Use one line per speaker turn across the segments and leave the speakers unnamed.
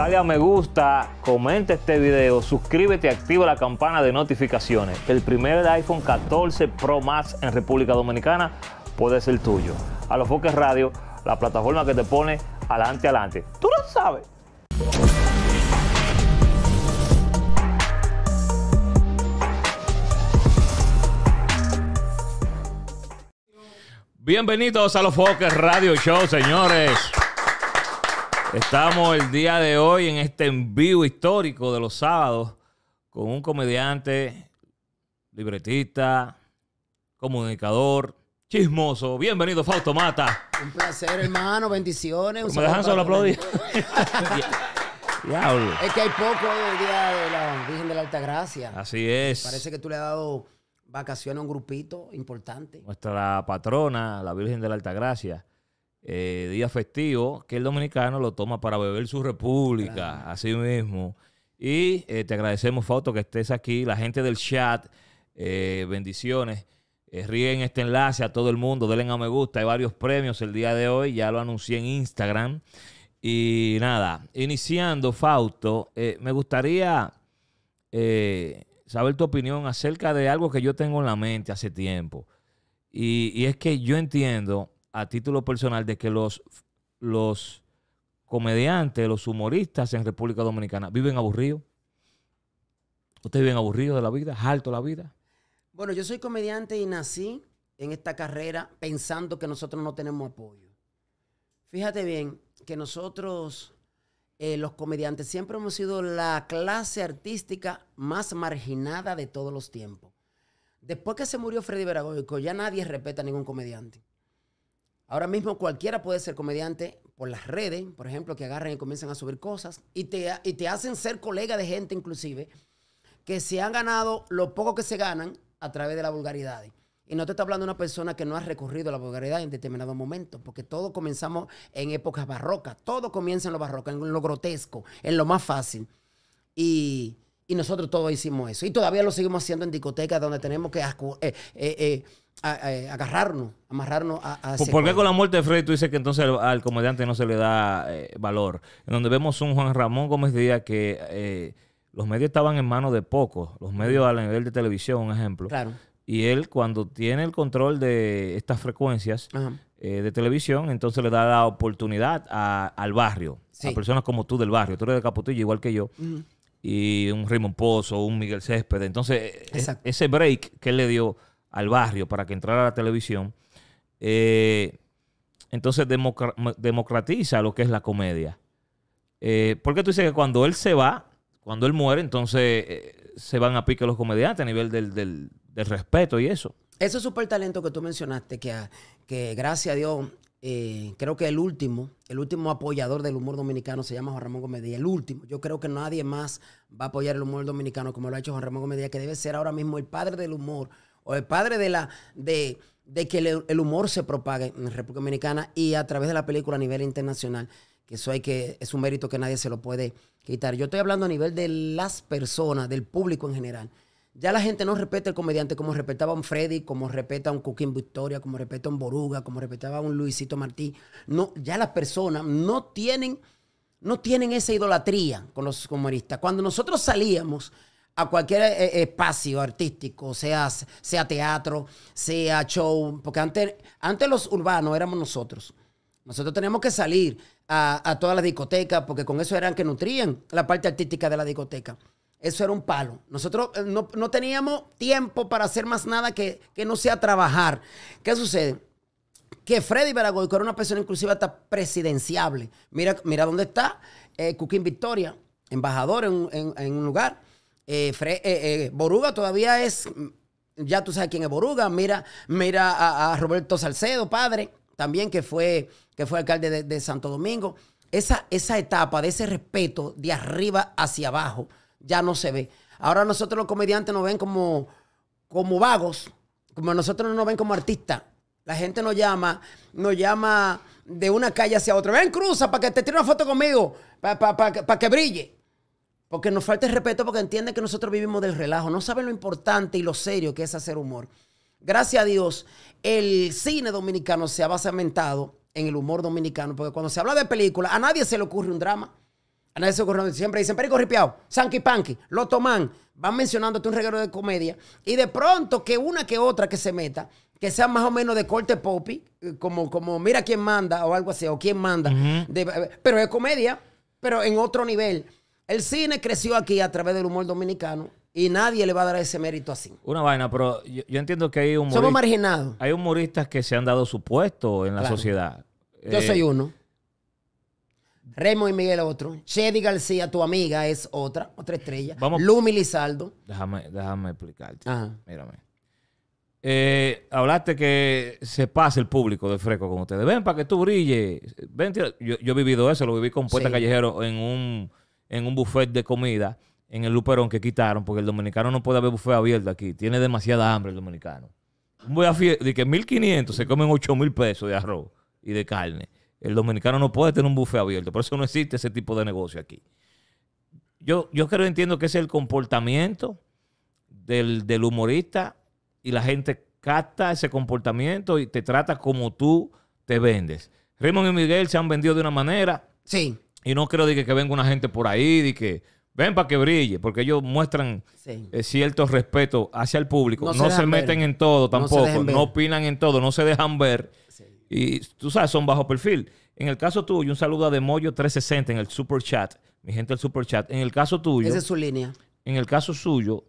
dale a me gusta, comenta este video, suscríbete y activa la campana de notificaciones. El primer iPhone 14 Pro Max en República Dominicana puede ser tuyo. A los Foques Radio, la plataforma que te pone adelante, adelante. Tú lo sabes. Bienvenidos a los Foques Radio Show, señores. Estamos el día de hoy en este envío histórico de los sábados con un comediante, libretista, comunicador, chismoso. Bienvenido, Fausto Mata.
Un placer, hermano. Bendiciones. Un
¿Me dejan solo aplaudir?
Diablo. Es que hay poco hoy el día de la Virgen de la Alta Gracia.
Así es.
Parece que tú le has dado vacaciones a un grupito importante.
Nuestra patrona, la Virgen de la Alta Gracia. Eh, día festivo, que el dominicano lo toma para beber su república, así mismo. Y eh, te agradecemos, Fausto, que estés aquí. La gente del chat, eh, bendiciones. ríen este enlace a todo el mundo, denle a me gusta. Hay varios premios el día de hoy, ya lo anuncié en Instagram. Y nada, iniciando, Fausto, me gustaría saber tu opinión acerca de algo que yo tengo en la mente hace tiempo. Y, y es que yo entiendo a título personal de que los, los comediantes, los humoristas en República Dominicana viven aburridos. ¿Ustedes viven aburridos de la vida? ¿Alto la vida?
Bueno, yo soy comediante y nací en esta carrera pensando que nosotros no tenemos apoyo. Fíjate bien que nosotros, eh, los comediantes, siempre hemos sido la clase artística más marginada de todos los tiempos. Después que se murió Freddy Veragoico, ya nadie respeta a ningún comediante. Ahora mismo cualquiera puede ser comediante por las redes, por ejemplo, que agarren y comiencen a subir cosas y te, y te hacen ser colega de gente inclusive que se han ganado lo poco que se ganan a través de la vulgaridad. Y no te estoy hablando de una persona que no ha recurrido a la vulgaridad en determinado momento, porque todos comenzamos en épocas barrocas, todo comienza en lo barroco, en lo grotesco, en lo más fácil. Y, nosotros todos hicimos eso. Y todavía lo seguimos haciendo en discotecas donde tenemos que eh, eh, eh, agarrarnos, amarrarnos a,
¿Por qué con la muerte de Freddy tú dices que entonces al, comediante no se le da eh, valor? En donde vemos un Juan Ramón Gómez Díaz que eh, los medios estaban en manos de pocos, los medios a nivel de televisión, un ejemplo.
Claro.
Y él, cuando tiene el control de estas frecuencias eh, de televisión, entonces le da la oportunidad al barrio, a personas como tú del barrio. Tú eres de Caputillo, igual que yo. Y un Raymond Pozo, un Miguel Césped. Entonces, e, ese break que él le dio al barrio para que entrara a la televisión, eh, entonces democratiza lo que es la comedia. Eh, porque tú dices que cuando él se va, cuando él muere, entonces eh, se van a pique los comediantes a nivel del, respeto y eso.
Ese súper talento que tú mencionaste, que, que gracias a Dios, creo que el último, el último apoyador del humor dominicano se llama Juan Ramón El último. Yo creo que nadie más va a apoyar el humor dominicano como lo ha hecho Juan Ramón que debe ser ahora mismo el padre del humor o el padre de la de, que el, humor se propague en República Dominicana y a través de la película a nivel internacional, que eso hay que es un mérito que nadie se lo puede quitar. Yo estoy hablando a nivel de las personas, del público en general. Ya la gente no respeta el comediante como respetaba a un Freddy, como respeta a un Cooking Victoria, como respeta a un Boruga, como respetaba a un Luisito Martí. No, ya las personas no tienen, no tienen esa idolatría con los humoristas. Cuando nosotros salíamos a cualquier eh, eh, espacio artístico, sea, sea teatro, sea show, porque antes, antes los urbanos éramos nosotros. Nosotros teníamos que salir a, a todas las discotecas porque con eso eran que nutrían la parte artística de la discoteca. Eso era un palo. Nosotros eh, no, teníamos tiempo para hacer más nada que, que, no sea trabajar. ¿Qué sucede? Que Freddy Veragoy, que era una persona inclusive hasta presidenciable. Mira, mira dónde está eh, Victoria, embajador en, en un lugar eh, eh, eh, Boruga todavía es, ya tú sabes quién es Boruga, mira, mira a, Roberto Salcedo, padre, también que fue, que fue alcalde de, Santo Domingo. Esa, esa etapa de ese respeto de arriba hacia abajo ya no se ve. Ahora nosotros los comediantes nos ven como, como vagos, como nosotros no nos ven como artistas. La gente nos llama, nos llama de una calle hacia otra. Ven, cruza para que te tire una foto conmigo, para que brille. Porque nos falta el respeto porque entienden que nosotros vivimos del relajo. No saben lo importante y lo serio que es hacer humor. Gracias a Dios, el cine dominicano se ha basamentado en el humor dominicano. Porque cuando se habla de película, a nadie se le ocurre un drama. A nadie se ocurrió. Siempre dicen Perico Ripiao, Sanky Panky, Loto Man. Van mencionándote un regalo de comedia. Y de pronto que una que otra que se meta, que sea más o menos de corte popi, eh, como, como mira quién manda o algo así, o quién manda. De- pero es comedia, pero en otro nivel. El cine creció aquí a través del humor dominicano y nadie le va a dar ese mérito así.
Una vaina, pero yo, yo entiendo que hay
Somos
humoristas,
marginados.
hay humoristas que se han dado su puesto en la
Claro.
sociedad.
Yo
Eh,
soy uno. Raymond y Miguel otro. Chedi García, tu amiga, es otra, otra estrella.
Vamos-
Lumi Lizaldo.
Déjame, déjame explicarte.
Ajá.
Mírame. Eh, hablaste que se pase el público de fresco con ustedes. Ven para que tú brilles. Ven, yo, yo he vivido eso, lo viví con Puerta
Sí.
Callejero en un, en un buffet de comida en el Luperón que quitaron, porque el dominicano no puede haber buffet abierto aquí. Tiene demasiada hambre el dominicano. Un buffet de que 1500 se comen 8000 pesos de arroz y de carne. El dominicano no puede tener un buffet abierto. Por eso no existe ese tipo de negocio aquí. Yo, yo creo entiendo que es el comportamiento del, del humorista y la gente capta ese comportamiento y te trata como tú te vendes. Raymond y Miguel se han vendido de una manera
Sí,
y no creo de que, que venga una gente por ahí de que ven para que brille, porque ellos muestran
sí.
eh, cierto respeto hacia el público.
No
No,
se
meten
ver.
en todo tampoco, no opinan en todo, no se dejan ver.
Sí.
Y tú sabes, son bajo perfil. En el caso tuyo, un saludo a Demoyo 360 en el super chat. Mi gente del super chat. En el caso tuyo,
Esa es su línea.
en el caso suyo,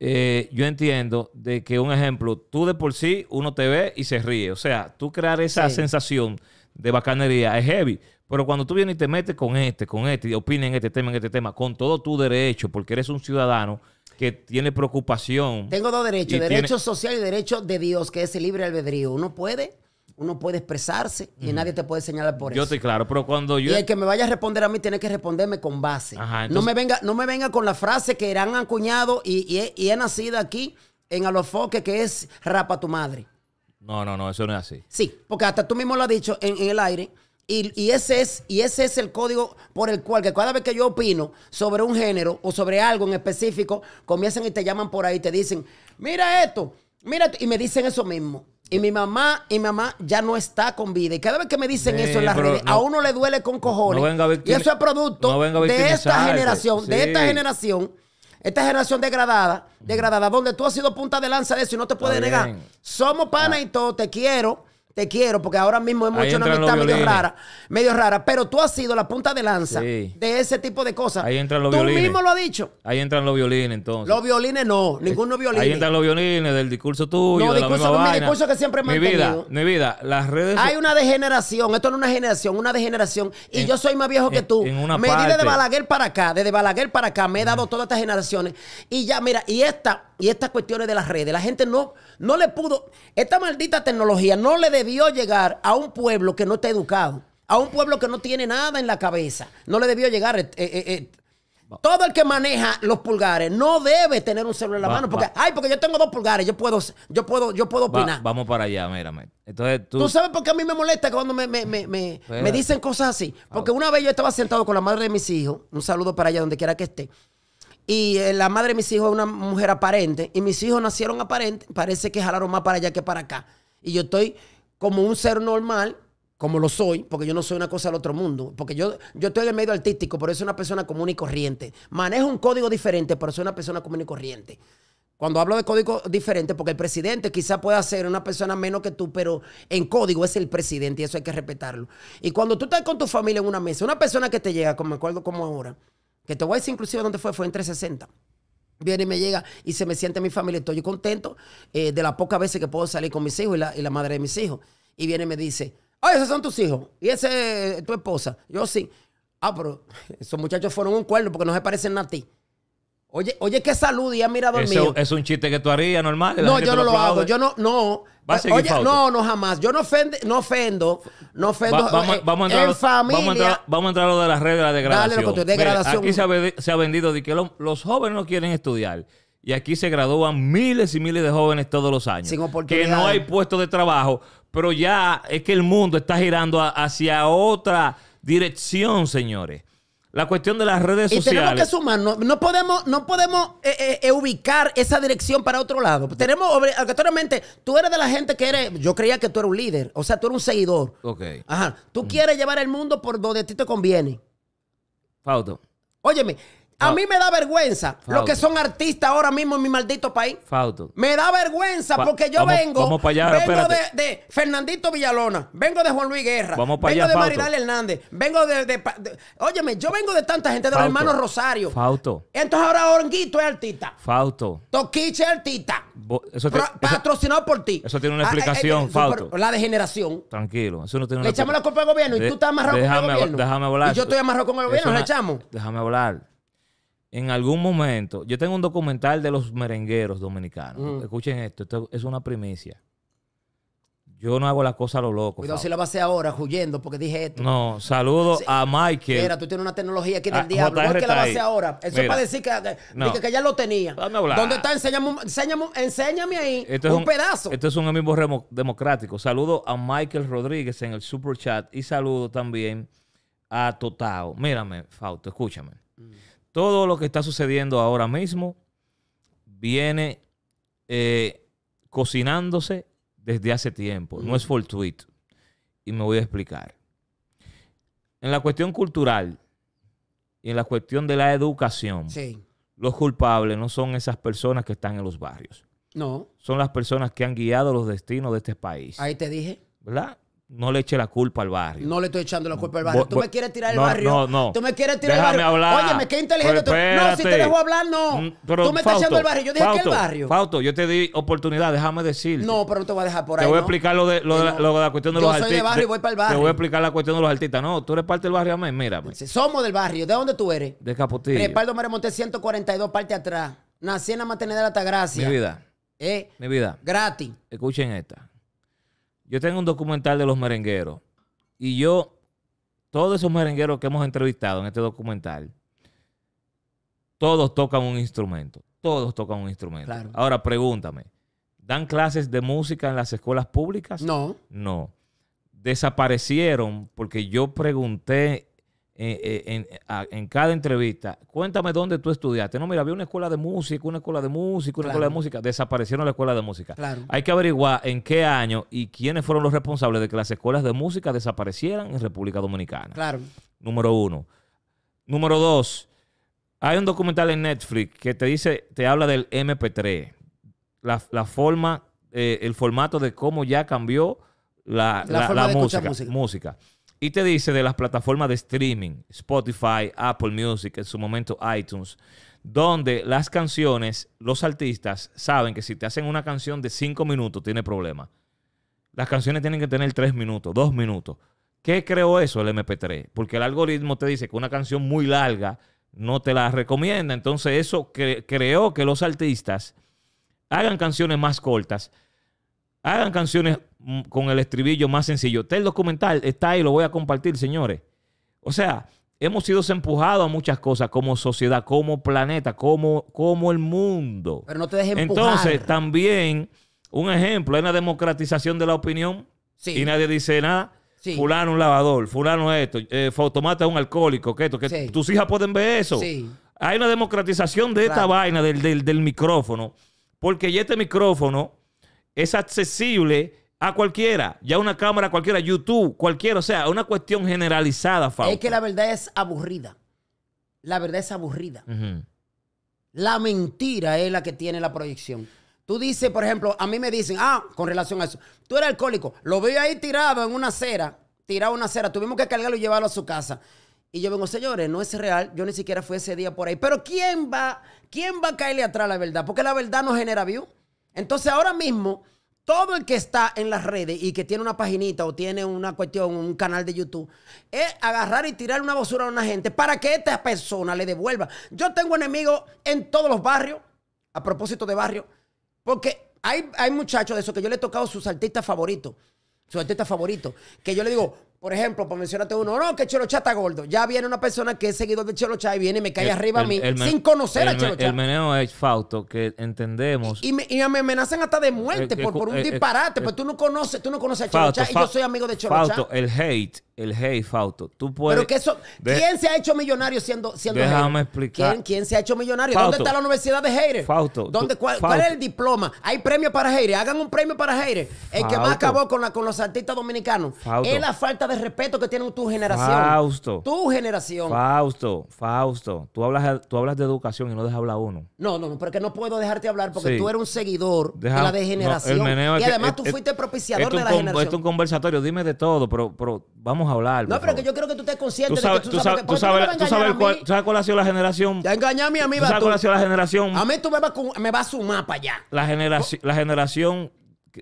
eh, yo entiendo de que un ejemplo, tú de por sí, uno te ve y se ríe. O sea, tú crear esa
Sí.
sensación de bacanería es heavy. Pero cuando tú vienes y te metes con este, con este, y opinas en este tema, en este tema, con todo tu derecho, porque eres un ciudadano que tiene preocupación.
Tengo dos derechos,
Y
derecho
tiene-
social y derecho de Dios, que es el libre albedrío. Uno puede, uno puede expresarse y nadie te puede señalar por
Yo
eso.
estoy claro, pero cuando
Y
yo...
el que me vaya a responder a mí tiene que responderme con base.
Ajá,
no, me venga, no me venga con la frase que eran acuñado y, y, he- y he nacido aquí en Alofoque, que es rapa tu madre.
No, no, no, eso no es así.
Sí, porque hasta tú mismo lo has dicho en, en el aire. Y, y ese es, y ese es el código por el cual que cada vez que yo opino sobre un género o sobre algo en específico, comienzan y te llaman por ahí y te dicen, mira esto, mira esto", y me dicen eso mismo. Y mi mamá, y mi mamá ya no está con vida. Y cada vez que me dicen eso en las redes,
no-
a uno le duele con cojones.
no venga
y eso es producto
no venga a
de esta generación, de esta generación, esta generación degradada, degradada, donde tú has sido punta de lanza de eso y no te puedes negar. Somos pana y todo, te quiero, te quiero, porque ahora mismo hemos
Ahí
hecho una
entran los
amistad medio
violines.
rara, medio rara, pero tú has sido la punta de lanza
Sí.
de ese tipo de cosas.
Ahí entran los
tú
violines.
mismo lo has dicho.
Ahí entran los violines entonces.
Los violines no, ninguno violines.
Ahí entran los violines del discurso tuyo,
No,
de la
discurso-
misma
mi
vaina.
discurso que siempre he
Mi vida,
mantenido.
mi vida, las redes...
Hay una degeneración, esto no es una generación, una degeneración. Y
En-
yo soy más viejo que
en-
tú.
en una
me di desde
parte.
Balaguer para acá, desde Balaguer para acá, me he dado todas estas generaciones. Y ya, mira, y esta, y estas cuestiones de las redes, la gente no, no le pudo, esta maldita tecnología no le debió llegar a un pueblo que no está educado, a un pueblo que no tiene nada en la cabeza. No le debió llegar. eh, eh, eh, todo el que maneja los pulgares no debe tener un celular en la
Va-
mano porque
va.
ay porque yo tengo dos pulgares yo puedo yo puedo yo puedo
Va-
opinar
vamos para allá, mírame. Entonces tú...
¿Tú sabes por qué a mí me molesta cuando me, me, me, me, me dicen cosas así? Porque una vez yo estaba sentado con la madre de mis hijos, un saludo para ella donde quiera que esté, y eh, la madre de mis hijos es una mujer aparente, y mis hijos nacieron aparentes, parece que jalaron más para allá que para acá. Y yo estoy como un ser normal, como lo soy, porque yo no soy una cosa del otro mundo, porque yo, yo estoy en el medio artístico, pero soy una persona común y corriente. Manejo un código diferente, pero soy una persona común y corriente. Cuando hablo de código diferente, porque el presidente quizá pueda ser una persona menos que tú, pero en código es el presidente y eso hay que respetarlo. Y cuando tú estás con tu familia en una mesa, una persona que te llega, como me acuerdo como ahora, que te voy a decir inclusive dónde fue, fue en 360. Viene y me llega y se me siente mi familia. Estoy contento eh, de las pocas veces que puedo salir con mis hijos y la, madre de mis hijos. Y viene y me dice, ay, esos son tus hijos. Y ese es tu esposa. Yo sí. Ah, pero esos muchachos fueron un cuerno porque no se parecen a ti. Oye, oye, qué salud y ha mirado el
Eso
mío.
es un chiste que tú harías normal.
No, yo no lo hago. Yo no, no. Oye, no, no, jamás. Yo no, ofende, no ofendo, no ofendo
Va- vamos,
eh,
vamos a entrar,
en familia.
vamos, a entrar, vamos a entrar a lo de las redes de la degradación.
Dale, tu
Mira,
degradación.
aquí se ha, se ha vendido de que lo- los jóvenes no quieren estudiar. Y aquí se gradúan miles y miles de jóvenes todos los años.
Sin
que no hay puestos de trabajo, pero ya es que el mundo está girando a- hacia otra dirección, señores. La cuestión de las redes
Y tenemos que
sociales.
sumar, no, no podemos, no podemos eh, eh, eh, ubicar esa dirección para otro lado. Tenemos obligatoriamente, tú eres de la gente que eres, yo creía que tú eres un líder, o sea, tú eres un seguidor.
Ok.
Ajá, tú quieres llevar el mundo por donde a ti te conviene.
Fauto,
Óyeme, a mí me da vergüenza lo
Fausto.
que son artistas ahora mismo en mi maldito país.
Fauto.
Me da vergüenza porque yo
vamos-
vengo,
vamos para allá,
vengo de, Fernandito Villalona, vengo de Juan Luis Guerra,
Vamos para
vengo
allá,
de. Maridal Hernández, vengo de, de- de- Óyeme, yo vengo de tanta gente, de los hermanos Rosario.
Fauto.
Entonces ahora Oranguito es artista.
Fauto.
Toquiche es artista.
Bo- Eso, te-
Pro-
eso-
patrocinado por ti.
eso tiene una
Ah, eh,
explicación,
eh,
Fausto.
super- La degeneración.
tranquilo. Eso no tiene
Le
una
echamos la culpa al gobierno y tú estás amarrado con el gobierno.
Déjame hablar.
Y yo estoy amarrado con el gobierno, le echamos.
Déjame hablar. En algún momento, yo tengo un documental de los merengueros dominicanos.
Mm.
Escuchen esto, esto es una primicia. Yo no hago las cosas a lo loco.
Cuidado si la va a hacer ahora, huyendo, porque dije esto.
No, saludo
Sí.
a Michael.
Mira, tú tienes una tecnología aquí
Ah,
del diablo.
JR
¿Cómo es que la va a
está
hacer
ahí.
ahora? Eso es para decir que, que,
No.
ya lo tenía.
Dame hablar.
¿Dónde está? Enséñame, un- enséñame, un- enséñame ahí
Esto es
un, pedazo.
Esto es un remo- democrático. Saludo a Michael Rodríguez en el super chat y saludo también a Totao. Mírame, Fausto, escúchame. Todo lo que está sucediendo ahora mismo viene eh, cocinándose desde hace tiempo. No es fortuito. Y me voy a explicar. En la cuestión cultural y en la cuestión de la educación,
Sí.
los culpables no son esas personas que están en los barrios
No,
son las personas que han guiado los destinos de este país.
ahí te dije.
¿Verdad? No le eche la culpa al barrio.
No le estoy echando la culpa al barrio. Tú me quieres tirar el barrio.
no, no.
Tú me quieres tirar
Déjame
el barrio.
hablar.
Óyeme, qué inteligente. Tú- No, si te dejo hablar, no.
Mm, pero,
tú me estás
Fausto,
echando el barrio. Yo dije que
Fausto,
el barrio.
Fausto, yo te di oportunidad, déjame decirte.
No, pero no te voy a dejar por
te
ahí.
voy a explicar lo de, lo de, la, lo de la cuestión de
Yo
los
soy de
artistas.
barrio y voy para el
Te
barrio.
voy a explicar la cuestión de los artistas. No, tú eres parte del barrio, amén. Mírame.
Sí, Somos del barrio. ¿De dónde tú eres?
De Capotillo.
Respaldo Monte 142, parte atrás. Nací en la maternidad de Altagracia.
Mi vida.
Eh,
Mi vida.
gratis.
Escuchen esta. Yo tengo un documental de los merengueros. Y yo, todos esos merengueros que hemos entrevistado en este documental, todos tocan un instrumento. Todos tocan un instrumento.
Claro.
Ahora pregúntame, ¿dan clases de música en las escuelas públicas?
No.
No. Desaparecieron porque yo pregunté eh, eh, en, a- en cada entrevista, cuéntame dónde tú estudiaste. No, mira, había una escuela de música, una escuela de música, una
Claro.
escuela de música. Desaparecieron la escuela de música.
Claro.
Hay que averiguar en qué año y quiénes fueron los responsables de que las escuelas de música desaparecieran en República Dominicana.
Claro.
Número uno. Número dos. Hay un documental en Netflix que te dice, te habla del MP3. La, la forma, eh, el formato de cómo ya cambió la,
La
la-
forma
la
de escuchar
música,
música.
música. Y te dice de las plataformas de streaming, Spotify, Apple Music, en su momento iTunes, donde las canciones, los artistas saben que si te hacen una canción de cinco minutos, tiene problema. Las canciones tienen que tener tres minutos, dos minutos. ¿Qué creó eso el MP3? Porque el algoritmo te dice que una canción muy larga no te la recomienda. Entonces eso cre- creó que los artistas hagan canciones más cortas, hagan canciones mm, con el estribillo más sencillo. Está el documental, está ahí, lo voy a compartir, señores. O sea, hemos sido empujados a muchas cosas como sociedad, como planeta, como, como el mundo.
Pero no te dejes empujar.
Entonces, también, un ejemplo, hay una democratización de la opinión
Sí.
y nadie dice nada.
Sí.
Fulano un lavador, fulano esto, eh, Fautomata es un alcohólico, que esto, que
Sí.
tus hijas pueden ver eso. Hay una democratización de esta vaina del, del- del micrófono, porque ya este micrófono es accesible a cualquiera, ya una cámara cualquiera, YouTube, cualquiera, o sea, una cuestión generalizada, Fausto.
Es que la verdad es aburrida. La verdad es aburrida. La mentira es la que tiene la proyección. Tú dices, por ejemplo, a mí me dicen, ah, con relación a eso, tú eres alcohólico, lo veo ahí tirado en una acera, tirado en una acera, tuvimos que cargarlo y llevarlo a su casa. Y yo vengo, señores, no es real, yo ni siquiera fui ese día por ahí. Pero ¿quién va, quién va a caerle atrás la verdad? Porque la verdad no genera view. Entonces ahora mismo, todo el que está en las redes y que tiene una paginita o tiene una cuestión, un canal de YouTube, es agarrar y tirar una basura a una gente para que esta persona le devuelva. Yo tengo enemigos en todos los barrios, a propósito de barrio, porque hay, hay muchachos de esos que yo le he tocado sus artistas favoritos, sus artistas favoritos, que yo le digo, por ejemplo, por mencionarte uno, no, que Chelo Chá está gordo. Ya viene una persona que es seguidor de Chelo Chá y viene y me cae
El-
arriba a mí
el
sin conocer
el
a Chelo Chá.
El meneo es Fausto, que entendemos.
Y me, y me amenazan hasta de muerte
Eh, eh,
por, por un
eh, eh,
disparate.
eh,
pues tú no conoces, tú no conoces a Chelo Chá y yo soy amigo de Chelo
Fausto,
Chá.
el hate el hey, Fausto. Tú puedes.
Pero que eso,
de-
¿quién se ha hecho millonario siendo, siendo
Déjame
hater?
explicar.
¿Quién, quién se ha hecho millonario?
Fausto.
¿Dónde está la universidad de haters?
Fausto,
¿Dónde,
tú-
cuál, cuál es el diploma? Hay premio para haters. Hagan un premio para haters. El que más acabó con, la, con los artistas dominicanos
Fausto.
es la falta de respeto que tiene tu generación.
Fausto.
Tu generación.
Fausto, Fausto. Tú hablas, tú hablas de educación y no dejas hablar uno.
No, no, no, porque no puedo dejarte hablar porque
Sí.
tú eres un seguidor
Deja-
de la degeneración. y además
es-
tú fuiste propiciador de la
con-
generación.
Esto es un conversatorio. Dime de todo, pero, pero vamos a hablar.
no, pero que yo quiero que tú estés consciente
Tú sabes,
de que
tú
tú sabes
tú
¿por qué me
sabes, tú sabes cuál, sabes cuál ha sido la generación.
Ya engañame a mí,
¿Tú
va
sabes cuál ha sido la generación?
A mí tú me vas, me vas a sumar para allá.
La generación, la generación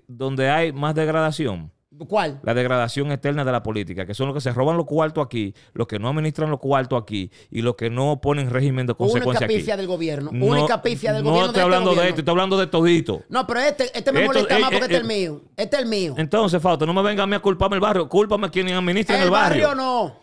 donde hay más degradación.
¿Cuál?
La degradación eterna de la política, que son los que se roban los cuartos aquí, los que no administran los cuartos aquí y los que no ponen régimen de consecuencia aquí.
pifia del gobierno.
No-
única pifia del
no
gobierno.
estoy
de
hablando
este
de esto, estoy hablando de todito.
No, pero este, este me
Esto-
molesta
eh,
más porque
eh,
este es el mío. Este es el mío.
Entonces, Fausto, no me venga a mí a culparme el barrio, cúlpame a quienes administran
el
el barrio.
barrio no.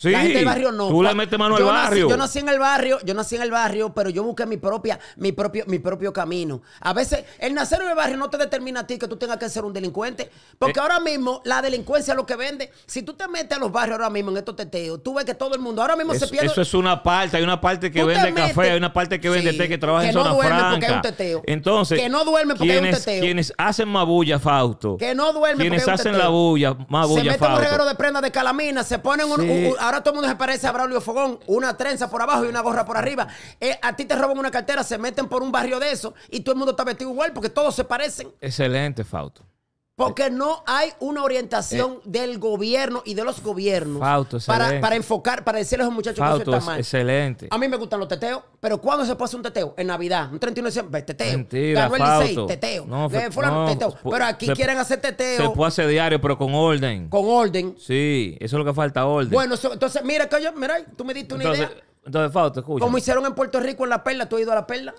Sí,
la gente del barrio no.
tú le metes mano
yo
al
nací-
barrio.
yo nací en el barrio, yo nací en el barrio, pero yo busqué mi propia, mi propio, mi propio camino. A veces, el nacer en el barrio no te determina a ti que tú tengas que ser un delincuente. Porque
Eh.
ahora mismo la delincuencia es lo que vende. Si tú te metes a los barrios ahora mismo en estos teteos, tú ves que todo el mundo ahora mismo se pierde.
eso es una parte, hay una parte que vende
metes-
café, hay una parte que vende
Sí,
té, que trabaja en
que no
zona
duerme
franca.
porque hay un teteo.
Entonces,
Que no duerme porque hay un
quienes,
teteo.
quienes hacen mabulla, Fausto.
Que no duerme
Quienes
porque hay un
hacen
teteo.
la bulla,
se
mabulla,
mete un
Fausto.
reguero de prenda de calamina, se ponen un,
Sí.
un- un- ahora todo el mundo se parece a Braulio Fogón, una trenza por abajo y una gorra por arriba. Eh, a ti te roban una cartera, se meten por un barrio de eso y todo el mundo está vestido igual porque todos se parecen.
Excelente, Fausto.
Porque no hay una orientación del gobierno y de los gobiernos
Eh. Fausto,
para, para enfocar, para decirles a los muchachos que eso está
es
mal.
excelente.
A mí me gustan los teteos, pero ¿cuándo se puede hacer un teteo? En Navidad, un 31 de diciembre, teteo.
Mentira,
Ganó el teteo.
No, fe-
fulano,
no,
teteo. Pero aquí
se-
quieren hacer
Se
teteo
puede hacer diario, pero con orden.
con orden.
Sí, eso es lo que falta, orden.
Bueno, entonces, mira que yo, mira, tú me diste una
entonces,
idea.
entonces, Fausto, escucha.
Como hicieron en Puerto Rico en La Perla, ¿tú has ido a La Perla?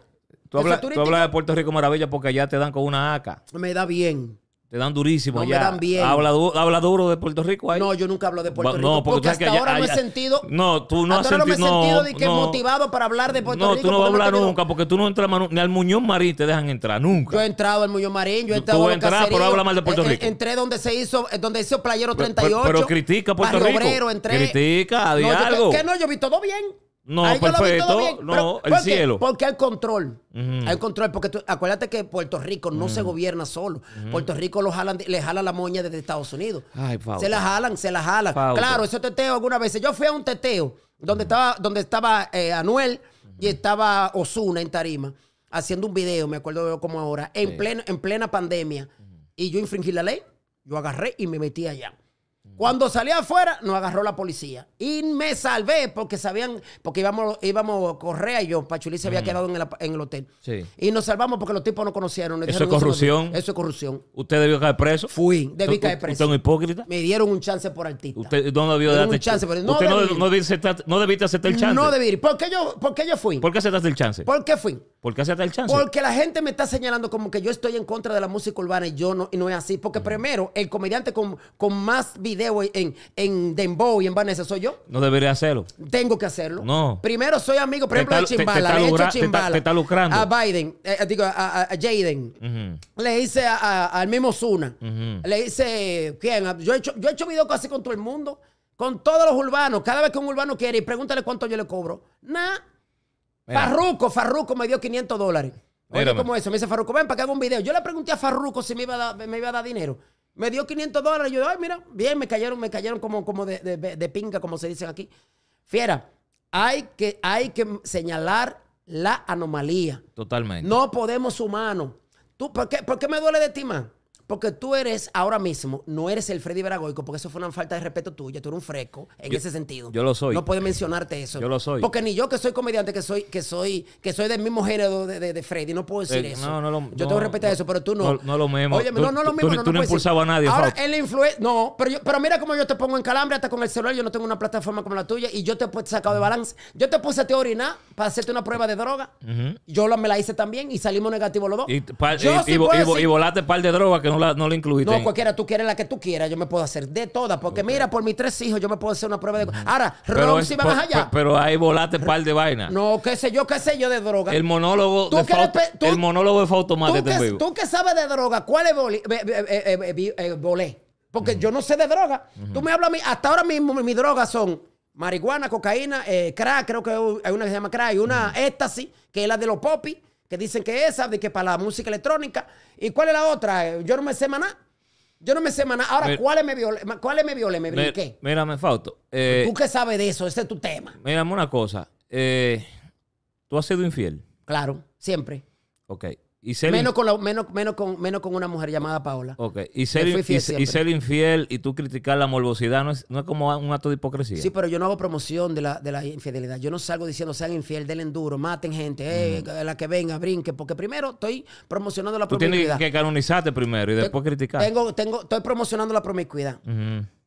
Tú
¿Eso
hablas, tú hablas de Puerto Rico maravilla porque allá te dan con una AK.
Me da bien.
Te dan durísimo
No, me
allá.
dan bien.
Habla, du- habla duro de Puerto Rico ahí.
No, yo nunca hablo de Puerto Rico.
no, porque
porque, hasta
allá-
ahora no
allá-
he sentido.
No, tú no has
ahora no me he
sentido-
sentido
no,
de que
no.
motivado para hablar de Puerto
no,
Rico.
tú no vas a hablar
tenido-
nunca porque tú no entras ni al Muñoz Marín te dejan entrar nunca.
Yo he entrado al Muñoz Marín, yo he entrado
tú
a los
entras, pero habla mal de Puerto
Eh, eh,
Rico.
Entré donde se hizo, eh, donde hizo Playero
Pero-
38.
pero critica Puerto Rico.
Obrero, entré.
Critica, di
no,
algo.
Que no, yo vi todo bien.
No,
Ahí
perfecto.
bien.
No, el cielo.
Porque hay control. Hay control. Porque tú- acuérdate que Puerto Rico no se gobierna solo. Puerto Rico lo jalan, le jala la moña desde Estados Unidos.
Ay,
se la jalan, se la jalan. Claro, ese teteo algunas veces. Yo fui a un teteo donde estaba, donde estaba eh, Anuel y estaba Osuna en Tarima haciendo un video, me acuerdo como ahora, en,
Sí.
plena, en plena pandemia. Y yo infringí la ley. Yo agarré y me metí allá. Cuando salí afuera, nos agarró la policía. Y me salvé porque sabían, porque íbamos, íbamos Correa y yo, Pachulí se había quedado en el, en el hotel.
Sí.
Y nos salvamos porque los tipos no conocieron. nos
Eso es corrupción.
Eso es corrupción.
Usted debió caer preso.
Fui, debí
Usted-
caer
Usted
preso.
es un hipócrita.
Me dieron un chance por artista.
Usted no debió darte
un chance, no
Usted no, debiste aceptar- no debiste aceptar el chance.
No debí. ¿Por qué yo, por qué yo fui?
¿Por qué aceptaste el chance?
¿Por qué fui?
¿Por qué aceptaste el chance?
Porque la gente me está señalando como que yo estoy en contra de la música urbana y yo no, y no es así. Porque primero, el comediante con, con más en, en Dembow y en Vanessa soy yo.
No debería hacerlo.
Tengo que hacerlo.
No.
Primero soy amigo, por ejemplo, de Chimbala. Le he hecho
lucra- te está-
Chimbala.
te está lucrando.
A Biden, eh, digo, a, a- a Jaden. Le hice al mismo Zuna. Le hice, ¿quién? Yo he hecho, yo he hecho video casi con todo el mundo. Con todos los urbanos. Cada vez que un urbano quiere, y pregúntale cuánto yo le cobro. Nah.
Mira.
Farruco, Farruco me dio 500 dólares. Oye. ¿cómo eso? Me dice Farruco, ven para que haga un video. Yo le pregunté a Farruco si me iba a dar, me iba a dar dinero. Me dio 500 dólares. Yo, ay, mira, bien, me cayeron, me cayeron como, como de, de- de pinga, como se dicen aquí. Fiera, hay que, hay que señalar la anomalía.
Totalmente.
No podemos humanos. ¿Tú, por, qué, por qué me duele de ti, man? Porque tú eres ahora mismo, no eres el Freddy Veragoico, porque eso fue una falta de respeto tuya. Tú eres un fresco en
Yo-
ese sentido.
yo lo soy.
No puedes mencionarte eso.
Yo lo soy.
Porque ni yo que soy comediante, que soy, que soy, que soy del mismo género de, de- de Freddy, no puedo decir
Eh,
eso.
no, no lo-
yo tengo que respetar eso, pero tú no.
no- no lo mismo.
Oye,
Tú-
no, no lo mismo.
tú-
no,
tú no impulsabas a nadie,
Ahora, el influencer. No, pero, yo- pero mira cómo yo te pongo en calambre hasta con el celular. Yo no tengo una plataforma como la tuya y yo te he sacado de balance. Yo te puse a a orinar para hacerte una prueba de droga. Yo la, me la hice también y salimos negativos los dos.
Y, y,
sí
y, y volaste par de drogas que no la, no la incluiste.
no, cualquiera, tú quieres la que tú quieras, yo me puedo hacer de todas. Porque mira, por mis tres hijos yo me puedo hacer una prueba de... Ahora,
pero,
Ron, si
por-
allá.
pero ahí volaste par de vainas.
No, qué sé yo, qué sé yo de droga.
El monólogo
Tú
de
tú-
el monólogo de Fausto Mate
tú, que, tú que sabes de droga, ¿cuál es be- eh? Porque yo no sé de droga. Tú me hablas a mí, hasta ahora mismo mis drogas son marihuana, cocaína, eh, crack, creo que hay una que se llama crack, y una éxtasis, que es la de los popis, que dicen que esa, de que para la música electrónica. ¿Y cuál es la otra? Yo no me sé nada. Yo no me sé nada. Ahora,
Mira.
¿cuáles me violé? ¿Cuáles me violé? Me brinqué.
Mírame, Fausto. eh,
¿Tú qué sabes de eso? Ese es tu tema.
mírame una cosa. eh, tú has sido infiel.
Claro, siempre.
Ok. Y ser,
Menos con, la- menos, menos, con, menos con una mujer llamada Paola.
ok. y ser, y, ser infiel y tú criticar la morbosidad no es, no es como un acto de hipocresía.
Sí, pero yo no hago promoción de la, de la infidelidad. Yo no salgo diciendo sean infiel, denle duro, maten gente, eh, la que venga, brinque, porque primero estoy promocionando la
tú tienes
promiscuidad.
que canonizarte primero y después criticar.
Tengo, tengo, estoy promocionando la promiscuidad.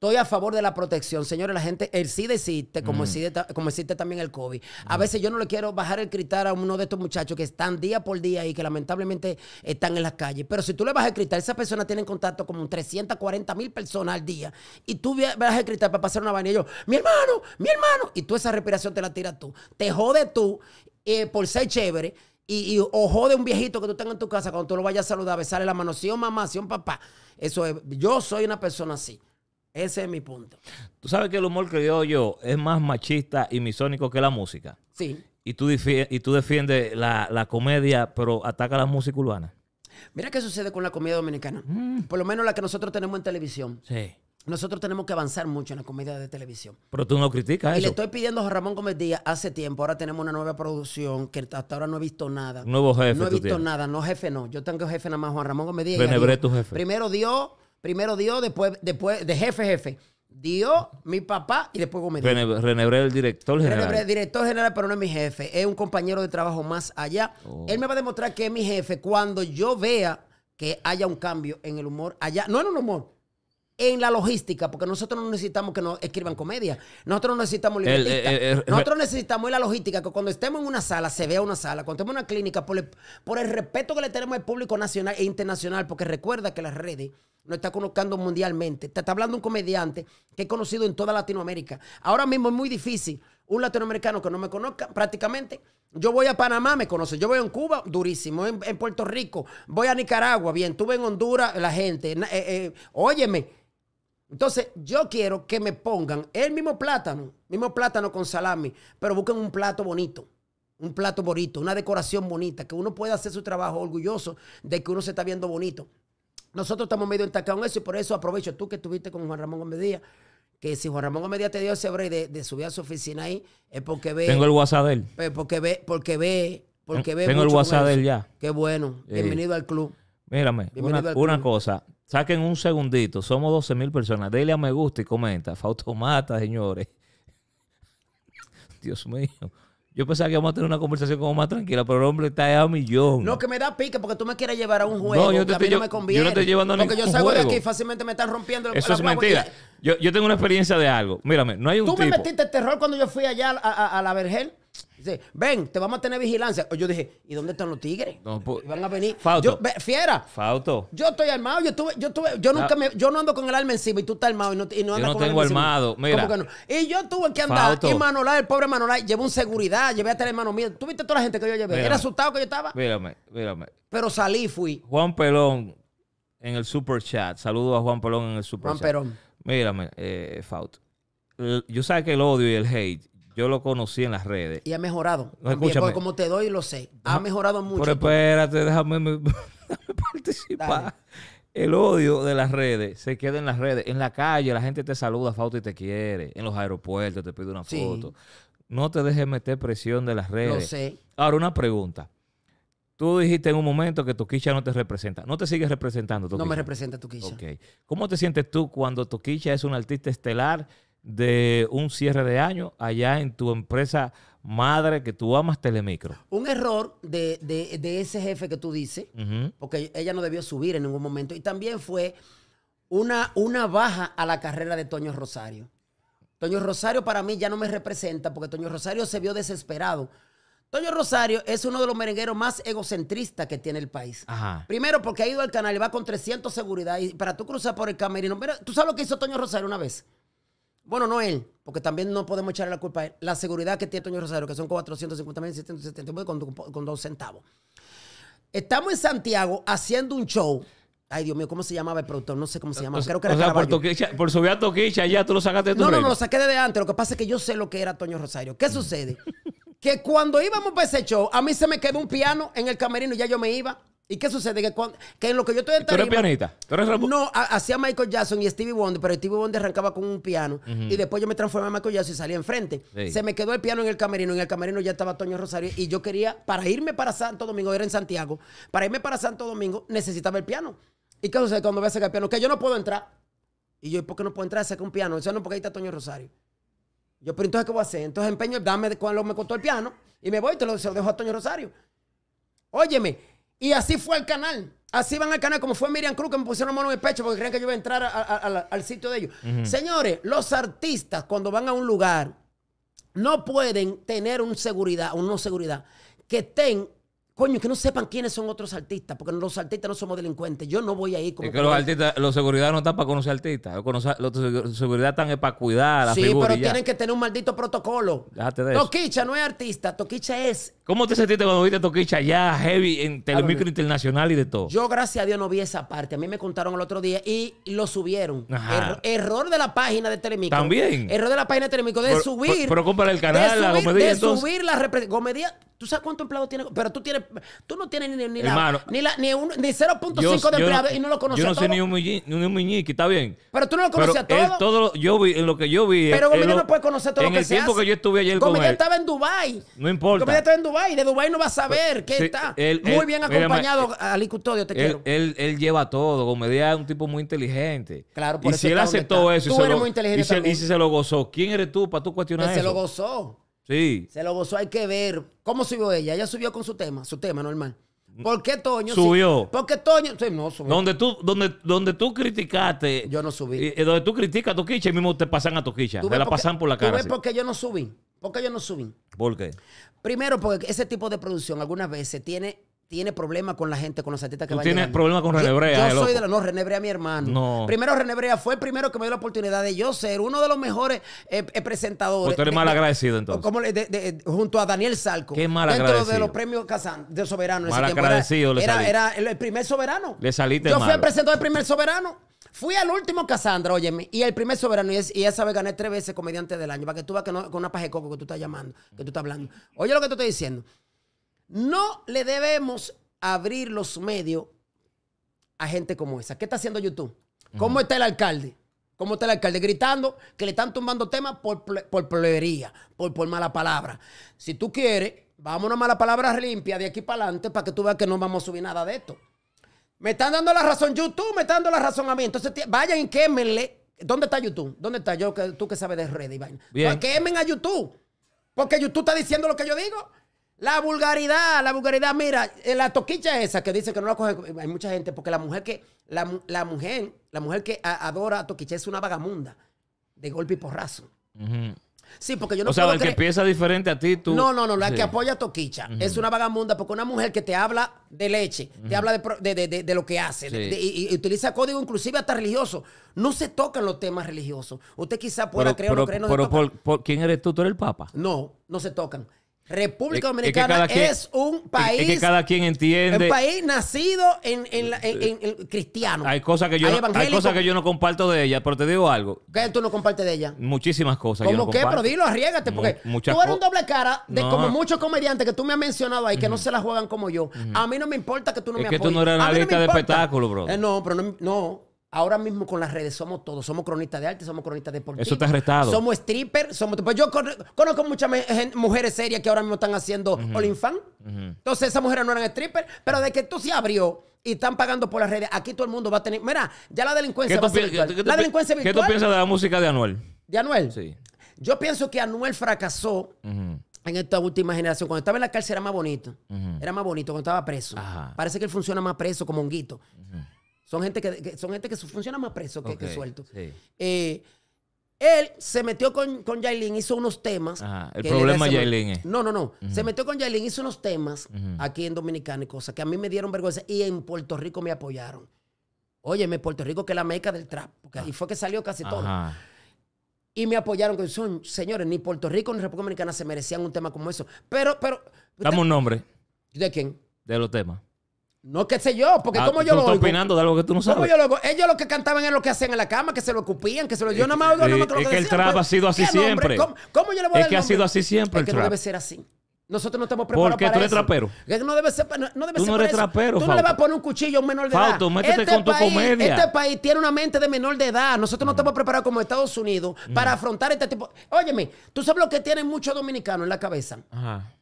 Estoy a favor de la protección. Señores, la gente, el SIDA existe, como, existe, ta- como existe también el COVID. A veces yo no le quiero bajar el cristal a uno de estos muchachos que están día por día y que lamentablemente están en las calles. Pero si tú le bajas el cristal, esa persona tiene contacto con 340 mil personas al día y tú bajas el cristal para pasar una vaina y yo, mi hermano, mi hermano, y tú esa respiración te la tiras tú. Te jode tú eh, por ser chévere. Y, y- o jode un viejito que tú tengas en tu casa cuando tú lo vayas a saludar, besarle la mano, sí o mamá, sí o papá. Eso es, yo soy una persona así. Ese es mi punto.
Tú sabes que el humor que yo yo es más machista y misónico que la música.
Sí.
Y tú, y tú defiendes la, la comedia, pero ataca la música urbana.
Mira qué sucede con la comedia dominicana. Por lo menos la que nosotros tenemos en televisión.
Sí.
Nosotros tenemos que avanzar mucho en la comedia de televisión.
Pero tú no criticas
Y le
eso.
estoy pidiendo a Ramón Gómez Díaz hace tiempo. Ahora tenemos una nueva producción que hasta ahora no he visto nada.
Nuevo jefe
No he visto
tienes.
nada. No, jefe, no. Yo tengo jefe nada más, Juan Ramón Gómez Díaz. Dios.
tu jefe.
Primero Dios, primero Dios, después, después de jefe, jefe. Dios, mi papá y después Gómez
Brett, el director general.
Bre- director general, pero no es mi jefe. Es un compañero de trabajo más allá.
Oh.
Él me va a demostrar que es mi jefe cuando yo vea que haya un cambio en el humor allá. No en el humor, en la logística, porque nosotros no necesitamos que nos escriban comedia. Nosotros no necesitamos
El-
libretistas.
eh, eh,
nosotros necesitamos en la logística que cuando estemos en una sala se vea una sala. Cuando estemos en una clínica, por el, por el respeto que le tenemos al público nacional e internacional, porque recuerda que las redes nos está colocando mundialmente. Te está hablando un comediante que es conocido en toda Latinoamérica. Ahora mismo es muy difícil un latinoamericano que no me conozca prácticamente. Yo voy a Panamá, me conoce. Yo voy en Cuba, durísimo. En, en Puerto Rico, voy a Nicaragua, bien. Tuve en Honduras, la gente. Eh, eh, óyeme, entonces, yo quiero que me pongan el mismo plátano, mismo plátano con salami, pero busquen un plato bonito. Un plato bonito, una decoración bonita, que uno pueda hacer su trabajo orgulloso de que uno se está viendo bonito. Nosotros estamos medio entacados en eso y por eso aprovecho tú que estuviste con Juan Ramón Gómez Díaz, que si Juan Ramón Gómez Díaz te dio ese break de, de subir a su oficina ahí, es porque ve,
Tengo el WhatsApp de él.
porque ve, porque ve, porque ve.
Tengo el
mucho
WhatsApp de él ya.
Qué bueno. Bienvenido al club.
Mírame, una, cosa. Saquen un segundito. Somos 12 mil personas. Dele a me gusta y comenta. Fautomata, señores. Dios mío. Yo pensaba que íbamos a tener una conversación como más tranquila, pero el hombre está a millón.
No, que me da pique porque tú me quieres llevar a un juego
No, yo te
que a mí no me
yo
conviene.
no te estoy llevando a
Porque yo salgo de aquí y fácilmente me están rompiendo el
Eso
la
es mentira.
Y-
Yo, yo tengo una experiencia de algo. Mírame, no hay un
Tú me
tipo.
metiste terror cuando yo fui allá a, a- a la Vergel. Dice, ven, te vamos a tener vigilancia. Yo dije, ¿y dónde están los tigres?
No, pues-
van a venir.
Fauto.
Yo- ve, fiera,
Fauto.
yo estoy armado. Yo tuve, yo tuve, yo nunca
Ah.
me, yo no ando con el arma encima y tú estás armado y no, y no andas
no
con el
tengo
encima.
armado. Mira.
¿Cómo que no? Y yo tuve que andar.
Fauto.
Y Manolay, el pobre Manolay, llevó un seguridad, llevé a tener hermano mío. ¿Tú viste toda la gente que yo llevé? Era asustado que yo estaba.
Mírame, mírame.
Pero salí, fui.
Juan Pelón en el super chat. Saludos a Juan Pelón en el super
Juan
chat.
Perón.
Mírame, eh, Fauto. Yo sé que el odio y el hate, yo lo conocí en las redes.
Y ha mejorado.
No,
También,
escúchame.
porque como te doy, lo sé. Ha mejorado mucho.
Pero espérate, déjame, me- déjame participar.
Dale.
El odio de las redes se queda en las redes. En la calle la gente te saluda, Fausto, y te quiere. En los aeropuertos te pide una
Sí.
foto. No te dejes meter presión de las redes.
Lo sé.
Ahora, una pregunta. Tú dijiste en un momento que Toquicha no te representa. ¿No te sigues representando,
No
Toquicha?
me representa tu quicha.
Ok. ¿Cómo te sientes tú cuando Toquicha es un artista estelar de un cierre de año allá en tu empresa madre que tú amas Telemicro?
Un error de, de- de ese jefe que tú dices, porque ella no debió subir en ningún momento. Y también fue una, una baja a la carrera de Toño Rosario. Toño Rosario para mí ya no me representa porque Toño Rosario se vio desesperado. Toño Rosario es uno de los merengueros más egocentristas que tiene el país.
Ajá.
Primero porque ha ido al canal y va con 300 seguridad y para tú cruzar por el camerino. Mira, ¿tú sabes lo que hizo Toño Rosario una vez? Bueno, no él, porque también no podemos echarle la culpa a él. La seguridad que tiene Toño Rosario, que son 450 mil, 770 con, con dos centavos. Estamos en Santiago haciendo un show. Ay, Dios mío, ¿cómo se llamaba el productor? No sé cómo se llamaba. Creo que era
o sea, por. Toquicha, por subir a Toquicha ya tú lo sacaste de tu
No, no, no, lo saqué desde antes. Lo que pasa es que yo sé lo que era Toño Rosario. ¿Qué sucede? que cuando íbamos para ese show, a mí se me quedó un piano en el camerino y ya yo me iba. ¿Y qué sucede? Que, cuando- que en lo que yo estoy en
¿Tú eres
tarima-
pianista? ¿Tú eres
No, ha- hacía Michael Jackson y Stevie Wonder, pero Stevie Wonder arrancaba con un piano y después yo me transformé en Michael Jackson y salí enfrente.
Sí.
Se me quedó el piano en el camerino, en el camerino ya estaba Toño Rosario y yo quería, para irme para Santo Domingo, era en Santiago, para irme para Santo Domingo necesitaba el piano. ¿Y qué sucede cuando voy a sacar el piano? Que yo no puedo entrar. Y yo, ¿y ¿por qué no puedo entrar a sacar un piano? Eso no, porque ahí está Toño Rosario. Yo, pero entonces, ¿qué voy a hacer? Entonces empeño, dame cuando me costó el piano y me voy y te lo, se lo dejo a Toño Rosario. Óyeme, y así fue el canal. Así van al canal, como fue Miriam Cruz, que me pusieron mano en el pecho porque creen que yo iba a entrar a- a- a- al sitio de ellos. Señores, los artistas cuando van a un lugar no pueden tener un seguridad, una seguridad que estén, coño, que no sepan quiénes son otros artistas, porque los artistas no somos delincuentes. Yo no voy a ir como...
Es que los artistas, los seguridad no están para conocer artistas. Los, seguridad están es para cuidar a la
Sí, pero
ya.
tienen que tener un maldito protocolo.
Déjate de eso.
Toquicha no es artista, Toquicha es
¿Cómo te sentiste cuando viste Toquicha ya heavy en Telemicro Internacional y de todo?
Yo, gracias a Dios, no vi esa parte. A mí me contaron el otro día y lo subieron.
Ajá.
Erro- error de la página de Telemicro.
También.
Error de la página de Telemicro de
Pero-
subir.
pero- compara el canal,
de
la
subir,
Gomedia,
De
entonces.
subir la repre- Gomedia. ¿Tú sabes cuánto empleado tiene? Pero tú tienes, tú no tienes ni, ni, la-
Hermano.
ni, la- ni, un- ni 0.5
Yo-
de
yo
empleados y no lo conoces
Yo no
todos.
ni un, muñi- ni un está bien.
Pero tú no lo conoces a
él todo yo vi, en lo que yo vi.
Pero
en
Gomedia
lo-
no puede conocer todo
en
lo que
el
se
tiempo
hace.
que yo estuve ayer con él.
estaba en Dubai.
No importa.
Gomedia estaba en Dubai. De Dubai no va a saber qué
Sí,
está.
él-
Muy
él-
bien
mira,
acompañado, Ali Custodio, te
Él,
quiero.
él, lleva todo. Gomedia es un tipo muy inteligente.
Claro, por
y
eso
si él aceptó eso y
Tú
se,
eres
lo,
muy inteligente
y, se, y si se lo gozó, ¿quién eres tú para tú cuestionar
Que se
eso?
lo gozó.
Sí.
Se lo gozó, hay que ver. ¿Cómo subió ella? Ella subió con su tema, su tema normal. ¿Por qué Toño?
Subió.
Sí, porque Toño. sí, no, subió.
Donde tú, donde, donde tú criticaste.
Yo no subí.
y- y donde tú criticas a Toquicha, y mismo te pasan a Toquicha.
¿Tú
Te
ves
la pasan por la
¿Tú
cara.
ves
así.
por qué yo no subí? ¿Por qué yo no subí?
¿Por qué?
Primero, porque ese tipo de producción algunas veces tiene, tiene problemas con la gente, con los artistas que
Tú
van
tienes problemas con René
Yo-
Brea,
Yo,
eh,
soy
loco.
de la... No, René Brea, mi hermano.
No.
Primero, René Brea fue el primero que me dio la oportunidad de yo ser uno de los mejores eh, eh, presentadores.
Pues tú eres
de-
mal
de-
agradecido, entonces.
como le- de- de- junto a Daniel Salco.
Qué mal
Dentro
agradecido.
de los premios Kazan, de Soberano.
Mal
tiempo. Era-
agradecido le
Era,
salí.
era el, el primer Soberano.
Le saliste
Yo fui el presentador del primer Soberano. Fui al último Casandra, óyeme, y el primer soberano, y, es- y esa vez gané tres veces comediante del año, para que tú veas que no, con una paja de coco que tú estás llamando, que tú estás hablando. Oye lo que te estoy diciendo. No le debemos abrir los medios a gente como esa. ¿Qué está haciendo YouTube? ¿Cómo está el alcalde? ¿Cómo está el alcalde? Gritando que le están tumbando temas por, por plebería, por, por mala palabra. Si tú quieres, vamos a una mala palabra limpia de aquí para adelante para que tú veas que no vamos a subir nada de esto. Me están dando la razón YouTube, me están dando la razón a mí. Entonces vayan y quémenle. ¿Dónde está YouTube? ¿Dónde está yo, que, tú que sabes de redes vaina?
Bien.
Quemen a YouTube. Porque YouTube está diciendo lo que yo digo. La vulgaridad, la vulgaridad, mira, eh, la toquicha esa que dice que no la coge, hay mucha gente, porque la mujer que, la, la mujer, la mujer que a- adora a toquicha es una vagamunda, de golpe y porrazo. Sí, porque yo no
o sea, el que piensa diferente a ti, tú.
no, no, no, la
Sí.
que apoya a Toquicha es una vagamunda porque una mujer que te habla de leche, te habla de, de- de- de- lo que hace
Sí.
y, y utiliza código inclusive hasta religioso. No se tocan los temas religiosos. Usted quizá pueda
Pero,
creer o no creer, no
pero
tocan.
por, por- ¿quién eres tú? ¿Tú eres el Papa?
No, no se tocan. República
Es- es que
Dominicana
quien-
es un país,
Es que cada quien entiende.
un país nacido en, en la- en- en- en cristiano.
Hay cosas que yo no, hay
evangélicos.
cosas que yo no comparto de ella, pero te digo algo.
¿Qué tú no compartes de ella?
Muchísimas cosas. yo
¿Cómo
no
qué? Pero dilo, arriégate, porque tú eres un doble cara de
No.
como muchos comediantes que tú me has mencionado ahí que no se la juegan como yo. A mí no me importa que tú no
Es
me
que tú
apoyes.
no eres analista
me
de espectáculo, bro.
Eh, no, pero no, no. Ahora mismo con las redes somos todos. Somos cronistas de arte, somos cronistas deportivos.
Eso está arrestado.
Somos strippers. Somos, pues yo con- conozco muchas mujeres serias que ahora mismo están haciendo OnlyFans. Entonces esas mujeres no eran strippers. Pero de que tú se abrió y están pagando por las redes, aquí todo el mundo va a tener... Mira, ya la delincuencia
¿Qué
va a ser virtual.
qué tú
La
qué piensas de la música de Anuel?
de Anuel.
Sí.
Yo pienso que Anuel fracasó en esta última generación. Cuando estaba en la cárcel era más bonito. Era más bonito cuando estaba preso.
Ajá.
Parece que él funciona más preso como honguito. Son gente que, que- son gente que funciona más preso que, suelto.
sí.
Eh, él se metió con, con Yailin, hizo unos temas.
Ajá, el problema Yailin es-
No, no, no. Se metió con Yailin, hizo unos temas aquí en Dominicana y cosas que a mí me dieron vergüenza. Y en Puerto Rico me apoyaron. Óyeme, Puerto Rico que es la meca del trap. Porque ahí fue que salió casi todo.
Ajá.
Y me apoyaron. Que son, señores, ni Puerto Rico ni República Dominicana se merecían un tema como eso. Pero, pero.
Dame un nombre
¿De quién?
de los temas.
No, qué sé yo, porque
Ah,
como yo lo oigo.
opinando de algo que tú no
¿Cómo
sabes.
yo lo oigo? Ellos lo que cantaban es lo que hacían en la cama, que se lo escupían, que se lo... Yo nada más oigo nada más lo
es que el trap
pues,
ha sido así siempre.
¿Cómo, cómo yo le voy a
Es que ha sido así siempre
Es
el
que no
trap.
debe ser así. Nosotros no estamos preparados
¿Por qué?
para
¿Tú eres
eso.
trapero?
No debe ser, no, no debe
Tú
ser
no eres
eso.
trapero,
Tú no le vas a poner un cuchillo a un menor de edad.
Fausto, métete
este
con tu
país,
comedia.
Este país tiene una mente de menor de edad. Nosotros no estamos preparados como Estados Unidos
Mm.
para afrontar este tipo... Óyeme, tú sabes lo que tienen muchos dominicanos en la cabeza.
Ajá.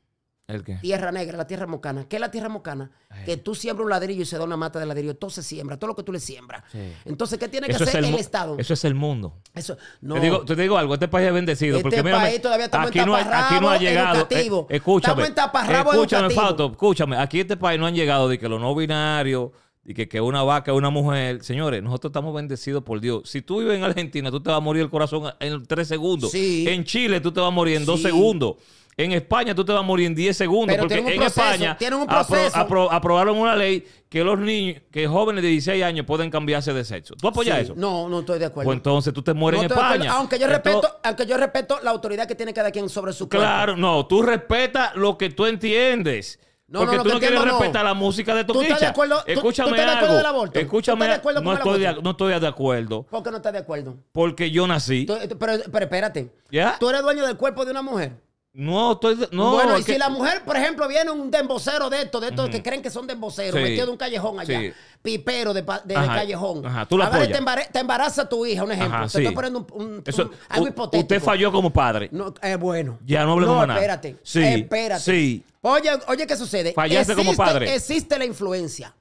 ¿El qué?
Tierra negra, la tierra mocana. ¿Qué es la tierra mocana? Que tú siembras un ladrillo y se da una mata de ladrillo. Todo se siembra, todo lo que tú le siembras.
Sí.
Entonces, ¿qué tiene que
Eso
hacer
el,
Estado?
eso es el mundo.
Eso, no.
Te, digo, te digo algo, este país es bendecido.
Este
porque mira,
país todavía estamos
aquí
en
no, ha- aquí no ha llegado. eh, escúchame.
Estamos en
escúchame. Fausto, escúchame. Aquí este país no han llegado de que los no binarios, de que, que una vaca una mujer. Señores, nosotros estamos bendecidos por Dios. Si tú vives en Argentina, tú te vas a morir el corazón en tres segundos.
Sí.
En Chile, tú te vas a morir en dos segundos. En España tú te vas a morir en 10 segundos.
Pero
porque
un
en
proceso,
España
un
apro- apro- aprobaron una ley que los niños, que jóvenes de 16 años pueden cambiarse de sexo. ¿Tú apoyas
Sí.
eso?
No, no estoy de acuerdo.
Pues entonces tú te mueres
No
en España.
Aunque yo respeto, aunque yo respeto la autoridad que tiene cada quien sobre su cuerpo.
Claro, no, tú respetas lo que tú entiendes.
No,
porque
no, lo
tú no quieres
entiendo, no.
respetar la música de tu
¿Tú estás de acuerdo- tú- tú
Escúchame
estás de acuerdo del aborto?
Escúchame
¿Tú estás de
no, estoy de, no estoy de acuerdo.
¿Por qué no estás de acuerdo?
Porque yo nací.
Tú- pero, pero espérate.
¿Ya?
Tú eres dueño del cuerpo de una mujer.
No, estoy no.
bueno, y
que-
si la mujer, por ejemplo, viene un dembocero de estos, de estos que creen que son demboceros,
Sí.
metido de un callejón allá,
Sí.
pipero de, de- callejón.
Ajá, tú la
y
apoyas.
te, embara- te embaraza tu hija, un ejemplo.
Ajá,
te estoy poniendo un, un-
Eso,
un- algo hipotético.
Usted falló como padre.
No, eh, bueno.
Ya no hablemos
no,
nada.
espérate.
Sí,
Espérate.
sí.
Oye, oye, ¿qué sucede?
Fallaste como padre.
Existe la influencia.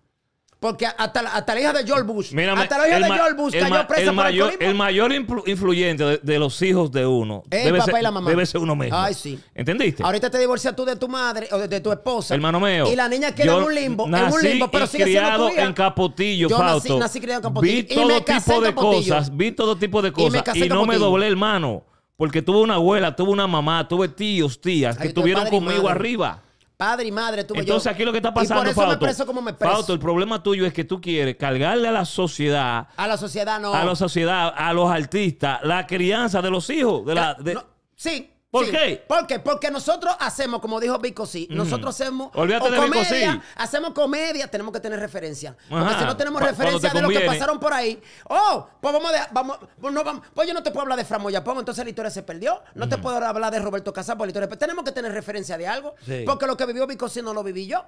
Porque hasta, la- hasta la hija de George Bush,
Mírame,
hasta la hija de George Bush cayó
ma-
presa
el
por
mayor,
alcoholismo.
el mayor influ- influyente de, de los hijos de uno
El
debe,
papá
ser,
y la mamá.
debe ser uno mismo.
Ay, sí.
¿Entendiste?
Ahorita te divorcias tú de tu madre o de, de tu esposa.
Hermano mío.
Y la niña queda en un limbo, en un limbo, pero sigue siendo
criado
tu hija.
en Capotillo,
Yo nací-
Fausto.
nací criado en Capotillo.
Vi todo tipo de cosas, vi todo tipo de cosas y, no me doblé, hermano. Porque tuve una abuela, tuve una mamá, tuve tíos, tías que
Ay,
estuvieron conmigo arriba.
Padre y madre tuve
Entonces
yo.
aquí lo que está
Y por
pasando,
eso me preso como me preso.
Fausto, el problema tuyo es que tú quieres cargarle a la sociedad
A la sociedad no.
a la sociedad, a los artistas, la crianza de los hijos. De la, de-
No, sí.
¿Por
sí.
qué?
¿Por qué? Porque nosotros hacemos, como dijo Vico, sí, nosotros hacemos
Olvídate
o
de Vico,
comedia,
sí.
hacemos comedia, tenemos que tener referencia. Porque
Ajá.
si no tenemos referencia
te
de lo que pasaron por ahí, oh, pues vamos a, vamos, pues no vamos, pues yo no te puedo hablar de Framoya entonces la historia se perdió. No te puedo hablar de Roberto Casas por la historia, pero tenemos que tener referencia de algo,
Sí.
porque lo que vivió Vico sí no lo viví yo.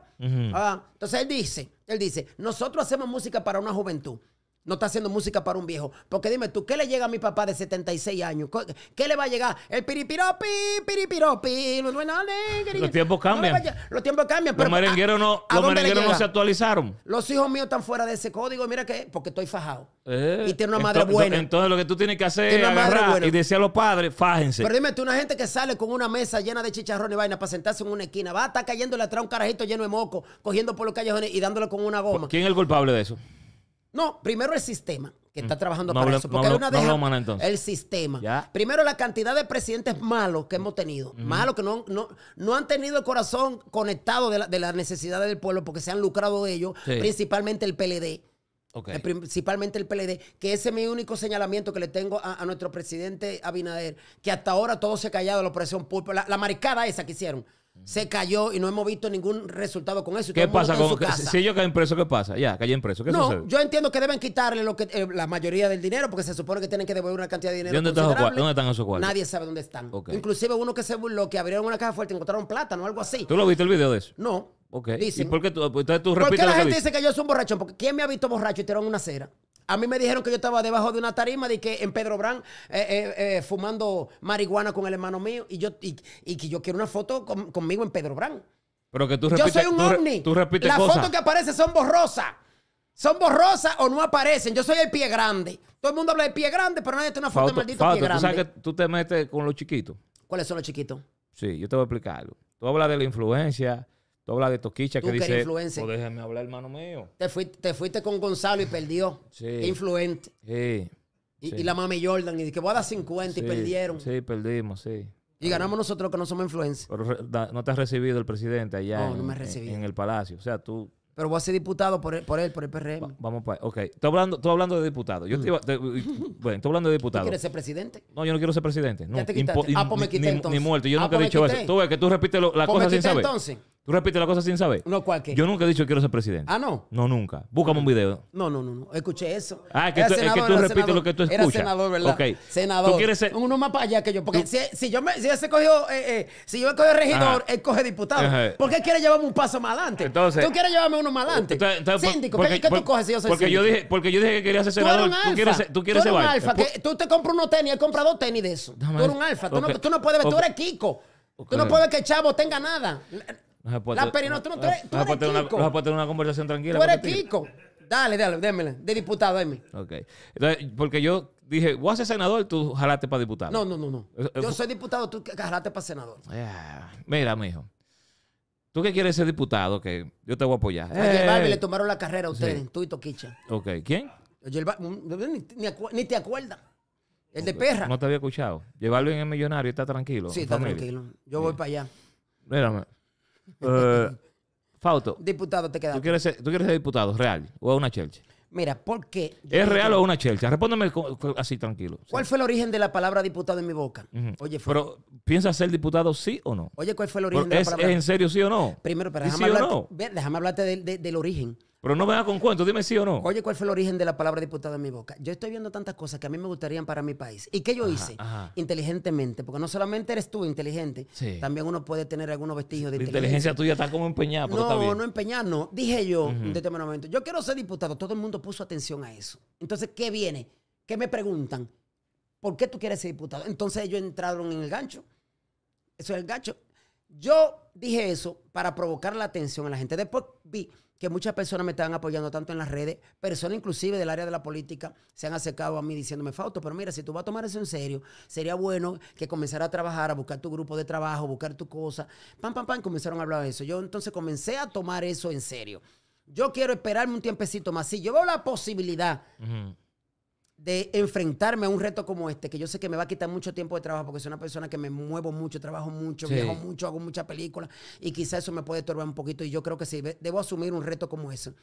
Ah, entonces él dice, él dice, nosotros hacemos música para una juventud. No está haciendo música para un viejo. Porque dime tú, ¿qué le llega a mi papá de 76 años? ¿Qué le va a llegar? El piripiropi, piripiropi. Los
Los tiempos cambian.
Los tiempos cambian.
los
pero,
merengueros
¿a-
no, los merengueros no se actualizaron.
Los hijos míos están fuera de ese código. Mira que, porque estoy fajado.
Eh,
y tiene una madre
entonces-
buena.
Entonces lo que tú tienes que hacer es agarrar y decir a los padres, fájense.
Pero dime tú, una gente que sale con una mesa llena de chicharrón y vaina para sentarse en una esquina, va a estar cayéndole atrás un carajito lleno de moco, cogiendo por los callejones y dándole con una goma.
¿Quién es el culpable de eso?
No, primero el sistema que está trabajando
Mm. No
para eso.
no
Porque
hable-
hay una
no
deja- el sistema.
Ya.
Primero la cantidad de presidentes malos que hemos tenido. Malos que no, no, no han tenido el corazón conectado de, la- de las necesidades del pueblo porque se han lucrado de ellos.
Sí.
Principalmente el PLD. Principalmente el PLD, que ese es mi único señalamiento que le tengo a, a nuestro presidente Abinader, que hasta ahora todo se ha callado la operación pulpo, la, la maricada esa que hicieron, se cayó y no hemos visto ningún resultado con eso. y
¿Qué pasa con que- si ellos caen presos? ¿Qué pasa? Ya, caen presos. ¿Qué
No,
sucede?
yo entiendo que deben quitarle lo que, eh, la mayoría del dinero porque se supone que tienen que devolver una cantidad de dinero.
¿Y dónde están esos
considerable.
¿Dónde están esos cuartos?
Nadie sabe dónde están.
Ok.
Inclusive uno que se burló, que abrieron una caja fuerte y encontraron plátano o algo así.
¿Tú lo viste el video de eso?
No.
Ok.
Dicen.
¿Y por qué tú, entonces tú
¿Por qué la gente dice que yo soy un borrachón? Porque ¿quién me ha visto borracho y tirado en una acera? A mí me dijeron que yo estaba debajo de una tarima de que en Pedro Brán eh, eh, eh, fumando marihuana con el hermano mío y yo y, y que yo quiero una foto con- conmigo en Pedro Brán.
Pero que tú
Yo
repites,
soy un
tú
ovni.
Tú repites
Las
cosas.
fotos que aparecen son borrosas. Son borrosas o no aparecen. Yo soy el pie grande. Todo el mundo habla de pie grande, pero nadie tiene una foto de maldito pie
tú
grande.
sabes que tú te metes con los chiquitos.
¿Cuáles son los chiquitos?
Sí, yo te voy a explicar algo. Tú hablas de la influencia, tú hablas de Toquicha que
que
dice, pues déjame hablar, hermano mío.
Te fuiste, te fuiste con Gonzalo y perdió.
Sí.
Qué influente.
Sí.
Y,
Sí.
y la mami Jordan. Y que voy a dar 50 y perdieron.
Sí, perdimos, sí.
Y ganamos nosotros que no somos influencers.
Pero no te has recibido el presidente allá
No,
en,
no me ha
en- en el palacio. O sea, tú...
Pero voy a ser diputado por él, por él, por el PRM.
va- vamos para... Ok. Estoy hablando, estoy hablando de diputado. Yo te iba- te- bueno, estoy hablando de
¿Tú
diputado.
quieres ser presidente?
No, yo no quiero ser presidente. No,
Ya te
impo-
quitaste. Ah, pues me quité
ni,
entonces.
ni muerto. Yo
Ah,
nunca he
pues me
dicho
quité.
eso. Tú ves que tú repites lo- las
Pues me
cosas sin
quité
saber.
entonces.
Tú repites la cosa sin saber.
No, ¿cuál qué?
Yo nunca he dicho que quiero ser presidente.
Ah, no.
No, nunca. Búscame un video.
No, no, no, no. Escuché eso.
Ah, es que
Era
tú- es que
senador,
tú
era
repites
senador.
lo que tú
Era
escuchas.
senador, ¿verdad?
Ok.
Senador.
Tú quieres ser-
Uno más para allá que yo. Porque si, si yo me, si yo se cogió, eh, eh, si yo cogió regidor,
Ajá.
él coge diputado.
Ajá.
¿Por qué quiere llevarme un paso más adelante?
Entonces-
tú quieres llevarme uno más adelante.
Entonces- entonces, por-
síndico,
porque-
¿qué, qué tú coges si yo soy
porque yo dije Porque yo dije que quería ser
Tú eres
senador.
un alfa.
Tú quieres ser, tú quieres
eres
ser
un alfa. que tú te compras unos tenis, él compra dos tenis de eso. Tú eres un alfa. Tú, no, tú puedes ver. Tú eres Kiko. Tú no puedes que Chavo tenga nada.
No se puede
La
tener-
perino, tú no- tú eres- tú
se puede
eres
tener una-
Kiko.
no se puede tener una conversación tranquila.
Tú eres
contigo.
Kiko. Dale, dale, démela. De diputado, déme.
Ok. Entonces, porque yo dije, voy a ser senador, tú jalaste para diputado.
No, no, no, no. Yo soy diputado, tú jalaste para senador.
Ah, Mira, mijo. Tú que quieres ser diputado, que yo te voy a apoyar.
J Balvin
Eh,
le tomaron la carrera a ustedes,
Sí.
tú y Toquicha.
Ok, ¿quién?
Ni, ni te acuerdas. El de perra.
No te había escuchado. Llevarlo en el millonario, está tranquilo.
sí, está
familia.
tranquilo. Yo voy para allá.
Mírame. Eh, Fausto,
Diputado, te quedas.
¿tú quieres, ser, ¿tú quieres ser diputado real o una chelcha?
Mira, ¿por qué?
¿Es real o una chelcha? Respóndeme co- co- así tranquilo.
¿Cuál fue el origen de la palabra diputado en mi boca?
Ujú.
Oye, fue-
Pero, ¿piensas ser diputado sí o no?
oye, ¿cuál fue el origen
Pero
de la
¿Es,
palabra?
es en serio sí o no?
Primero, pero
¿Y
déjame,
sí o
hablarte,
no?
ve, déjame hablarte del, de- del origen.
Pero no me hagas con cuento, dime sí o no.
Oye, ¿cuál fue el origen de la palabra diputado en mi boca? Yo estoy viendo tantas cosas que a mí me gustarían para mi país. ¿Y qué yo hice?
ajá.
Inteligentemente, porque no solamente eres tú inteligente,
Sí.
también uno puede tener algunos vestigios de
La
inteligencia.
inteligencia tuya está como empeñada, pero está
No,
bien.
no empeñar, no. Dije yo en determinado momento, yo quiero ser diputado. Todo el mundo puso atención a eso. Entonces, ¿qué viene? ¿Qué me preguntan? ¿Por qué tú quieres ser diputado? Entonces ellos entraron en el gancho. Eso es el gancho. Yo dije eso para provocar la atención a la gente. Después vi que muchas personas me estaban apoyando tanto en las redes, personas inclusive del área de la política se han acercado a mí diciéndome, Fausto, pero mira, si tú vas a tomar eso en serio, sería bueno que comenzara a trabajar, a buscar tu grupo de trabajo, buscar tu cosa. Pam, pam, pam, comenzaron a hablar de eso. Yo entonces comencé a tomar eso en serio. Yo quiero esperarme un tiempecito más. Si yo veo la posibilidad. De enfrentarme a un reto como este, que yo sé que me va a quitar mucho tiempo de trabajo porque soy una persona que me muevo mucho, trabajo mucho,
Sí.
viajo mucho, hago muchas películas y quizás eso me puede estorbar un poquito y yo creo que si debo asumir un reto como ese,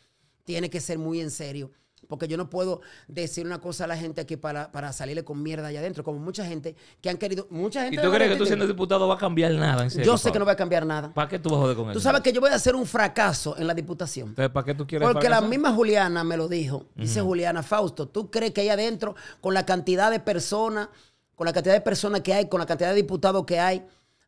tiene que ser muy en serio. Porque yo no puedo decir una cosa a la gente aquí para, para salirle con mierda allá adentro. Como mucha gente que han querido. Mucha gente
¿Y tú crees que tú siendo diputado va a cambiar nada? En serio,
Yo sé que no va a cambiar nada.
¿Para qué tú vas a joder con eso?
Tú sabes que yo voy a hacer un fracaso en la diputación.
Entonces, ¿para qué tú quieres
Porque la misma Juliana me lo dijo. Dice Juliana Fausto, ¿tú crees que ahí adentro, con la cantidad de personas, con la cantidad de personas que hay, con la cantidad de diputados que hay,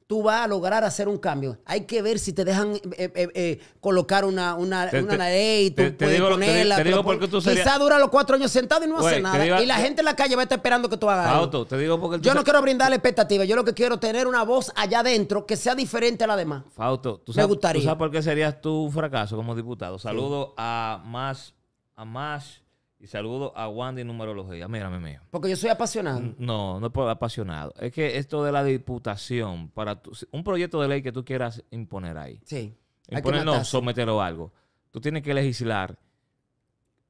tú vas a lograr hacer un cambio? Hay que ver si te dejan eh, eh, eh, colocar una, una,
Te-
una ley, tú
te-
puedes
te
ponerla.
te digo porque tú serías-
Quizá dura los cuatro años sentado y no
Güey,
hace nada.
digo-
y la gente en la calle va a estar esperando que tú hagas algo.
Fausto, te digo porque tú
Yo no
sa-
quiero brindarle expectativas. Yo lo que quiero es tener una voz allá adentro que sea diferente a la demás.
Fausto, ¿tú
Me gustaría.
¿tú sabes por qué serías tú un fracaso como diputado? Saludo a más a más y saludo a Wandy Numerología. Mírame, mío.
Porque yo soy apasionado.
No, no es apasionado. Es que esto de la diputación, para tu- un proyecto de ley que tú quieras imponer ahí.
Sí.
Imponer no, someterlo a algo. Tú tienes que legislar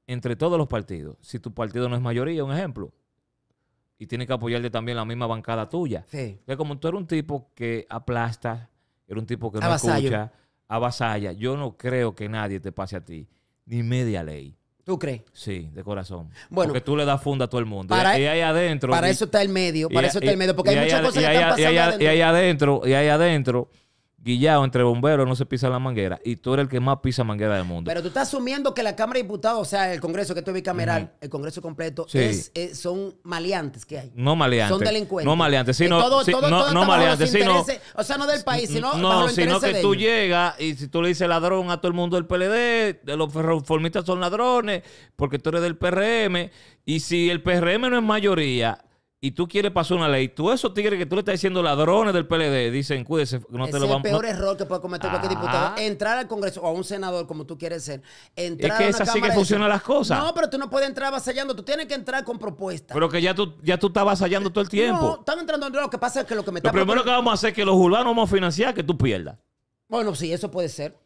entre todos los partidos. Si tu partido no es mayoría, un ejemplo. Y tienes que apoyarte también la misma bancada tuya.
Sí.
Que como tú eres un tipo que aplasta, eres un tipo que no
Avasallo.
escucha, avasalla, yo no creo que nadie te pase a ti ni media ley.
¿Tú crees?
Sí, de corazón.
Bueno,
porque tú le das funda a todo el mundo.
para-
y, y ahí adentro.
Para
y-
eso está el medio,
y-
para eso está el medio, porque hay muchas cosas que están pasando.
Y ahí adentro, y ahí adentro, guillado entre bomberos, no se pisa la manguera. Y tú eres el que más pisa manguera del mundo.
Pero tú estás asumiendo que la Cámara de Diputados, o sea, el Congreso que esto es bicameral, el Congreso completo,
Sí.
es, es- son maleantes que hay.
no maleantes.
Son delincuentes.
No maleantes,
Eh,
sino,
todo-
sí,
todo-
no,
todo
maleantes, sino.
o sea, no del país, sino
No,
los
sino
intereses
que tú llegas y si tú le dices ladrón a todo el mundo del PLD, de los reformistas son ladrones, porque tú eres del PRM, y si el PRM no es mayoría y tú quieres pasar una ley, tú esos tigres que tú le estás diciendo ladrones del PLD, dicen, cuídese, no
Ese
te lo
es el
vamos
peor
no-
error que puede cometer cualquier
Ah.
diputado. Entrar al Congreso o a un senador, como tú quieres ser. Entrar
Es que
a
es
una
así que
Cámara
funcionan las cosas.
No, pero tú no puedes entrar avasallando. Tú tienes que entrar con propuestas.
Pero que ya tú, ya tú estás avasallando todo el
No,
tiempo.
están entrando. Lo que pasa es que lo que me está
lo primero que vamos a hacer es que los urbanos vamos a financiar que tú pierdas.
Bueno, sí, eso puede ser.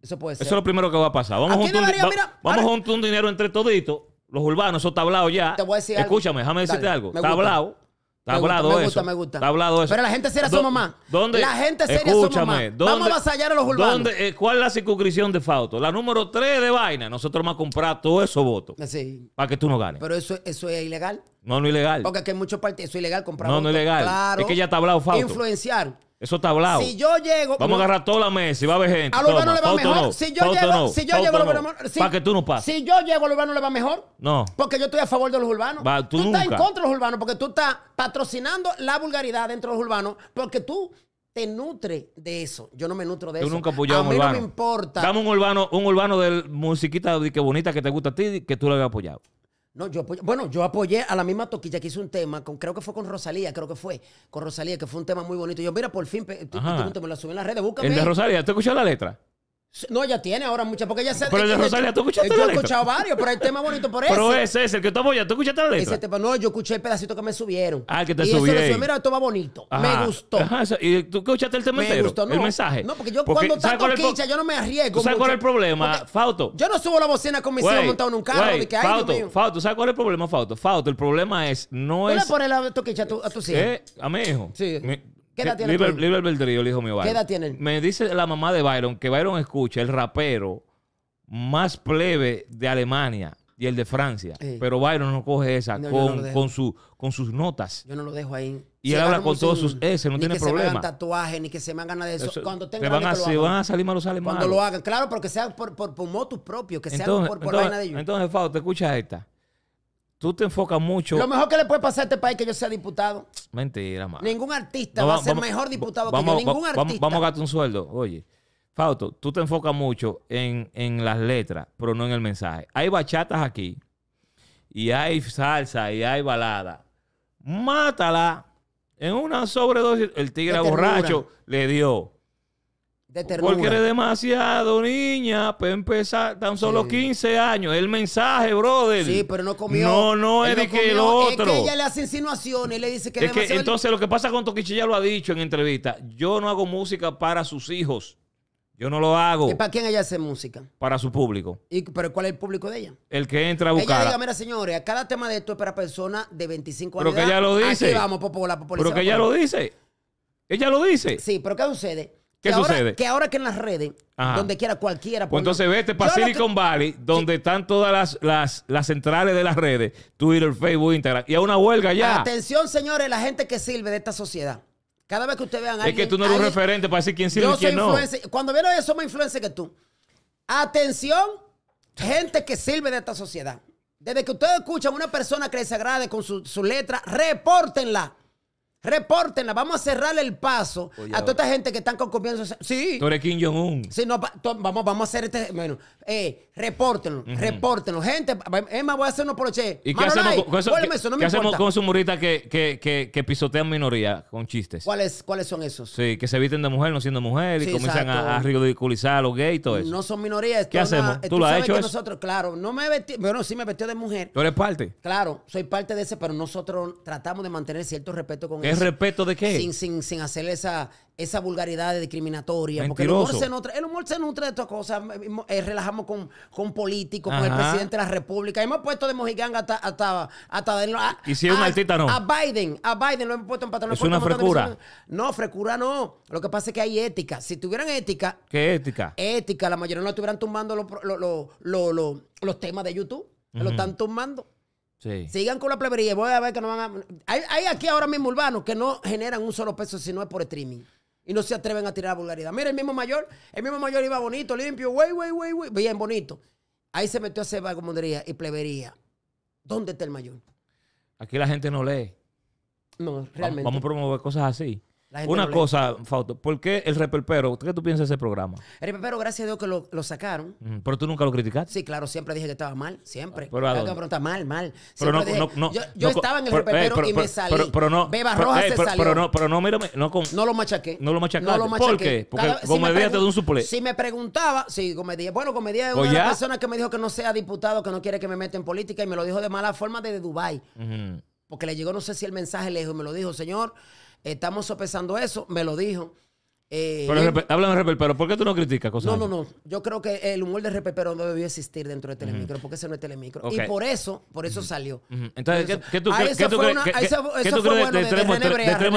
Eso puede ser.
Eso es lo primero que va a pasar. Vamos, a juntar, un, va-
mira,
vamos a juntar un dinero entre toditos. Los urbanos, eso está hablado ya.
Te voy a decir algo.
Escúchame, déjame decirte
Dale,
algo.
me
Está hablado. Está
Me gusta,
hablado
me
eso.
gusta, me gusta.
Está hablado eso.
Pero la gente seria somos más.
¿Dónde?
La gente seria somos más.
¿dónde-
Vamos a avasallar a los urbanos.
¿dónde, eh, ¿Cuál es la circunscripción de Fausto? La número 3 de vaina. Nosotros vamos a comprar todos esos votos
Sí.
para que tú no ganes.
Pero eso, eso es ilegal.
no, no ilegal.
Porque aquí hay muchos partidos. Eso es ilegal comprar
No, no
votos.
es ilegal.
Claro.
Es que ya está hablado, Fausto.
Influenciar.
Eso está hablado.
Si yo llego.
Vamos
no,
a agarrar toda la mesa y va a haber gente.
A los urbanos
Toma,
le va mejor.
no,
si yo llego,
no,
si yo llego a si-
Para que tú no pases.
Si yo llego a los urbanos le va mejor.
No.
Porque yo estoy a favor de los urbanos.
Va, tú
estás en contra de los urbanos porque tú estás patrocinando la vulgaridad dentro de los urbanos porque tú te nutres de eso. Yo no me nutro de eso.
nunca apoyado
a
a un
mí
urbano.
no me importa.
Dame un urbano, un urbano de musiquita de que bonita que te gusta a ti que tú le habías apoyado.
No, yo apoyé- bueno, yo apoyé a la misma Toquilla que hizo un tema, con, creo que fue con Rosalía, creo que fue con Rosalía, que fue un tema muy bonito. Yo, mira, por fin, pe- tú-
Ajá.
tú- tú me lo subí en las redes, búscame.
El de. Rosalía, ¿tú escuchas la letra?
No, ella tiene ahora muchas, porque ella se...
Pero el de Rosalía, ¿tú escuchaste
Yo he escuchado varios, pero el tema bonito por
Pero
ese.
es el que tú apoyas. ¿Tú escuchaste la letra?
Ese tema, no, yo escuché el pedacito que me subieron.
Ah, el que te
y
subí
lo
ahí.
Mira, esto va bonito.
Ajá.
Me gustó.
Ajá, eso- ¿Y tú escuchaste el tema
Me
entero?
gustó, no.
El mensaje.
No, porque yo
Porque,
cuando está
¿sabes cuál es pro-
toquicha, yo no me arriesgo
¿Tú sabes cuál es el problema, Fauto?
Yo no subo la bocina con mis hijos
Güey,
montado en un carro. de que,
Fauto. Fauto, ¿sabes cuál es el problema, Fauto? Fauto, el problema es, no
¿Tú le
es...
pones la toquicha a, tu, a tus hijos?
Eh, a mi hijo.
Sí.
Mi-
¿Qué edad tiene
libre, libre albedrío, el hijo mío. Byron.
edad tiene?
Me dice la mamá de Byron que Byron escucha el rapero más plebe de Alemania y el de Francia.
Sí.
Pero Byron no coge esa
No, yo no
con, con, su, con sus notas.
Yo no lo dejo ahí.
Y él habla con todos sus S, no tiene
que se me
problema.
hagan tatuajes, ni que se me hagan nada de eso.
Eso-
Cuando
te
tengan
van a,
que lo
van a salir malos, salen
Cuando lo hagan, claro, pero que sea por, por, por motus propio, que sea por, por
entonces,
vaina de ellos.
entonces, Fausto, escucha esta. Tú te enfocas mucho...
Lo mejor que le puede pasar a este país es que yo sea diputado.
Mentira, mano.
Ningún artista
No,
va
va-
a ser
vamos-
mejor diputado
vamos,
que yo. Ningún
va-
artista.
Vamos, a gastar un sueldo. Oye, Fausto, tú te enfocas mucho en, en las letras, pero no en el mensaje. Hay bachatas aquí, y hay salsa, y hay balada. Mátala. En una sobredosis, el tigre borracho le dio.
De ternura.
Porque eres demasiado niña para empezar tan solo
Sí.
15 años. El mensaje, brother.
Sí, pero no comió.
No, no,
Él
es de que el otro.
Es que ella le hace insinuaciones y le dice que
Es que
demasiado-
entonces lo que pasa con Toquiche ya lo ha dicho en entrevista. Yo no hago música para sus hijos. Yo no lo hago
¿Y para quién ella hace música?
para su público.
¿Y, ¿Pero cuál es el público de ella?
El que entra a
Ella
buscar.
diga, mira, señores, a cada tema de esto es para personas de 25
Pero
años.
que
de edad.
ella lo dice.
Aquí vamos,
pero que ella lo dice. Ella lo dice.
Sí, pero ¿qué sucede?
¿Qué
Que ahora-
sucede?
que ahora que en las redes,
Ajá.
donde quiera, cualquiera.
Pues entonces vete para
lo que-
Silicon Valley, donde están todas las, las, las centrales de las redes, Twitter, Facebook, Instagram, y a una huelga ya.
Atención, señores, la gente que sirve de esta sociedad. Cada vez que ustedes vean a
es que
alguien-
tú no eres un
alguien-
referente para decir quién sirve y quién no.
Cuando vieron eso, más influencer que tú. Atención, gente que sirve de esta sociedad. Desde que ustedes escuchan a una persona que les agrade con su, su letra, repórtenla. Repórtenla. Vamos a cerrarle el paso
Oye,
a toda esta gente que están copiando. Sí.
Tú eres Kim Jong-un.
Sí, no, vamos, vamos a hacer este. Bueno, eh, repórtenlo, repórtenlo. Gente, es más, voy a hacer unos poloche.
¿Y qué hacemos con, con eso, qué-
eso, no
qué
me
hacemos
importa.
con esos muritas que, que, que, que pisotean minoría con chistes?
¿Cuáles, ¿Cuáles son esos?
Sí, que se visten de mujer no siendo mujer y comienzan a, a ridiculizar a los gays y todo eso.
No son minorías.
¿Qué
una-
hacemos?
eh,
¿Tú lo has
sabes
hecho
que
eso?
nosotros, claro, no me vestí, bueno, sí me vestió de mujer.
¿Tú eres parte?
Claro, soy parte de ese, pero nosotros tratamos de mantener cierto respeto con
¿Qué
eso.
respeto de qué?
Sin, sin, sin hacer esa, esa vulgaridad discriminatoria. Porque el humor, se nutre, el humor se nutre de estas cosas. Eh, relajamos con, con políticos, con el presidente de la República. Hemos puesto de mojiganga hasta, hasta, hasta de- a,
¿Y si es un
a-
artista, no?
A Biden, a Biden lo hemos puesto en patrón.
Es una frecura.
No, frecura no. Lo que pasa es que hay ética. Si tuvieran ética,
¿Qué ética?
ética, la mayoría no estuvieran tumbando los, los, los, los, temas de YouTube. Lo están tumbando.
Sí.
Sigan con la plebería. Voy a ver que no van a. Hay, hay aquí ahora mismo urbanos que no generan un solo peso si no es por streaming. Y no se atreven a tirar la vulgaridad. Mira, el mismo mayor, el mismo mayor iba bonito, limpio, güey, güey, güey, güey. Bien bonito. Ahí se metió a hacer vagabundería y plebería. ¿Dónde está el mayor?
Aquí la gente no lee.
No, realmente.
vamos a promover cosas así. Una cosa, Fausto, ¿por qué el repelpero? ¿Qué tú piensas de ese programa?
Pero gracias a Dios que lo, lo sacaron.
Mm, Pero tú nunca lo criticaste.
Sí, claro, siempre dije que estaba mal, siempre.
Pero ¿a
Cada que
dónde?
me preguntan, mal, mal.
Pero no, no, no,
yo estaba en el
pero-
repepero
eh, pero-
y me
pero-
salí.
Pero, pero no.
Beba
pero,
Roja
eh,
se
pero-
salió.
Pero no, pero no, mírame, no con.
No lo machaqué.
No lo machacaste.
No lo
¿Por qué? Porque
Cada-
te da un suple.
Si me preguntaba, sí, Gómez Díaz. Bueno, Gómez Díaz es una de las personas que me dijo que no sea diputado, que no quiere que me meta en política y me lo dijo de mala forma desde Dubái. Porque le llegó, no sé si el mensaje lejos, me lo dijo, señor, estamos sopesando eso, me lo dijo. Eh,
Pero háblame de repelpero. ¿Por qué tú no criticas cosas
no, no, no. Yo creo que el humor de repepero no debió existir dentro de Telemicro, porque ese no es Telemicro.
Ok.
Y por eso, por eso salió.
Ujú. Entonces,
Por
¿qué,
eso.
qué tú
Ah,
crees? qué tú crees- qué- tú crees
de-
extremo extremo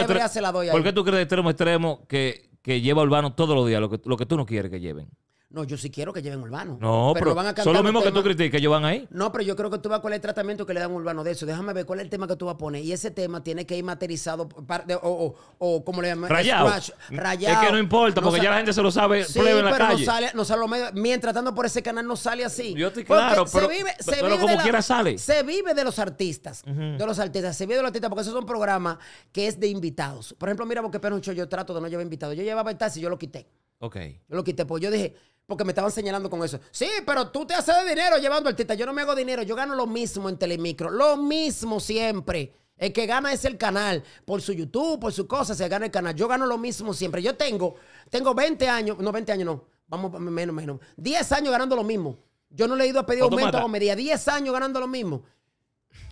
¿Por qué tú crees de extremo extremo que, que lleva Urbano todos los días lo que, lo que tú no quieres que lleven?
No, yo sí quiero que lleven urbano.
No, pero,
lo van a
son lo
los
mismo que tú criticas, ellos van ahí.
No, pero yo creo que tú vas a cuál es el tratamiento que le dan a urbano de eso. Déjame ver cuál es el tema que tú vas a poner. Y ese tema tiene que ir materializado o, o, o como le llaman.
Rayado.
scratch, rayado.
Es que no importa, porque ya la gente se lo sabe
Sí,
plebe en la
pero
calle.
no sale, no sale los medios. Mientras tanto por ese canal no sale así.
Yo estoy
Porque
claro,
se
pero-
vive- se
pero
vive
como
de la-
quiera sale.
Se vive de los artistas. De los artistas. Se vive de los artistas porque esos son programas que es de invitados. Por ejemplo, mira, porque Perucho, yo trato de no llevar invitados. Yo llevaba el taxi y yo lo quité.
Ok.
Yo lo quité, pues yo dije, porque me estaban señalando con eso. Sí, pero tú te haces de dinero llevando artistas. Yo no me hago dinero, yo gano lo mismo en Telemicro, lo mismo siempre. El que gana es el canal. Por su YouTube, por su cosa, se gana el canal. Yo gano lo mismo siempre. Yo tengo, tengo 20 años, no 20 años no, vamos menos, menos. 10 años ganando lo mismo. Yo no le he ido a pedir
¿Cuánto
aumento
mata?
o media. 10 años ganando lo mismo.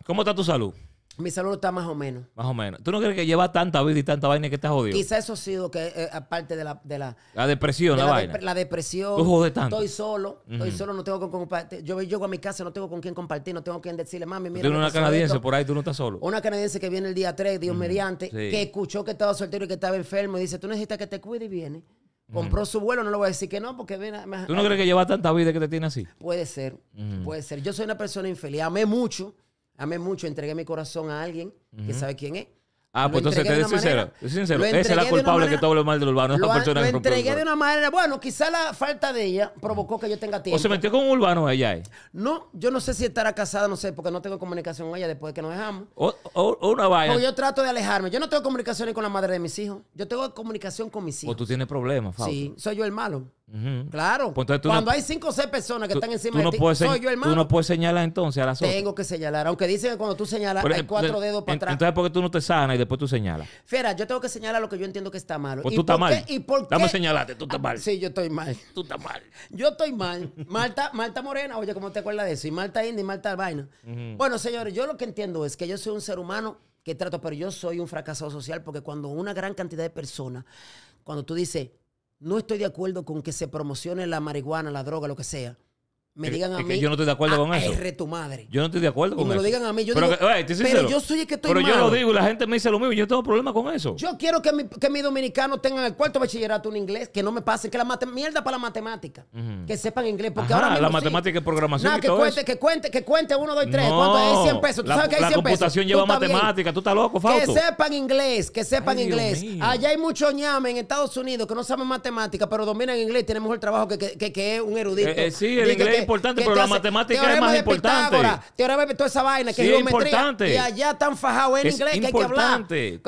¿Cómo está tu salud?
Mi salud está más o menos.
Más o menos. ¿Tú no crees que lleva tanta vida y tanta vaina que has jodido?
Quizá eso ha sido que, eh, aparte de la, de la,
La depresión,
de
la,
la,
vaina.
dep- la depresión.
Tú jodes tanto.
Estoy solo, estoy solo, no tengo con compartir. Yo llego a mi casa, no tengo con quién compartir, no tengo con quién decirle, mami, mira.
Tienes
me
una canadiense
esto".
por ahí, tú no estás solo.
Una canadiense que viene el día 3, Dios mediante,
sí.
que escuchó que estaba soltero y que estaba enfermo y dice, tú necesitas que te cuide y viene. Compró su vuelo, no le voy a decir que no, porque viene. me-
¿Tú no crees que lleva tanta vida que te tiene así?
Puede ser, puede ser. Yo soy una persona infeliz, amé mucho, amé mucho, entregué mi corazón a alguien que sabe quién es.
Ah,
Lo
pues entonces te
de
sincero. sincero.
lo
Esa es la culpable que
manera-
tú hables mal del urbano.
Lo,
persona
lo
que
entregué de una manera, bueno, quizá la falta de ella provocó que yo tenga tiempo.
O se metió con un urbano ella, eh.
No, yo no sé si estará casada, no sé, porque no tengo comunicación con ella después de que nos dejamos.
O, o- o una vaina.
Porque yo trato de alejarme. Yo no tengo comunicación ni con la madre de mis hijos. Yo tengo comunicación con mis
O
hijos.
tú tienes problemas, Fausto.
Sí, soy yo el malo. Claro.
Pues
Cuando
no-
hay cinco o seis personas que
Tú,
están encima
tú
de
no
ti, soy yo el
tú no puedes señalar entonces a las otras.
Tengo que señalar. Aunque dicen que cuando tú señalas
Pero,
hay cuatro dedos para
en-
atrás.
Entonces, ¿por qué tú no te sanas y después tú señalas?
Fiera, yo tengo que señalar lo que yo entiendo que está malo.
Pues
¿Y
tú estás mal.
¿Y por
Dame
qué?
señalarte, tú estás mal.
Sí, yo estoy mal.
Tú estás mal.
Yo estoy mal. Malta, Malta Morena, oye, ¿cómo te acuerdas de eso? Y Malta India y Malta Vaina. Bueno, señores, yo lo que entiendo es que yo soy un ser humano que trato, pero yo soy un fracasado social porque cuando una gran cantidad de personas, cuando tú dices, no estoy de acuerdo con que se promocione la marihuana, la droga, lo que sea, me
Es-
digan a
es que
mí.
yo no estoy de acuerdo
"Ah,
con eso".
erre tu madre.
Yo no estoy de acuerdo
Y
con
me lo
eso.
digan a mí. Yo
pero,
digo,
que- oye,
pero yo soy el que estoy
Pero yo lo digo y la gente me dice lo mismo. Yo tengo problemas con eso.
Yo quiero que mi, que mi dominicano tengan el cuarto bachillerato en inglés, que no me pasen, que la mate- mierda para la matemática, que sepan inglés, porque
Ajá,
ahora mismo
la
sí.
matemática y programación y
que
todo
cuente,
eso.
que cuente, que cuente uno, dos, tres,
No,
cuánto hay 100 pesos, tú
la-
sabes que hay
la
100 pesos.
computación
Tú
lleva
bien.
matemática, tú estás loco, Fausto.
Que sepan inglés, que sepan
Ay,
inglés. Allá hay muchos ñames en Estados Unidos que no saben matemática, pero dominan inglés, tienen mejor trabajo que, que, es un erudito.
Eh, eh, sí, el inglés es importante, pero la matemática es más importante.
Teorema de toda esa vaina, que
Sí,
es
importante.
Y allá están fajados en
Es
inglés que hay que hablar.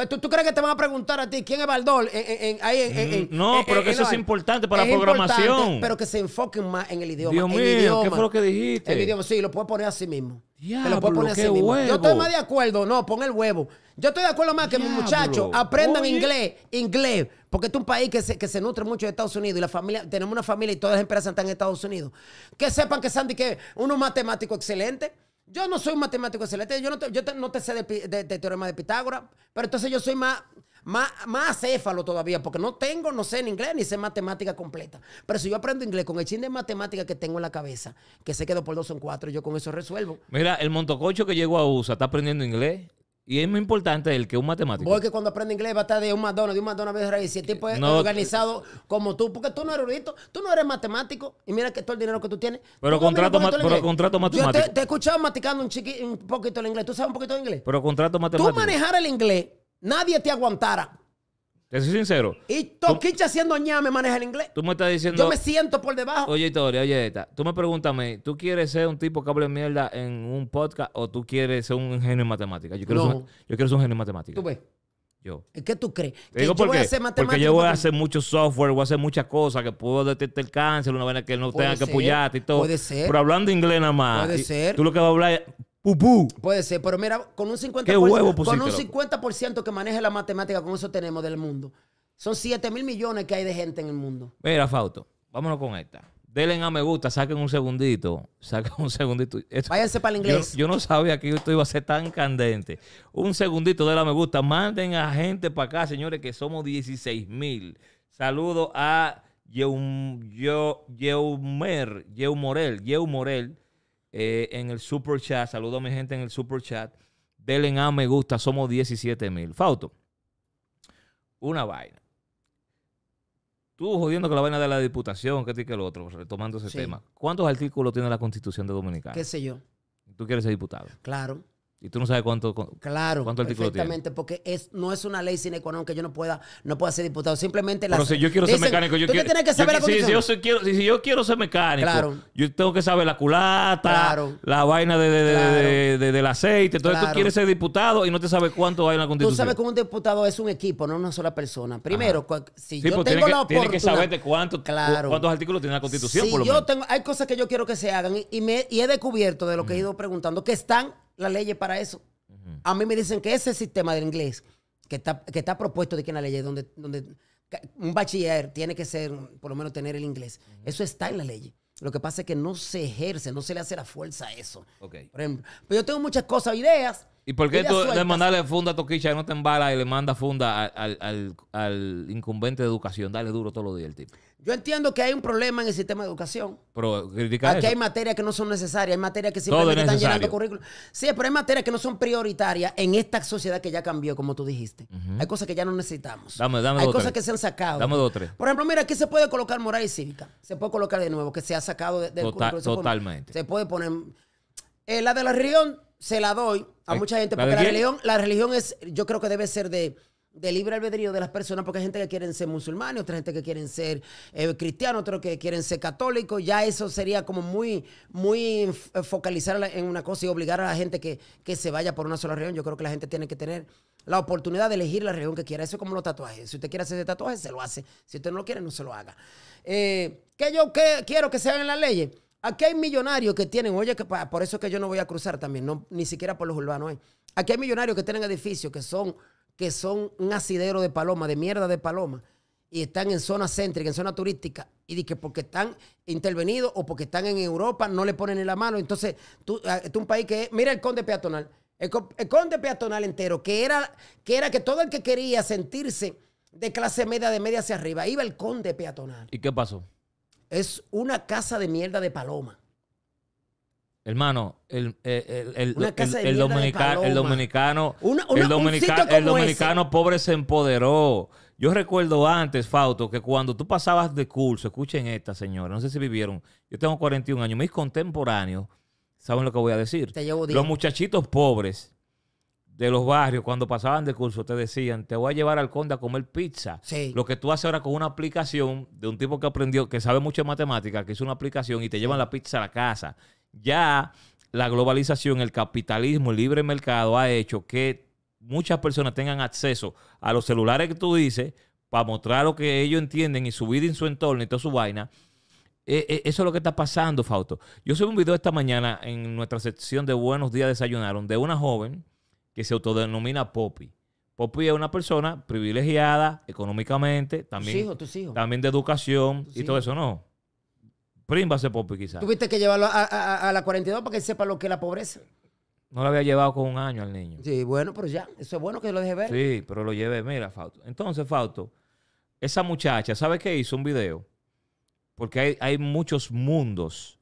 ¿Tú, tú crees que te van a preguntar a ti quién es
Mm, no, pero que eso es importante para la programación.
pero que se enfoquen más en el idioma.
Dios mío, ¿qué fue lo que dijiste?
El idioma, sí, lo puedes poner así mismo. Te lo
Diablo,
puedes poner así mismo. Yo estoy más de acuerdo, no, pon el huevo. Yo estoy de acuerdo más que mis
Diablo.
muchachos aprendan
Oye.
inglés, inglés, porque este es un país que se, que se nutre mucho de Estados Unidos y la familia, tenemos una familia y todas las empresas están en Estados Unidos. Que sepan que Sandy que uno es matemático excelente. Yo no soy un matemático excelente, yo no te, yo no te sé de teorema de Pitágoras, pero entonces yo soy más, más, más acéfalo todavía, porque no tengo, no sé en inglés ni sé matemática completa. Pero si yo aprendo inglés con el chin de matemática que tengo en la cabeza, que sé que dos por dos son cuatro, yo con eso resuelvo.
Mira, el montococho que llegó a USA está aprendiendo inglés y es más importante el que un matemático.
Voy que cuando aprende inglés va a estar de un McDonald's, de un McDonald's de raíz. Si el tipo es
No,
organizado como tú, porque tú no eres erudito, tú no eres matemático y mira que todo el dinero que tú tienes.
Pero
Tú
contrato ma- pero contrato
Yo
matemático.
te, te he escuchado maticando un, chiqui, un poquito el inglés. ¿Tú sabes un poquito de inglés?
Pero contrato
Tú
matemático.
manejar el inglés, nadie te aguantara.
Te soy sincero.
Y Toquicha haciendo ñame maneja el inglés.
Tú me estás diciendo.
Yo me siento por debajo.
Oye, Historia, oye, esta. Tú me pregúntame, ¿tú quieres ser un tipo que hable mierda en un podcast o tú quieres ser un genio en matemática? Yo quiero,
No.
ser, yo quiero ser un genio en matemática.
Tú ves.
Yo.
¿Qué tú crees? Que
digo
yo
por
voy a hacer
Porque
matemáticas
yo voy a
porque-
hacer mucho software, voy a hacer muchas cosas que puedo detectar el cáncer, una vaina que no tenga que apoyarte y todo.
puede ser.
Pero hablando inglés nada más.
Puede ser.
Tú lo que vas a hablar es pupú.
Puede ser, pero mira, con un 50%,
¿Qué huevo
con
pusiste,
un
loco?
50% que maneje la matemática, con eso tenemos del mundo. Son 7 mil millones que hay de gente en el mundo.
Mira, Fausto, vámonos con esta. Denle a me gusta, saquen un segundito. Saquen un segundito. Esto-
Váyanse para el inglés.
yo no sabía que esto iba a ser tan candente. Un segundito de la me gusta. Manden a gente para acá, señores, que somos 16 mil. Saludo a Yeum, Yeumer, Yeu Morel, Yeu Morel eh, en el super chat. Saludo a mi gente en el super chat. Denle a me gusta, somos 17 mil. Fausto, una vaina. tú jodiendo con la vaina de la diputación, que y que el otro, retomando ese
Sí.
tema. ¿Cuántos artículos tiene la Constitución de Dominicana?
¿Qué sé yo?
Tú quieres ser diputado.
Claro.
Y tú no sabes cuánto. cu-
Claro, perfectamente, porque es, no es una ley sine qua non que yo no pueda, no pueda ser diputado. Simplemente la
Pero si yo quiero ser mecánico, yo
tú
quiero.
que
yo
saber la
qui- si- si, yo soy- quiero, si, si yo quiero ser mecánico,
Claro.
yo tengo que saber la culata,
Claro.
la vaina de, de- de-
Claro.
del aceite. Entonces tú quieres ser diputado y no te sabes cuánto hay en la
Tú
constitución.
sabes que un diputado es un equipo, no una sola persona. Primero, si
Sí,
yo tengo
tiene
la
que,
oportunidad...
que saber de cuánto,
Claro.
cuántos artículos tiene la constitución,
si
por lo
yo
menos.
tengo, hay cosas que yo quiero que se hagan y, y me, y he descubierto de lo que he ido preguntando que están las leyes para eso. A mí me dicen que ese sistema del inglés que está, que está propuesto de que en la ley donde, donde un bachiller tiene que ser, por lo menos tener el inglés, eso está en la ley. Lo que pasa es que no se ejerce, no se le hace la fuerza a eso.
Ok.
Por ejemplo, pero yo tengo muchas cosas, ideas.
¿Y por qué tú de mandarle funda a Toquicha no te embala y le manda funda al, al, al- incumbente de educación? Dale duro todos los días el tipo.
Yo entiendo que hay un problema en el sistema de educación.
Pero critica
Aquí
eso.
hay materias que no son necesarias, hay materias que simplemente
es
están llenando currículum. Sí, pero hay materias que no son prioritarias en esta sociedad que ya cambió, como tú dijiste. Hay cosas que ya no necesitamos.
Dame- dame
hay
dos,
cosas
tres.
que se han sacado.
Dame dos, tres.
Por ejemplo, mira, aquí se puede colocar moral y cívica. Se puede colocar de nuevo, que se ha sacado de- del
Total-
currículum.
Totalmente.
Se puede poner... Eh, la de la religión se la doy a mucha gente,
¿la
porque la religión, la religión es, yo creo que debe ser de, de libre albedrío de las personas, porque hay gente que quieren ser musulmanes, otra gente que quieren ser eh, cristianos, otros que quieren ser católicos. Ya eso sería como muy, muy f- focalizar en una cosa y obligar a la gente que, que se vaya por una sola religión. Yo creo que la gente tiene que tener la oportunidad de elegir la religión que quiera. Eso es como los tatuajes. Si usted quiere hacer tatuaje, se lo hace. Si usted no lo quiere, no se lo haga. Eh, ¿Qué yo qué quiero que se hagan en las leyes? Aquí hay millonarios que tienen, oye, que por eso es que yo no voy a cruzar también, no, ni siquiera por los urbanos. hay. Aquí hay millonarios que tienen edificios que son, que son un asidero de paloma, de mierda de paloma, y están en zona céntrica, en zona turística, y de que porque están intervenidos o porque están en Europa no le ponen en la mano. Entonces, tú, ah, este es un país que es, mira el conde peatonal, el, el conde peatonal entero, que era, que era que todo el que quería sentirse de clase media, de media hacia arriba, iba el conde peatonal.
¿Y qué pasó?
Es una casa de mierda de paloma.
Hermano, el, el, el,
Una
el-
casa
el-
de
el
mierda de
dominica- el
paloma.
dominicano,
Una- una-
el, dominica- el dominicano pobre se empoderó. Yo recuerdo antes, Fauto, que cuando tú pasabas de curso, escuchen esta, señora, no sé si vivieron, yo tengo 41 años, mis contemporáneos, ¿saben lo que voy a decir?
Te llevo.
Los muchachitos pobres de los barrios, cuando pasaban de curso, te decían, te voy a llevar al conde a comer pizza.
Sí.
Lo que tú haces ahora con una aplicación de un tipo que aprendió, que sabe mucho de matemáticas, que hizo una aplicación y te llevan la pizza a la casa. Ya la globalización, el capitalismo, el libre mercado ha hecho que muchas personas tengan acceso a los celulares que tú dices para mostrar lo que ellos entienden y su vida en su entorno y toda su vaina. Eh, eh, eso es lo que está pasando, Fausto. Yo subí un video esta mañana en nuestra sección de Buenos Días Desayunaron de una joven que se autodenomina Poppy. Poppy es una persona privilegiada económicamente,
Tus
también,
hijos, tus hijos.
también de educación y todo eso, ¿no? Primba ese Poppy quizás.
Tuviste que llevarlo a, a- a- a la 42 para que sepa lo que es la pobreza.
No lo había llevado con un año al niño.
Sí, bueno, pero ya. Eso es bueno que lo deje ver.
Sí, pero lo llevé. Mira, Fausto. Entonces, Fausto, esa muchacha, ¿sabe qué hizo? Un video. Porque hay, hay muchos mundos.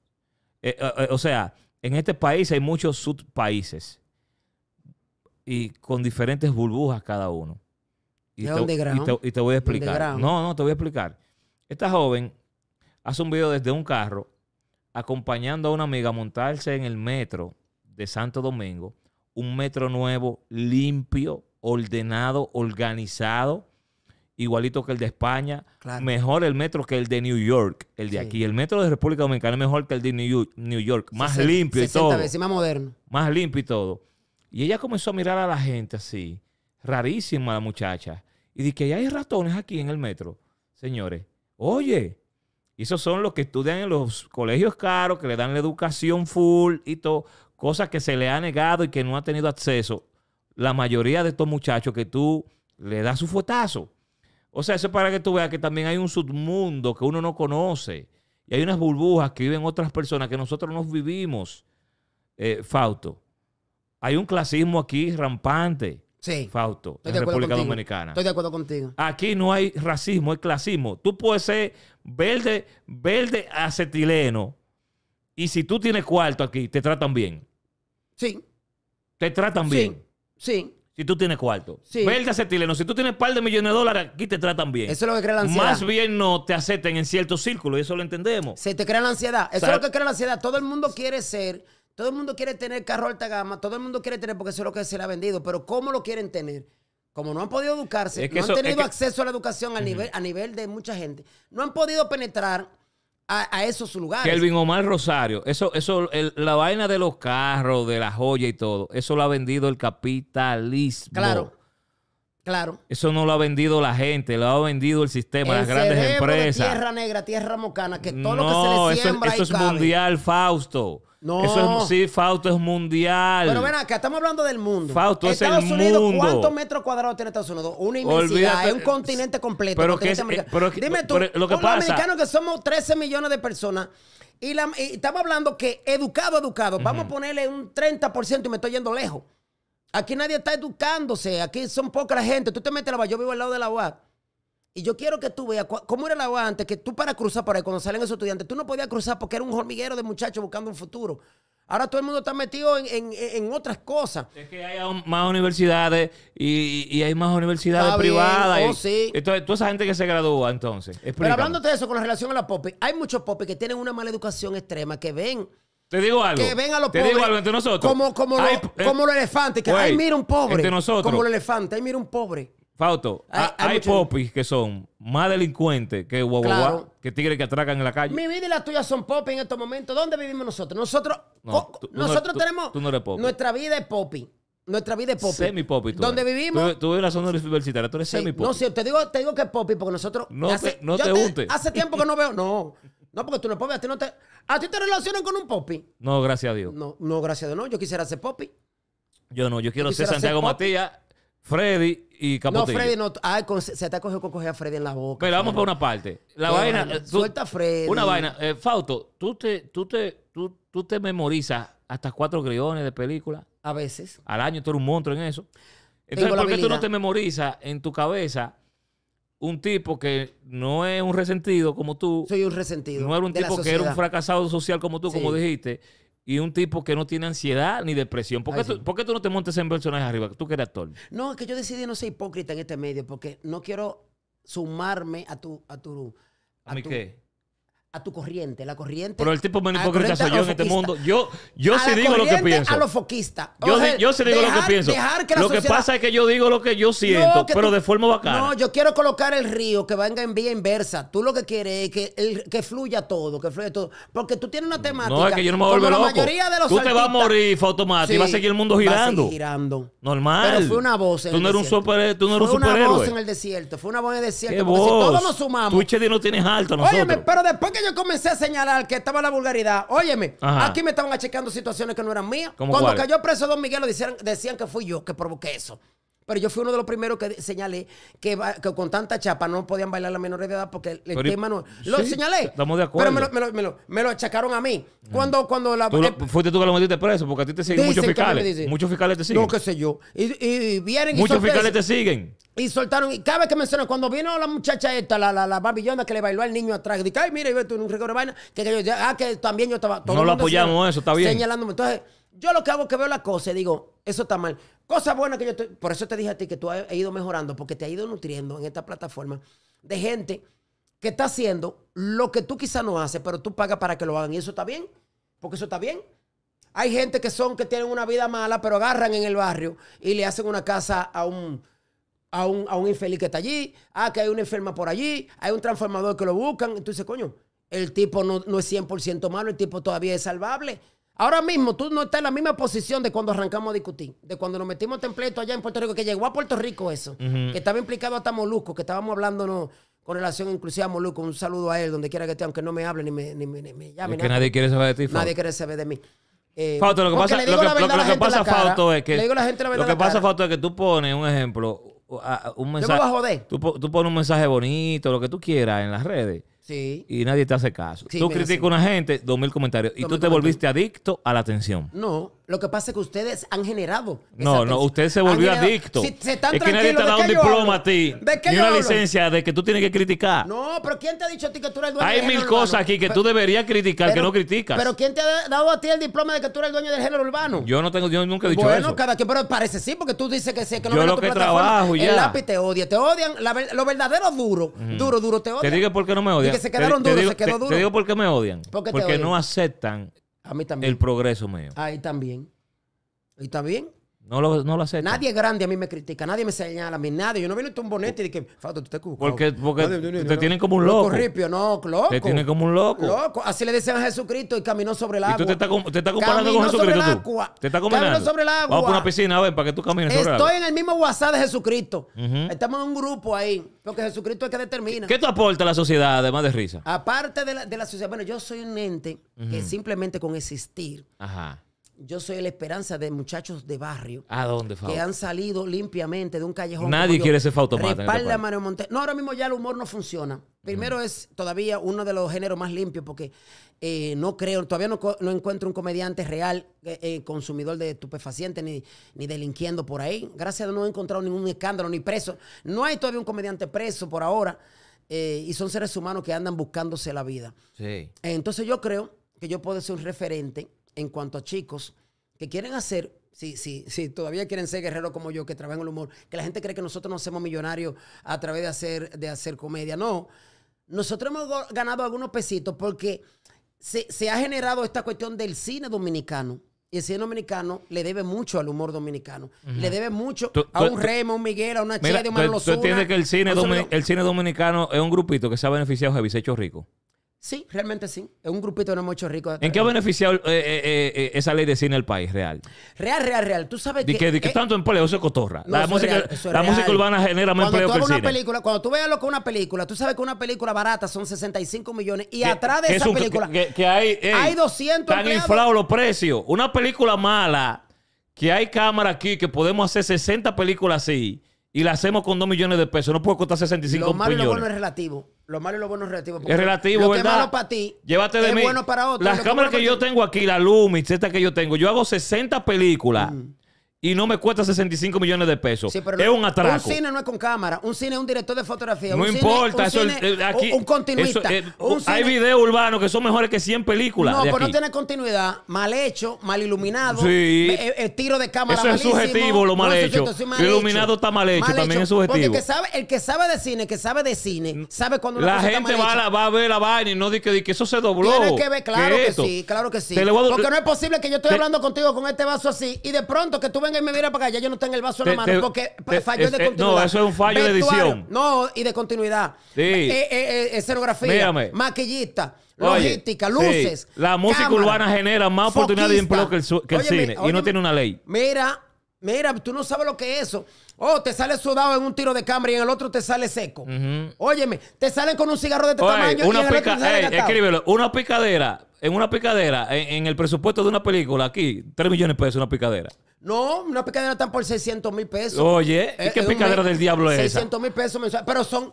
Eh, eh, eh, o sea, en este país hay muchos subpaíses. Y con diferentes burbujas cada uno. Y
De
te,
underground.
y te- y te voy a explicar. No, no, te voy a explicar. Esta joven hace un video desde un carro acompañando a una amiga a montarse en el metro de Santo Domingo. Un metro nuevo, limpio, ordenado, organizado, igualito que el de España.
Claro.
Mejor el metro que el de New York, el de
Sí.
aquí. El metro de República Dominicana es mejor que el de New York, más
60
limpio y
60
todo
veces más moderno.
más limpio y todo. Y ella comenzó a mirar a la gente así, rarísima la muchacha. Y dice que hay ratones aquí en el metro. Señores, oye, esos son los que estudian en los colegios caros, que le dan la educación full y todo, cosas que se le ha negado y que no ha tenido acceso. La mayoría de estos muchachos que tú le das su fuetazo. O sea, eso es para que tú veas que también hay un submundo que uno no conoce. Y hay unas burbujas que viven otras personas que nosotros no vivimos. Eh. Hay un clasismo aquí rampante,
Sí.
Fausto,
Estoy
en
de
República
contigo.
Dominicana.
Estoy de acuerdo contigo.
Aquí no hay racismo, hay clasismo. Tú puedes ser verde, verde acetileno. Y si tú tienes cuarto aquí, te tratan bien.
Sí.
Te tratan bien.
Sí.
Si tú tienes cuarto.
Sí.
Verde acetileno. Si tú tienes par de millones de dólares, aquí te tratan bien.
Eso es lo que crea la ansiedad.
Más bien no te acepten en ciertos círculos y eso lo entendemos.
Se te crea la ansiedad. Eso es lo que crea la ansiedad. Todo el mundo quiere ser, todo el mundo quiere tener carro alta gama, todo el mundo quiere tener porque eso es lo que se le ha vendido. Pero ¿cómo lo quieren tener? Como no han podido educarse,
Es que
no
eso-
han
es
tenido
que-
acceso a la educación a, nivel, a nivel de mucha gente, no han podido penetrar a, a esos lugares.
Kelvin Omar Rosario, eso, eso, el- la vaina de los carros, de la joya y todo, eso lo ha vendido el capitalismo.
Claro, claro.
Eso no lo ha vendido la gente, lo ha vendido el sistema, las grandes
cerebro de
empresas.
tierra negra, tierra mocana, que todo
no,
lo que se le siembra
eso
ahí
es
cabe.
mundial, Fausto.
No.
Eso es, sí, Fausto es mundial.
Pero ven acá, estamos hablando del mundo.
Fausto, es el
Estados Unidos,
mundo.
¿cuántos metros cuadrados tiene Estados Unidos? Una inmensidad,
Olvídate-
es un continente completo.
Pero
continente
que es- eh, pero que-
Dime tú,
pero lo que
los
pasa-
americanos que somos 13 millones de personas, y, la- y estamos hablando que educado, educado, vamos a ponerle un 30% y me estoy yendo lejos. Aquí nadie está educándose, aquí son poca la gente. Tú te metes a la UAS, yo vivo al lado de la UAS. Y yo quiero que tú veas cómo era la UAS antes, que tú para cruzar por ahí, cuando salen esos estudiantes, tú no podías cruzar porque era un hormiguero de muchachos buscando un futuro. Ahora todo el mundo está metido en, en- en otras cosas.
Es que hay más universidades y, y hay más universidades
Está bien,
privadas.
oh,
y-
sí.
Entonces, toda esa gente que se gradúa, entonces.
Pero hablando de eso con relación a la popi, hay muchos popis que tienen una mala educación extrema, que ven,
Te digo algo.
que ven a los
Te
pobres
digo algo entre nosotros.
como, como,
Hay-
lo-
eh,
como los elefantes, que
güey,
ay, mira un pobre.
entre nosotros.
Como los elefantes, ay, mira un pobre.
Fausto,
Hay-
popis que son más delincuentes que guaguaguá,
Claro.
que tigres que atracan en la calle.
Mi vida y la tuya son popi en estos momentos. ¿Dónde vivimos nosotros? Nosotros,
No, tú-
nosotros
tú-
tenemos.
tú no eres popi.
Nuestra vida es popi. Nuestra vida es popi.
Semi popi.
Donde vivimos.
Tú, tú vives en la zona universitaria, tú eres
Sí,
semi popi.
No, sí, te digo, te digo que es popi porque nosotros.
No
hace-
te- no te untes.
Hace tiempo que no veo. No, no, porque tú no eres popi. A ti, no te, a ti te relacionan con un popi.
No, gracias a Dios.
No, no, gracias a Dios, no. Yo quisiera ser popi.
Yo no, yo quiero ser
ser
Santiago
popi.
Matías, Freddy y Capotillo.
No, Freddy, no. Ay, con- se te ha cogido con coger a Freddy en la boca.
Pero vamos por una parte. La vaina. eh, tú-
Suelta a Freddy.
Una vaina. Eh, Fausto, tú te, tú, te, tú, tú te memorizas hasta cuatro guiones de película.
A veces.
Al año tú eres un monstruo en eso. Entonces, ¿por qué tú no te memorizas en tu cabeza un tipo que no es un resentido como tú?
Soy un resentido.
no era un tipo que era un fracasado social como tú, como dijiste. Y un tipo que no tiene ansiedad ni depresión. ¿Por qué,
Ay,
tú,
sí.
por qué tú no te montes en personajes arriba? Tú que eres actor.
No, es que yo decidí no ser hipócrita en este medio porque no quiero sumarme a tu. A tu
¿A
tu,
qué?
A tu corriente. La corriente.
Pero el tipo
la
hipócrita soy yo en este mundo. Yo, yo sí
la
digo lo que pienso.
A los foquistas.
Yo, yo sí digo lo que pienso.
que la
lo que pasa es que yo digo lo que yo siento,
No, que
pero
tú-
de forma bacana.
No, yo quiero colocar el río que venga en vía inversa. Tú lo que quieres es que, el- que fluya todo, que fluya todo. Porque tú tienes una temática.
no, es que yo no me vuelvo
la
loco.
mayoría de los
Tú te vas a
artistas.
morir, Fautomati, y va a seguir el mundo
va a
girando.
girando.
Normal.
Pero fue una voz en
Tú
el
no eres un,
desierto.
super, tú no eres
Fue
un
una voz en
superhéroe.
el desierto. Fue una voz en el desierto.
¿Qué
porque si todos nos sumamos.
Twitch no tienes alto nosotros.
Óyeme, pero después que yo comencé a señalar que estaba la vulgaridad, óyeme,
Ajá.
aquí me estaban achacando situaciones que no eran mías.
¿Cómo
Cuando cayó preso Don Miguel, lo decían, decían que fui yo que provoqué eso. Pero yo fui uno de los primeros que señalé que, con tanta chapa no podían bailar las menores de edad porque el, el
Pero y-
tema no... Lo
sí,
señalé.
estamos de acuerdo.
Pero me lo, me lo- me lo- me lo achacaron a mí. Cuando, cuando la...
Tú lo-
eh,
fuiste tú que lo metiste preso porque a ti te siguen muchos fiscales. Muchos fiscales te siguen.
no, qué sé yo. Y, y- y vienen
muchos fiscales te siguen.
Y soltaron, y cada vez que mencionan, cuando vino la muchacha esta, la, la, la barbillona que le bailó al niño atrás, dije, ay, mira, y ve tú en un récord de vaina, que, yo, ah, que también yo estaba. todo
No lo apoyamos
señal-
eso, está bien.
Señalándome. Entonces, yo lo que hago es que veo la cosa y digo, eso está mal. Cosa buena que yo estoy, por eso te dije a ti que tú has ido mejorando, porque te has ido nutriendo en esta plataforma de gente que está haciendo lo que tú quizás no haces, pero tú pagas para que lo hagan. Y eso está bien, porque eso está bien. Hay gente que son, que tienen una vida mala, pero agarran en el barrio y le hacen una casa a un, a un, a un infeliz que está allí. Ah, que hay una enferma por allí. Hay un transformador que lo buscan. Entonces, coño, el tipo no, no es 100% malo, el tipo todavía es salvable. Ahora mismo tú no estás en la misma posición de cuando arrancamos a discutir, de cuando nos metimos templeto allá en Puerto Rico, que llegó a Puerto Rico eso, que estaba implicado hasta Molusco, que estábamos hablando no, con relación inclusive a Molusco. Un saludo a él, donde quiera que esté, aunque no me hable ni me, ni me, ni me llame.
Es que nadie quiere saber de ti, Fausto.
Nadie quiere saber de mí. Eh,
Fausto, lo que pasa, lo que, lo- lo que
en.
Fausto, es que.
Le digo la gente la verdad
Lo
en
que pasa. Fausto, es que tú pones un ejemplo, un mensaje.
voy a joder.
Tú, tú pones un mensaje bonito, lo que tú quieras en las redes.
Sí.
Y nadie te hace caso.
Sí,
tú criticas a una gente, dos mil comentarios. Y tú te volviste adicto a la atención.
No, Lo que pasa es que ustedes han generado.
No, no, usted se volvió adicto.
Si se están
es que nadie te ha dado
¿de
un diploma a ti.
¿De qué
Ni una
hablo?
licencia de que tú tienes que criticar.
No, pero ¿quién te ha dicho a ti que tú eres el dueño
Hay
del
mil
género
cosas
urbano?
aquí que
Pe-
tú deberías criticar que
pero-
no criticas.
Pero ¿quién te ha dado a ti el diploma de que tú eres el dueño del género urbano?
yo no tengo, yo nunca he dicho
bueno,
eso.
cada quien, pero parece sí, porque tú dices que sí, que no
Yo lo
tu
que trabajo y
El
ya.
lápiz te odia, te odian, la ver- los verdaderos duros, duro, duro te
Te
odian.
digo por qué no me odian.
que se
Te-
quedaron
te
duros,
digo-
se quedó
te-
duro.
Te digo por qué me odian.
¿Por qué te
Porque no aceptan
A mí también.
el progreso mío.
Ahí también. Ahí está bien.
No lo, no lo aceptan.
Nadie grande a mí me critica, nadie me señala a mí, nadie. Yo no vine a un bonete y dije, Fausto, tú te equivocado.
Porque- porque
Nadie-
te
no, no,
tienen como un
loco.
loco.
Ripio, no, loco.
Te tienen como un loco.
Loco. Así le decían a Jesucristo y caminó sobre el
Y
agua.
tú te estás, te estás comparando
Caminó
con
sobre
Jesucristo tú.
agua.
Te estás
Caminó
combinando.
sobre el agua.
Vamos por una piscina, a ver, para que tú camines sobre el agua.
Estoy en el mismo WhatsApp de Jesucristo.
Ujú.
Estamos en un grupo ahí. Porque Jesucristo es que determina.
¿Qué tú aportas a la sociedad además de risa?
Aparte de la, de la sociedad, bueno, yo soy un ente que simplemente con existir,
Ajá.
Yo soy la esperanza de muchachos de barrio
¿A dónde,
que
Fausto?
han salido limpiamente de un callejón.
Nadie quiere ser Fautomata este
Respalda a. Mario Montero. No, ahora mismo ya el humor no funciona. Primero es todavía uno de los géneros más limpios porque eh, no creo, todavía no, no encuentro un comediante real eh, eh, consumidor de estupefacientes ni, ni delinquiendo por ahí. Gracias a Dios no he encontrado ningún escándalo ni preso. No hay todavía un comediante preso por ahora eh, y son seres humanos que andan buscándose la vida.
Sí.
Entonces yo creo que yo puedo ser un referente en cuanto a chicos que quieren hacer, si, si, si todavía quieren ser guerreros como yo, que trabajan en el humor, que la gente cree que nosotros nos hacemos millonarios a través de hacer, de hacer comedia. No, nosotros hemos ganado algunos pesitos porque se, se ha generado esta cuestión del cine dominicano. Y el cine dominicano le debe mucho al humor dominicano. Le debe mucho
Tú-
a un Remo, a un Miguel, a una Chedi, a un
tú, entiendes que el cine, el cine dominicano es un grupito que se ha beneficiado de Hecho Rico.
Sí, realmente sí. Es un grupito que no hemos hecho rico.
¿En qué ha beneficiado eh, eh, eh, esa ley de cine al país real?
Real, real, real. Tú sabes
De
que...
que, de que tanto empleo, eso es cotorra.
No,
la
eso
música,
real, eso es
la
real.
música urbana genera más
cuando
empleo
tú
que el
hagas una
cine.
película, cuando tú veas lo que es una película, tú sabes que una película barata son 65 millones y
Que-
atrás de
que
esa
es un-
película
que, que hay, ey,
hay 200
Están inflados los precios. Una película mala, que hay cámara aquí, que podemos hacer 60 películas así, y la hacemos con 2 millones de pesos. No puede costar 65
lo malo y lo
millones.
bueno es relativo. Lo malo y lo bueno es relativo.
Es relativo,
lo que
¿verdad?
es malo para ti
Llévate de
es
mí.
bueno para otro.
Las
Lo
cámaras que yo tengo aquí, la Lumix, esta que yo tengo, yo hago 60 películas y no me cuesta 65 millones de pesos.
Sí, pero
es un atraco.
Un cine no es con cámara. Un cine es un director de fotografía.
no
un cine-
importa,
un
eso
cine-
eh, aquí
un, continuista.
eso, eh,
un
hay videos urbanos que son mejores que 100 películas.
No,
de
pero no tiene continuidad. Mal hecho, mal iluminado.
Sí.
eh, eh, tiro de cámara
Eso es subjetivo, lo mal hecho.
mal
Lo iluminado está mal hecho, también es subjetivo.
Porque el que, sabe, el que sabe de cine, que sabe de cine, sabe cuando
La
cosa está
gente
mal
va la- va a ver la vaina y no dice que, eso se dobló.
Tiene que ver, claro que, sí, claro que sí. Porque no es posible que yo estoy hablando contigo con este vaso así y de pronto que tú vengas y me miras para acá, ya yo no tengo el vaso en la mano porque falló de continuidad.
no, eso es un fallo de edición.
No, y de continuidad.
Sí.
Eh, eh, eh, escenografía, maquillista, logística, luces.
La música urbana genera más oportunidades de empleo que el, cine. y no tiene una ley.
Mira, mira, tú no sabes lo que es eso. Oh, te sale sudado en un tiro de cámara y en el otro te sale seco.
Ujú.
Óyeme, te salen con un cigarro de este
Oye,
tamaño y
una
en el otro
pica-
te sale
ey, escríbelo. Una picadera. En una picadera, en, en el presupuesto de una película, aquí, 3 millones de pesos una picadera.
No, una picadera están por 600 mil pesos.
Oye, ¿y
Eh,
qué
un
picadera del diablo es esa?
600 mil pesos mensuales. Pero son.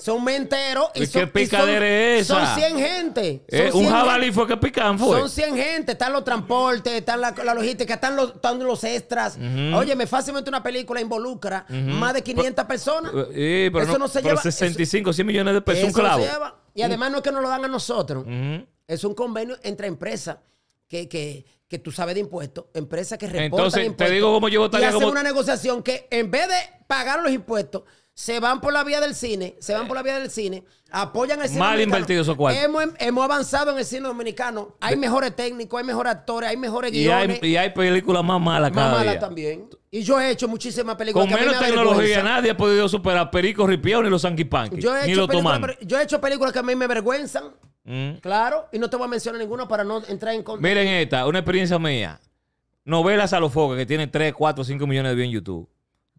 Son menteros. Y
¿Y
son,
qué picadera es esa?
Son 100 gente. Son
Eh, un
100
jabalí
gente.
fue que pican, fue.
Son 100 gente, están los transportes, están la, la logística, están los, están los extras. Oye, me fácilmente una película involucra más de 500 personas.
Eh, pero
eso no, se
pero
lleva.
65, 100 millones de pesos,
eso
un clavo.
se lleva. Y además no es que nos lo dan a nosotros.
Ujú.
Es un convenio entre empresas que, que, que tú sabes de impuestos, empresas que reportan
Entonces, te
impuestos.
digo cómo yo votaría
Y hacen
como-
una negociación que en vez de pagar los impuestos, se van por la vía del cine, se van por la vía del cine, apoyan el cine
Mal
dominicano.
invertido esos cuartos.
Hemos, hemos avanzado en el cine dominicano. Hay mejores técnicos, hay mejores actores, hay mejores
Y hay,
guiones.
y hay películas más malas
más
cada
malas
día.
también. Y yo he hecho muchísimas películas.
Con
que
menos
me
tecnología, nadie ha podido superar Perico Ripiao ni los Sanquipanqui.
Yo he,
Ni los
yo he hecho películas que a mí me avergüenzan.
Mm.
Claro, y no te voy a mencionar ninguna para no entrar en contra.
Miren esta, una experiencia mía. Novelas a los focos que tiene 3, 4, 5 millones de views en YouTube.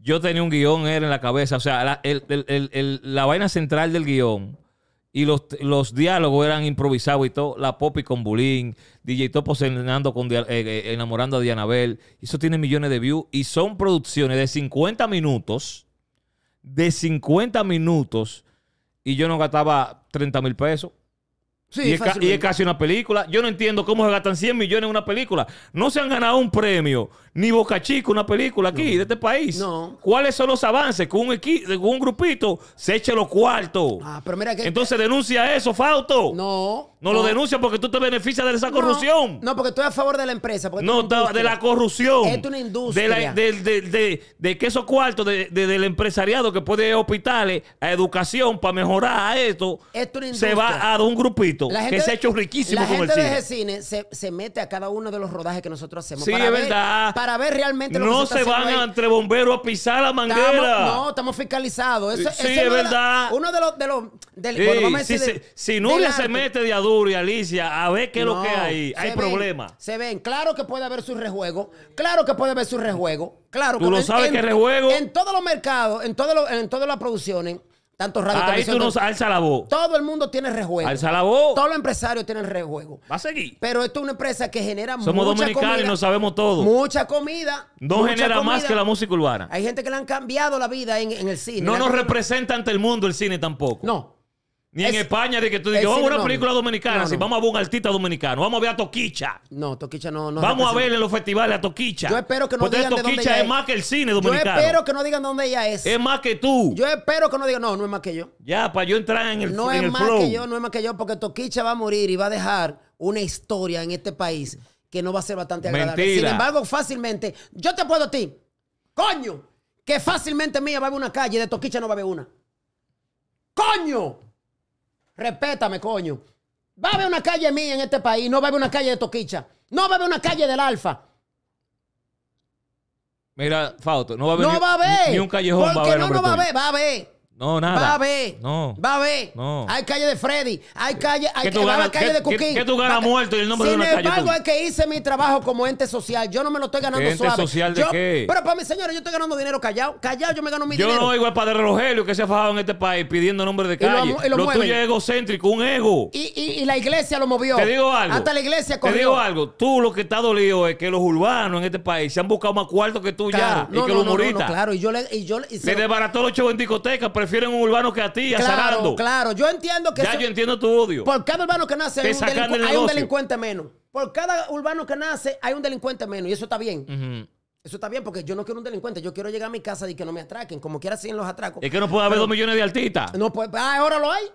Yo tenía un guion era en la cabeza, o sea, la, el- la vaina central del guion y los, los diálogos eran improvisados y todo. La Poppy con Bulín, DJ Topo cenando con, eh, eh, enamorando a Dianabel. Eso tiene millones de views y son producciones de 50 minutos, de 50 minutos y yo no gastaba 30 mil pesos.
Sí,
y, es y casi una película. Yo no entiendo cómo se gastan 100 millones en una película. No se han ganado un premio, ni Boca Chica, una película aquí de este país.
No.
¿Cuáles son los avances? Con un, con un grupito se eche los cuartos.
Ah, pero mira que.
Entonces denuncia eso, Fausto.
no.
No lo denuncia porque tú te beneficias de esa corrupción.
No, porque estoy a favor de la empresa.
No, de la corrupción.
Esto es una industria.
De, la- de- de- de- que esos cuartos de- de- del empresariado que puede ir a hospitales, a educación, para mejorar esto,
Esto es una
se va a un grupito
La
que
gente-
se ha hecho riquísimo
la
con el
gente
cine.
de cine se, se mete a cada uno de los rodajes que nosotros hacemos.
Sí,
para
es
ver-
verdad.
Para ver realmente lo
No
que se,
se van
ahí.
entre bomberos a pisar la manguera.
Estamos- no, estamos fiscalizados. Eso,
Sí,
eso
es
de la-
verdad.
uno de los. De los del-
Sí,
bueno, vamos a
si,
decir del-
si Nuria se mete de Aduro y Alicia a ver qué es lo que hay, hay problemas.
Se ven. Claro que puede haber su rejuego. Claro que puede haber su rejuego. Claro
Tú
que
lo
en-
sabes
en-
que rejuego-
En todos los mercados, en todas las producciones, tanto radio
Ahí tú no
todo-
alza la voz.
todo el mundo tiene rejuego.
Alza la voz.
Todos los empresarios tienen rejuego.
Va a seguir.
Pero esto es una empresa que genera
Somos
mucha
dominicanos
comida,
y no sabemos todo.
Mucha comida.
No
mucha
genera más que la música urbana.
Hay gente que le han cambiado la vida en, en el cine.
No nos representa ante el mundo el cine tampoco.
No.
Ni en
Es-
España de que tú digas, vamos a
cine
una película dominicana,
No,
si vamos a ver un artista dominicano, vamos a ver a Toquicha.
No, Toquicha no. no
vamos a ver en los festivales a Toquicha.
Yo espero que no
Porque
digan de dónde
Toquicha
ella
es
es.
más que el cine
Yo
dominicano.
espero que no digan dónde ella es.
Es más que tú.
Yo espero que no digan, no, no es más que yo.
Ya, para yo entrar en el,
No
en
es
el
más
flow.
que yo, no es más que yo, porque Toquicha va a morir y va a dejar una historia en este país que no va a ser bastante agradable.
Mentira.
Sin embargo, fácilmente, yo te puedo a ti, coño, que fácilmente mía va a haber una calle, de Toquicha no va a haber una. ¡Coño! Respétame, coño. Va a haber una calle mía en este país, no va a haber una calle de Toquicha. No va a haber una calle del Alfa.
Mira, Fausto, no va a haber,
No
ni,
va a haber.
ni- un callejón va a
Porque
haber.
no, no va a haber, va a haber.
No, nada.
Va a haber.
No.
Va a haber.
No.
Hay calle de Freddy. Hay calle, hay
¿Qué tú
va a
ganas-
calle
qué-
de
qué-
Cuquín.
qué tú ganas muerto y el nombre de
Sin
una calle
embargo,
tuya?
es que hice mi trabajo como ente social. Yo no me lo estoy ganando
¿Ente
suave.
social de
Yo-
qué?
Pero para mí, señores, yo estoy ganando dinero callado. Callado yo me gano mi
Yo
dinero.
no oigo al padre Rogelio que se ha fajado en este país pidiendo nombre de
Y lo
calle.
y lo
lo
mueven.
tuyo es egocéntrico, un ego.
Y, y- y la iglesia lo movió.
Te digo algo.
Hasta la iglesia
Te
corrió.
digo algo. Tú lo que está dolido es que los urbanos en este país se han buscado más cuartos que tú
Claro.
ya.
No,
y que
no,
los
no, claro. Y yo le... Y yo, y se
Le desbarató los chavos en discotecas. Prefieren un urbano que a ti,
claro,
azarando.
claro. Yo entiendo que...
Ya
eso-
yo entiendo tu odio.
Por cada urbano que nace hay un, hay delincuente menos. Por cada urbano que nace hay un delincuente menos. Y eso está bien. Eso está bien porque yo no quiero un delincuente. Yo quiero llegar a mi casa y que no me atraquen. Como quiera siguen los atracos.
Es que no puede haber dos millones de artistas.
No puede. Ah, ahora lo hay.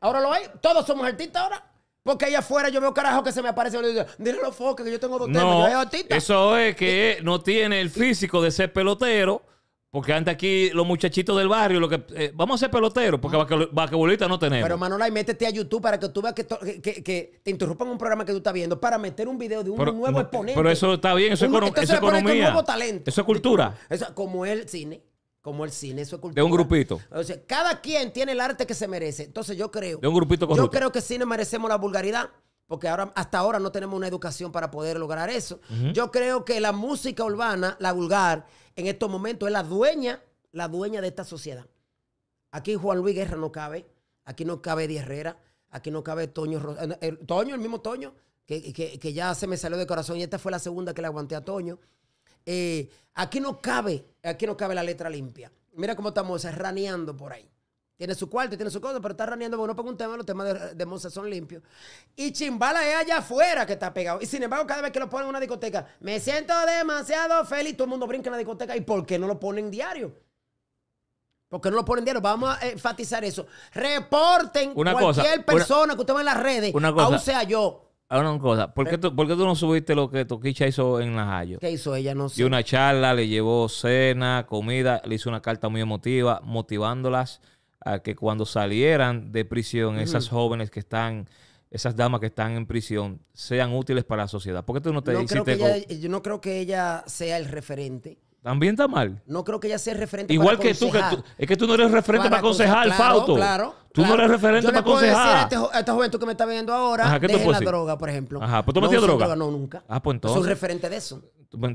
Ahora lo hay. Todos somos artistas ahora. Porque allá afuera yo veo carajo que se me aparece. y le digo, Dile a los foques que yo tengo dos temas.
No,
Yo artista.
eso es que no tiene el físico de ser pelotero. Porque antes aquí los muchachitos del barrio, lo que eh, vamos a ser peloteros, porque basque- basquetbolistas no tenemos.
Pero Manolay, métete a YouTube para que tú veas que, te interrumpan un programa que tú estás viendo para meter un video de un
Pero-
nuevo
no,
exponente.
pero eso está bien, eso es
Un-
econo- eso es economía.
nuevo talento.
Eso es cultura.
Eso, como el cine. Como el cine, eso es cultura.
De un grupito.
O sea, cada quien tiene el arte que se merece. Entonces yo creo.
De un grupito
Yo
corrupto.
creo que cine merecemos la vulgaridad. Porque ahora, hasta ahora no tenemos una educación para poder lograr eso. Yo creo que la música urbana, la vulgar, en estos momentos es la dueña, la dueña de esta sociedad. Aquí Juan Luis Guerra no cabe. Aquí no cabe Eddie Herrera. Aquí no cabe Toño. Ro- eh, el- Toño, el mismo Toño, que, que- que ya se me salió de corazón. Y esta fue la segunda que le aguanté a Toño. Eh, aquí no cabe, aquí no cabe la letra limpia. Mira cómo estamos raneando por ahí. Tiene su cuarto, tiene su cosa, pero está raneando porque no pongo un tema, los temas de, de Monza son limpios. Y Chimbala es allá afuera que está pegado. Y sin embargo, cada vez que lo ponen en una discoteca, me siento demasiado feliz. Todo el mundo brinca en la discoteca. ¿Y por qué no lo ponen diario? ¿Por qué no lo ponen diario? Vamos a enfatizar eso. Reporten
Una cosa,
cualquier
una-
persona que usted ve en las redes,
Una cosa.
aún sea yo.
Ahora una cosa, ¿por qué,
Eh.
tú, por qué tú no subiste lo que Toquicha hizo en Najayo?
¿Qué hizo ella? No sé.
Dio una charla, le llevó cena, comida, le hizo una carta muy emotiva, motivándolas a que cuando salieran de prisión, esas jóvenes que están, esas damas que están en prisión, sean útiles para la sociedad. ¿Por qué tú no te
no creo que ella, yo no creo que ella sea el referente.
También está mal.
No creo que ella sea el referente.
Igual
para
que tú, que
aconsejar.
tú, es que tú no eres referente para, aconsejar,
claro,
Fausto.
Claro,
Tú
claro.
no eres referente
Yo
para
puedo decir
aconsejar.
a, este a esta juventud que me está viendo ahora,
Ajá, ¿qué
dejen la
decir?
droga, por ejemplo.
Ajá, pues tú
no
metías
usen
droga.
No, nunca.
Ah, pues
Soy
entonces.
referente de eso.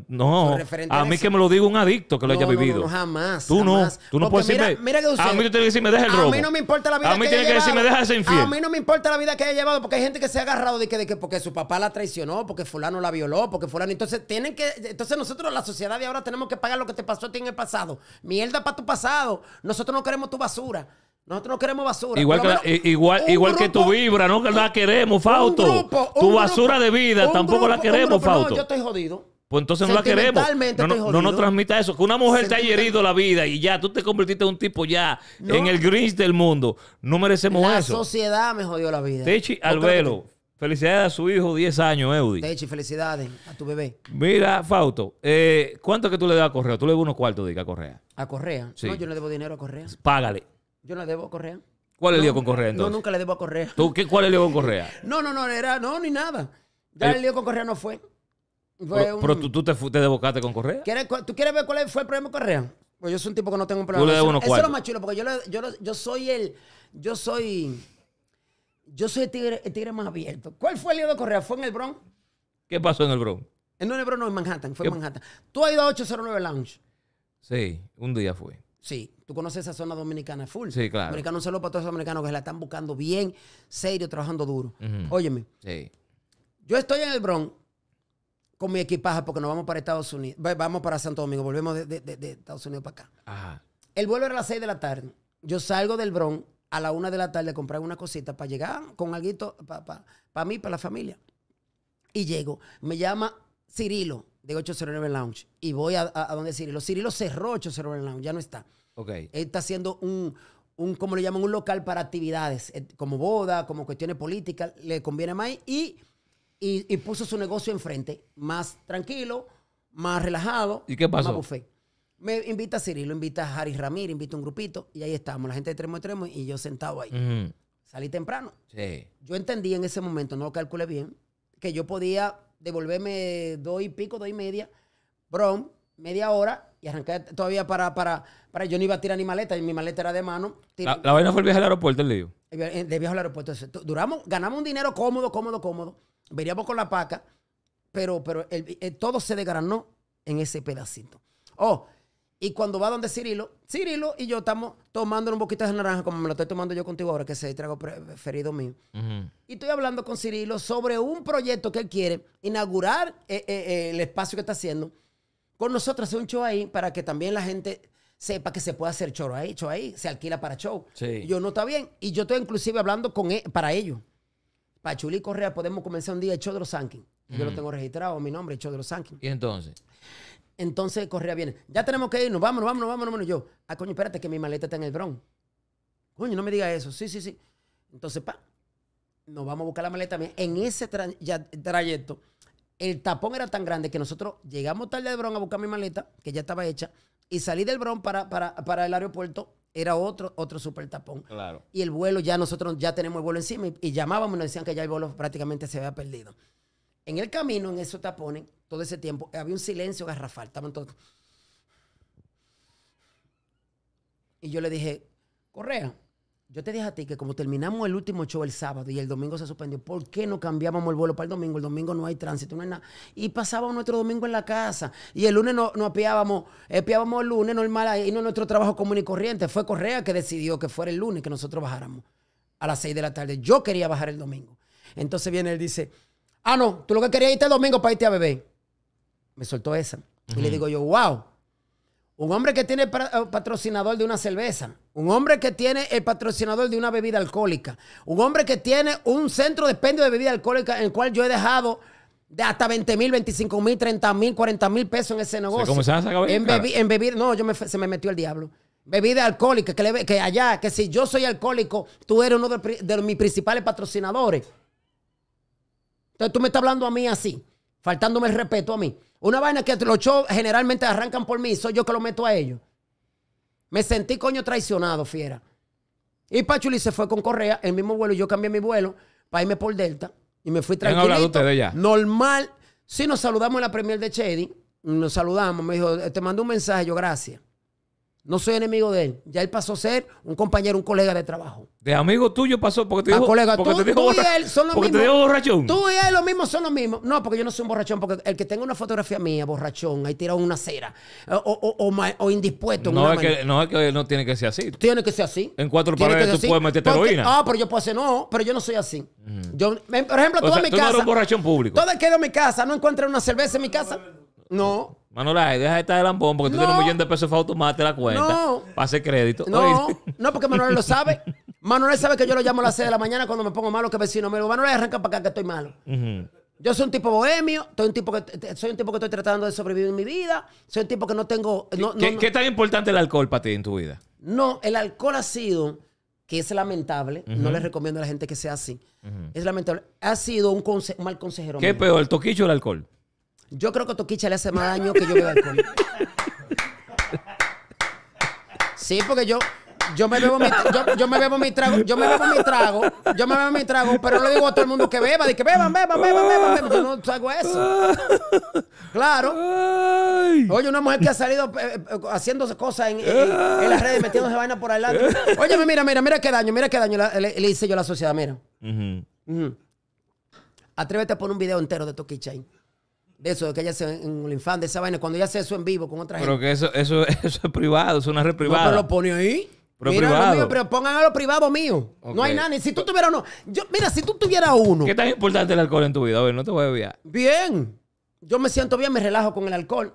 No, a mí que me lo diga un adicto que lo
No,
haya
no,
vivido.
no, jamás,
Tú
jamás.
no, tú no
Porque
puedes
mira-
decirme.
mira que
a mí
usted-
tú tienes que decirme, deja el
A
robo.
mí no me importa la vida
A mí
que
tienes
haya
que decirme,
llevado.
deja de ser infiel.
A mí no me importa la vida que haya llevado, porque hay gente que se ha agarrado de que, de que porque su papá la traicionó, porque fulano la violó, porque fulano. Entonces tienen que, entonces nosotros, la sociedad de ahora, tenemos que pagar lo que te pasó a ti en el pasado. Mierda para tu pasado. Nosotros no queremos tu basura. Nosotros no queremos basura.
Igual, que,
menos
igual, igual que tu vibra, ¿no? La queremos, Fausto.
grupo,
tu
grupo-
basura de vida tampoco la queremos,
no,
Fausto.
yo estoy jodido.
Pues entonces no la queremos. No, no, no nos transmita eso. Que una mujer te haya herido la vida y ya tú te convertiste en un tipo ya
No.
en el gris del mundo. No merecemos
La
eso.
sociedad me jodió la vida.
Techi Albelo. Felicidades a su hijo, 10 años, Eudi.
Techi, felicidades a tu bebé.
Mira, Fausto, eh, ¿cuánto que tú le das a Correa? Tú le das unos cuartos de a Correa.
A Correa.
Sí.
No, yo no le debo dinero a Correa.
Págale.
Yo no le debo a Correa.
¿Cuál es el
No,
lío con Correa
No,
entonces?
nunca le debo a Correa.
¿Tú, qué, ¿Cuál es el lío con Correa?
No, no, no, era, no, ni nada. Ya
El-
el lío con Correa no fue.
Pero,
un-
pero tú, tú te, te desbocaste con Correa.
¿Quieres cu- ¿Tú quieres ver cuál fue el problema con Correa? Pues yo soy un tipo que no tengo un problema.
le debes
Eso- es lo más chulo, porque yo, le- yo, lo- yo soy el. Yo soy. Yo soy el tigre, el tigre más abierto. ¿Cuál fue el lío de Correa? ¿Fue en el Bronx?
¿Qué pasó en el Bronx?
En no, en el Bronx, no, en Manhattan. Fue en. Manhattan. ¿Tú has ido a 809 Lounge?
Sí, un día fue.
Sí. ¿Tú conoces esa zona dominicana full?
Sí, claro.
Dominicano, un saludo para todos esos dominicanos que la están buscando bien, serio, trabajando duro.
Ujú.
Óyeme,
Sí.
yo estoy en el Bronx con mi equipaje porque nos vamos para Estados Unidos. Va- Vamos para Santo Domingo, volvemos de, de- de- de Estados Unidos para acá.
Ajá.
El vuelo era a las 6 de la tarde. Yo salgo del Bronx a la 1 de la tarde a comprar una cosita para llegar con algo para mí, para la familia. Y llego. Me llama Cirilo de 809 Lounge. Y voy a, a, a donde Cirilo. Cirilo cerró 809 Lounge, ya no está.
Ok.
Él está haciendo un, un como le llaman, un local para actividades, eh, como boda, como cuestiones políticas, le conviene más. Y, y, y puso su negocio enfrente, más tranquilo, más relajado.
¿Y qué pasó?
Más buffet. Me invita a Cirilo, invita a Harry Ramírez, invita a un grupito, y ahí estamos, la gente de Tremo a Tremo y yo sentado ahí. Salí temprano.
Sí.
Yo entendí en ese momento, no lo calculé bien, que yo podía devolverme dos y pico, dos y media, brom, media hora, y arranqué todavía para, para, para, yo no iba a tirar ni maleta, y mi maleta era de mano.
La, la vaina fue el viaje al aeropuerto, el lío.
de viaje al aeropuerto. Duramos, ganamos un dinero cómodo, cómodo, cómodo. Veníamos con la paca, pero, pero el- el- todo se desgranó en ese pedacito. Oh, y cuando va donde Cirilo, Cirilo y yo estamos tomando un poquito de naranja, como me lo estoy tomando yo contigo ahora, que es el trago preferido mío. Y estoy hablando con Cirilo sobre un proyecto que él quiere inaugurar eh, eh, eh, el espacio que está haciendo. Con nosotros hacer un show ahí para que también la gente sepa que se puede hacer show ahí. Show ahí se alquila para show.
Sí.
Yo no está bien. Y yo estoy inclusive hablando con él, para ellos. Para Chuli Correa podemos comenzar un día de los Sankin. Yo lo tengo registrado, mi nombre, de los Sankin.
¿Y entonces?
Entonces Correa viene, ya tenemos que irnos, vámonos, vámonos, vámonos, vámonos. Yo, ah, coño, espérate que mi maleta está en el Bronx. Coño, no me diga eso. Sí, sí, sí. Entonces, pa, nos vamos a buscar la maleta. mía. En ese tra- ya- trayecto, el tapón era tan grande que nosotros llegamos tarde del Bronx a buscar mi maleta, que ya estaba hecha, y salí del Bronx para, para, para el aeropuerto, era otro, otro super tapón.
Claro.
Y el vuelo, ya nosotros ya tenemos el vuelo encima y, y llamábamos y nos decían que ya el vuelo prácticamente se había perdido. En el camino, en esos tapones, todo ese tiempo, había un silencio garrafal. Estaban todos. Y yo le dije, Correa, yo te dije a ti que como terminamos el último show el sábado y el domingo se suspendió, ¿por qué no cambiábamos el vuelo para el domingo? El domingo no hay tránsito, no hay nada. Y pasábamos nuestro domingo en la casa. Y el lunes no, no espiábamos, espiábamos el lunes normal ahí, no nuestro trabajo común y corriente. Fue Correa que decidió que fuera el lunes que nosotros bajáramos a las 6 de la tarde. Yo quería bajar el domingo. Entonces viene él y dice, ah, no, tú lo que querías irte el domingo para irte a beber. Me soltó esa. Y le digo yo, wow. Un hombre que tiene eh, patrocinador de una cerveza. Un hombre que tiene el patrocinador de una bebida alcohólica. Un hombre que tiene un centro de expendio de bebida alcohólica en el cual yo he dejado de hasta 20 mil, 25 mil, 30 mil, 40 mil pesos en ese negocio.
comenzaron a sacar
en, bebi- en bebida, no, yo me, se me metió el diablo. Bebida alcohólica, que, le- que allá, que si yo soy alcohólico, tú eres uno de, de mis principales patrocinadores. Entonces tú me estás hablando a mí así, faltándome el respeto a mí. Una vaina que los shows generalmente arrancan por mí, soy yo que lo meto a ellos. Me sentí coño traicionado, fiera. Y Pachuli se fue con Correa, el mismo vuelo, yo cambié mi vuelo para irme por Delta y me fui
¿Han
tranquilito.
ustedes ya?
Normal. Sí, nos saludamos en la premier de Chedi, nos saludamos, me dijo, te mandó un mensaje, yo gracias. No soy enemigo de él. Ya él pasó a ser un compañero, un colega de trabajo.
De amigo tuyo pasó porque te
Ah,
dijo,
colega,
porque
tú-
te dijo
tú y él son lo
porque te
mismo.
dijo borrachón.
Tú y él lo mismo son los mismos. No, porque yo no soy un borrachón, porque el que tenga una fotografía mía, borrachón, ahí tirado en una acera, o, o- o o indispuesto. en
no,
una
es que, no es que no tiene que ser así.
Tiene que ser así.
En cuatro paredes tú
así.
puedes meterte
Porque-
heroína.
Ah, pero yo puedo hacer, no, pero yo no soy así. Yo, en- por ejemplo,
O
toda
sea,
mi
tú no
casa.
eres un borrachón público.
Todo el que a mi casa, no encuentra una cerveza en mi casa. No.
Manola, deja de estar de lambón porque tú tienes un millón de pesos para automate la cuenta.
No.
Para hacer crédito.
No,
Oíste.
no, porque Manuel lo sabe. Manuel sabe que yo lo llamo a las 6 de la mañana cuando me pongo malo que vecino me digo, Manuel, arranca para acá que estoy malo. Yo soy un tipo bohemio, soy un tipo que soy un tipo que estoy tratando de sobrevivir en mi vida, soy un tipo que no tengo no,
¿Qué,
no.
qué tan importante el alcohol para ti en tu vida?
No, el alcohol ha sido que es lamentable, no le recomiendo a la gente que sea así. Es lamentable, ha sido un, conse- un mal consejero.
¿Qué
mío.
peor, el toquicho o el alcohol?
Yo creo que Toquicha le hace más daño que yo beba alcohol. Sí, porque yo, yo me bebo mi, yo, yo me bebo mi trago, yo me bebo mi trago, yo me bebo mi trago, pero no le digo a todo el mundo que beba, de que beban, beban, beban, beban, beban. Yo no hago eso. Claro. Oye, una mujer que ha salido eh, eh, haciendo cosas en, en- en las redes, metiéndose vaina por adelante. Oye, mira, mira, mira qué daño, mira qué daño le, le hice yo a la sociedad, mira.
Ujú.
Ujú. Atrévete a poner un video entero de Toquicha ahí. De eso, de que ella se en OnlyFans, de esa vaina, cuando ella hace eso en vivo con otra
Pero
gente.
que eso, eso, eso es privado, es una red
No,
privada.
pero lo pone ahí.
Pero
mira
privado.
lo mío, pero pongan a lo privado mío. No hay nada. Si tú tuvieras uno. Yo, mira, si tú tuvieras uno.
¿Qué tan importante el alcohol en tu vida? A ver, no te voy a obviar.
Bien. Yo me siento bien, me relajo con el alcohol.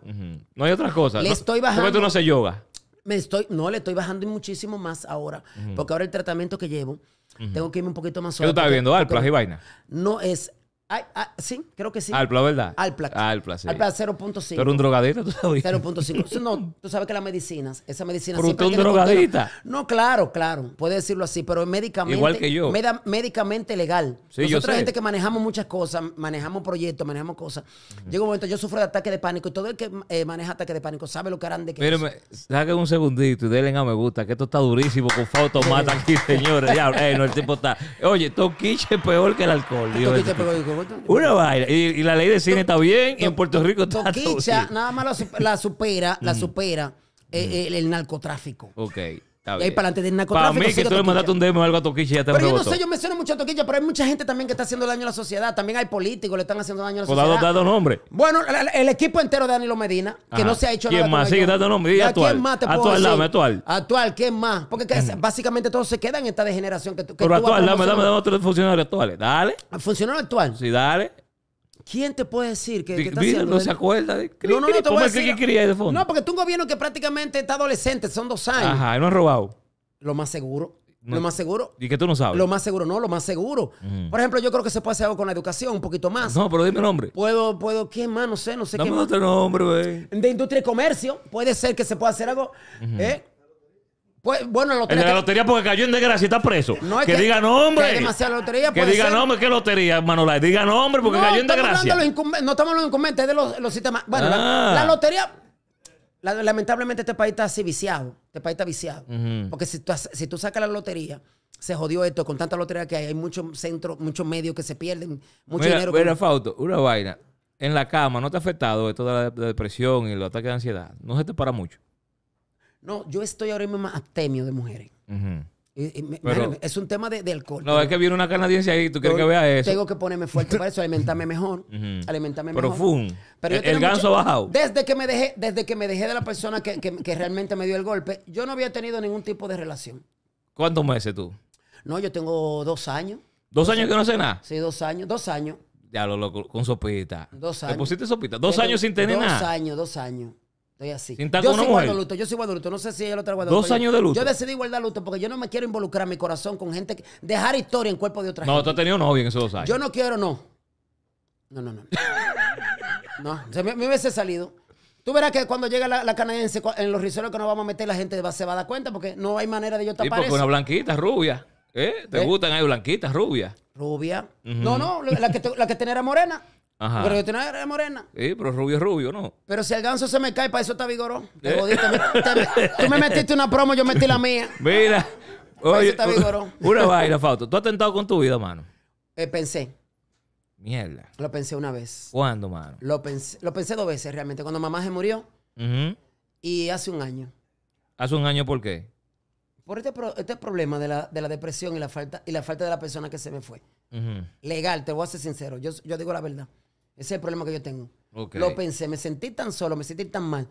No hay otra cosa.
Le
No-
estoy
¿Por qué tú
bajando.
no haces yoga?
Me estoy, no, le estoy bajando muchísimo más ahora. Porque ahora el tratamiento que llevo, tengo que irme un poquito más
¿Qué tú estás viendo? Alplas y vaina.
No es. Ay, ah, sí, creo que sí.
Alpla, ¿verdad?
Alplac.
Alpla, sí.
Alplac
Tú
0.5.
eres un drogadito, tú sabes.
0.5. Sí, No, tú sabes que las medicinas, esa medicina
Pero
siempre
es un drogadita.
contenido- No, claro, claro, puede decirlo así, pero médicamente
Igual que yo.
meda- médicamente legal.
Sí, yo
Nosotros
sé.
gente que manejamos muchas cosas, manejamos proyectos, manejamos cosas. Llega un momento, yo sufro de ataque de pánico y todo el que eh, maneja ataque de pánico sabe lo que harán de que
Míreme, saquen un segundito y denle a me gusta, que esto está durísimo con Fausto Mata aquí, señores. Ya, ey, no, el tipo está. Oye, Toquiche es peor que el alcohol. dijo
Toquicha
Una vaina. Y, y la ley de cine está bien y en Puerto Rico está todo bien.
nada más la, sup- la supera, la supera eh, el, el narcotráfico.
Ok, está
Y ahí
bien.
para adelante del
Para
narcotráfico.
mí que
sigue
tú le mandaste un demo o algo a Toquiche y ya te
Pero yo no
rebotó.
sé, yo menciono mucho a Toquilla, pero hay mucha gente también que está haciendo daño a la sociedad. También hay políticos que le están haciendo daño a la
Pues
sociedad.
dado, nombre.
Bueno, el, el equipo entero de Danilo Medina, que
Ajá.
no se ha hecho
¿Quién
nada. con
más? Sigue dando nombre, di
Ya,
actual.
¿Quién más te puedo
Actual,
decir?
dame, actual.
Actual, ¿quién más? Porque que básicamente todo se queda en esta degeneración que tú que
Pero
tú vas
actual, dame, dame,
promocionando.
dame otros funcionarios actuales. Dale.
Funcionario actual.
Sí, dale.
¿Quién te puede decir que, que está
Mira,
haciendo?
no se acuerda. de-
No, no, no, te voy
Ponme
a
el
decir.
cri-cri ahí de fondo.
No, porque tú un gobierno que prácticamente está adolescente, son dos años.
Ajá, y no han robado.
Lo más seguro.
No.
Lo más seguro.
Y que tú no sabes.
Lo más seguro, no, lo más seguro. Por ejemplo, yo creo que se puede hacer algo con la educación, un poquito más.
No, pero dime nombre.
Puedo, puedo, ¿quién más? No sé, no sé
Dame
quién más.
otro nombre, güey.
De industria y comercio, puede ser que se pueda hacer algo. ¿eh? Pues, bueno, la
El de
lotería.
la
que-
lotería porque cayó en desgracia y está preso.
No es
que,
que-
diga
que
nombre.
hay demasiada lotería,
Que diga
ser.
nombre. ¿Qué lotería, Manolay? Diga nombre porque
no,
cayó en desgracia.
de no estamos hablando de los incumbentes, es de los, los sistemas. Bueno, la-
Ah.
la, lotería. la- lamentablemente este país está así viciado. Este país está viciado. Porque si tú, si tú sacas la lotería, se jodió esto con tanta lotería que hay. Hay muchos centros, muchos medios que se pierden, mucho
mira,
dinero.
mira, Fausto, una vaina. En la cama, ¿no te ha afectado esto de la de- depresión y los ataques de ansiedad? No se te para mucho.
No, yo estoy ahora mismo más abstemio de mujeres. Y- y me-
Pero-
imagínate, es un tema de, de alcohol.
No, es que viene una canadiense ahí, tú quieres que vea eso.
Tengo que ponerme fuerte para eso, alimentarme mejor. Alimentarme
Pero
mejor. Pero yo
el, ganso
mucho-
bajado.
Desde que me dejé, desde que me dejé de la persona que, que- que realmente me dio el golpe, yo no había tenido ningún tipo de relación.
¿Cuántos meses tú?
No, yo tengo dos años.
¿Dos años que no sé nada?
Sí, dos años, dos años.
Ya lo loco, con sopita.
Dos
¿Te
años.
pusiste sopita? ¿Dos años sin tener
dos
nada?
años, dos años. Estoy así.
¿Sin estar
yo
con una
soy
mujer?
guardaluto, yo soy guardaluto. No sé si ella lo otra guardaluto.
¿Dos años de luto?
Yo decidí guardar luto porque yo no me quiero involucrar mi corazón con gente que... Dejar historia en cuerpo de otra
No,
gente.
tú has tenido novia en esos dos años.
Yo no quiero, no. No, no, no. No, se me, me hubiese salido. Tú verás que cuando llega la, la canadiense, en los risoles que nos vamos a meter, la gente va- se va a dar cuenta porque no hay manera de yo
Sí,
tapar
porque
eso.
una blanquita, rubia. ¿Eh? ¿Te
¿Eh?
gustan ahí blanquitas, rubias?
Rubia. No, no, la que, la que tenía era morena.
Ajá.
Pero yo tenía era morena.
Sí, pero rubio es rubio, ¿no?
Pero si el ganso se me cae, para eso está vigoró. Te
¿Eh?
jodiste. Te- tú me metiste una promo, yo metí la mía.
Mira. Oye,
está vigorón.
una vaina, Fausto. ¿Tú has tentado con tu vida, mano?
Eh, pensé,
Mierda.
lo pensé una vez.
¿Cuándo, mano?
Lo pensé, lo pensé dos veces realmente. Cuando mamá se murió y hace un año.
¿Hace un año por qué?
Por este, pro- este problema de la, de la depresión y la, falta, y la falta de la persona que se me fue. Legal, te voy a ser sincero. Yo, yo digo la verdad. Ese es el problema que yo tengo. Lo pensé, me sentí tan solo, me sentí tan mal,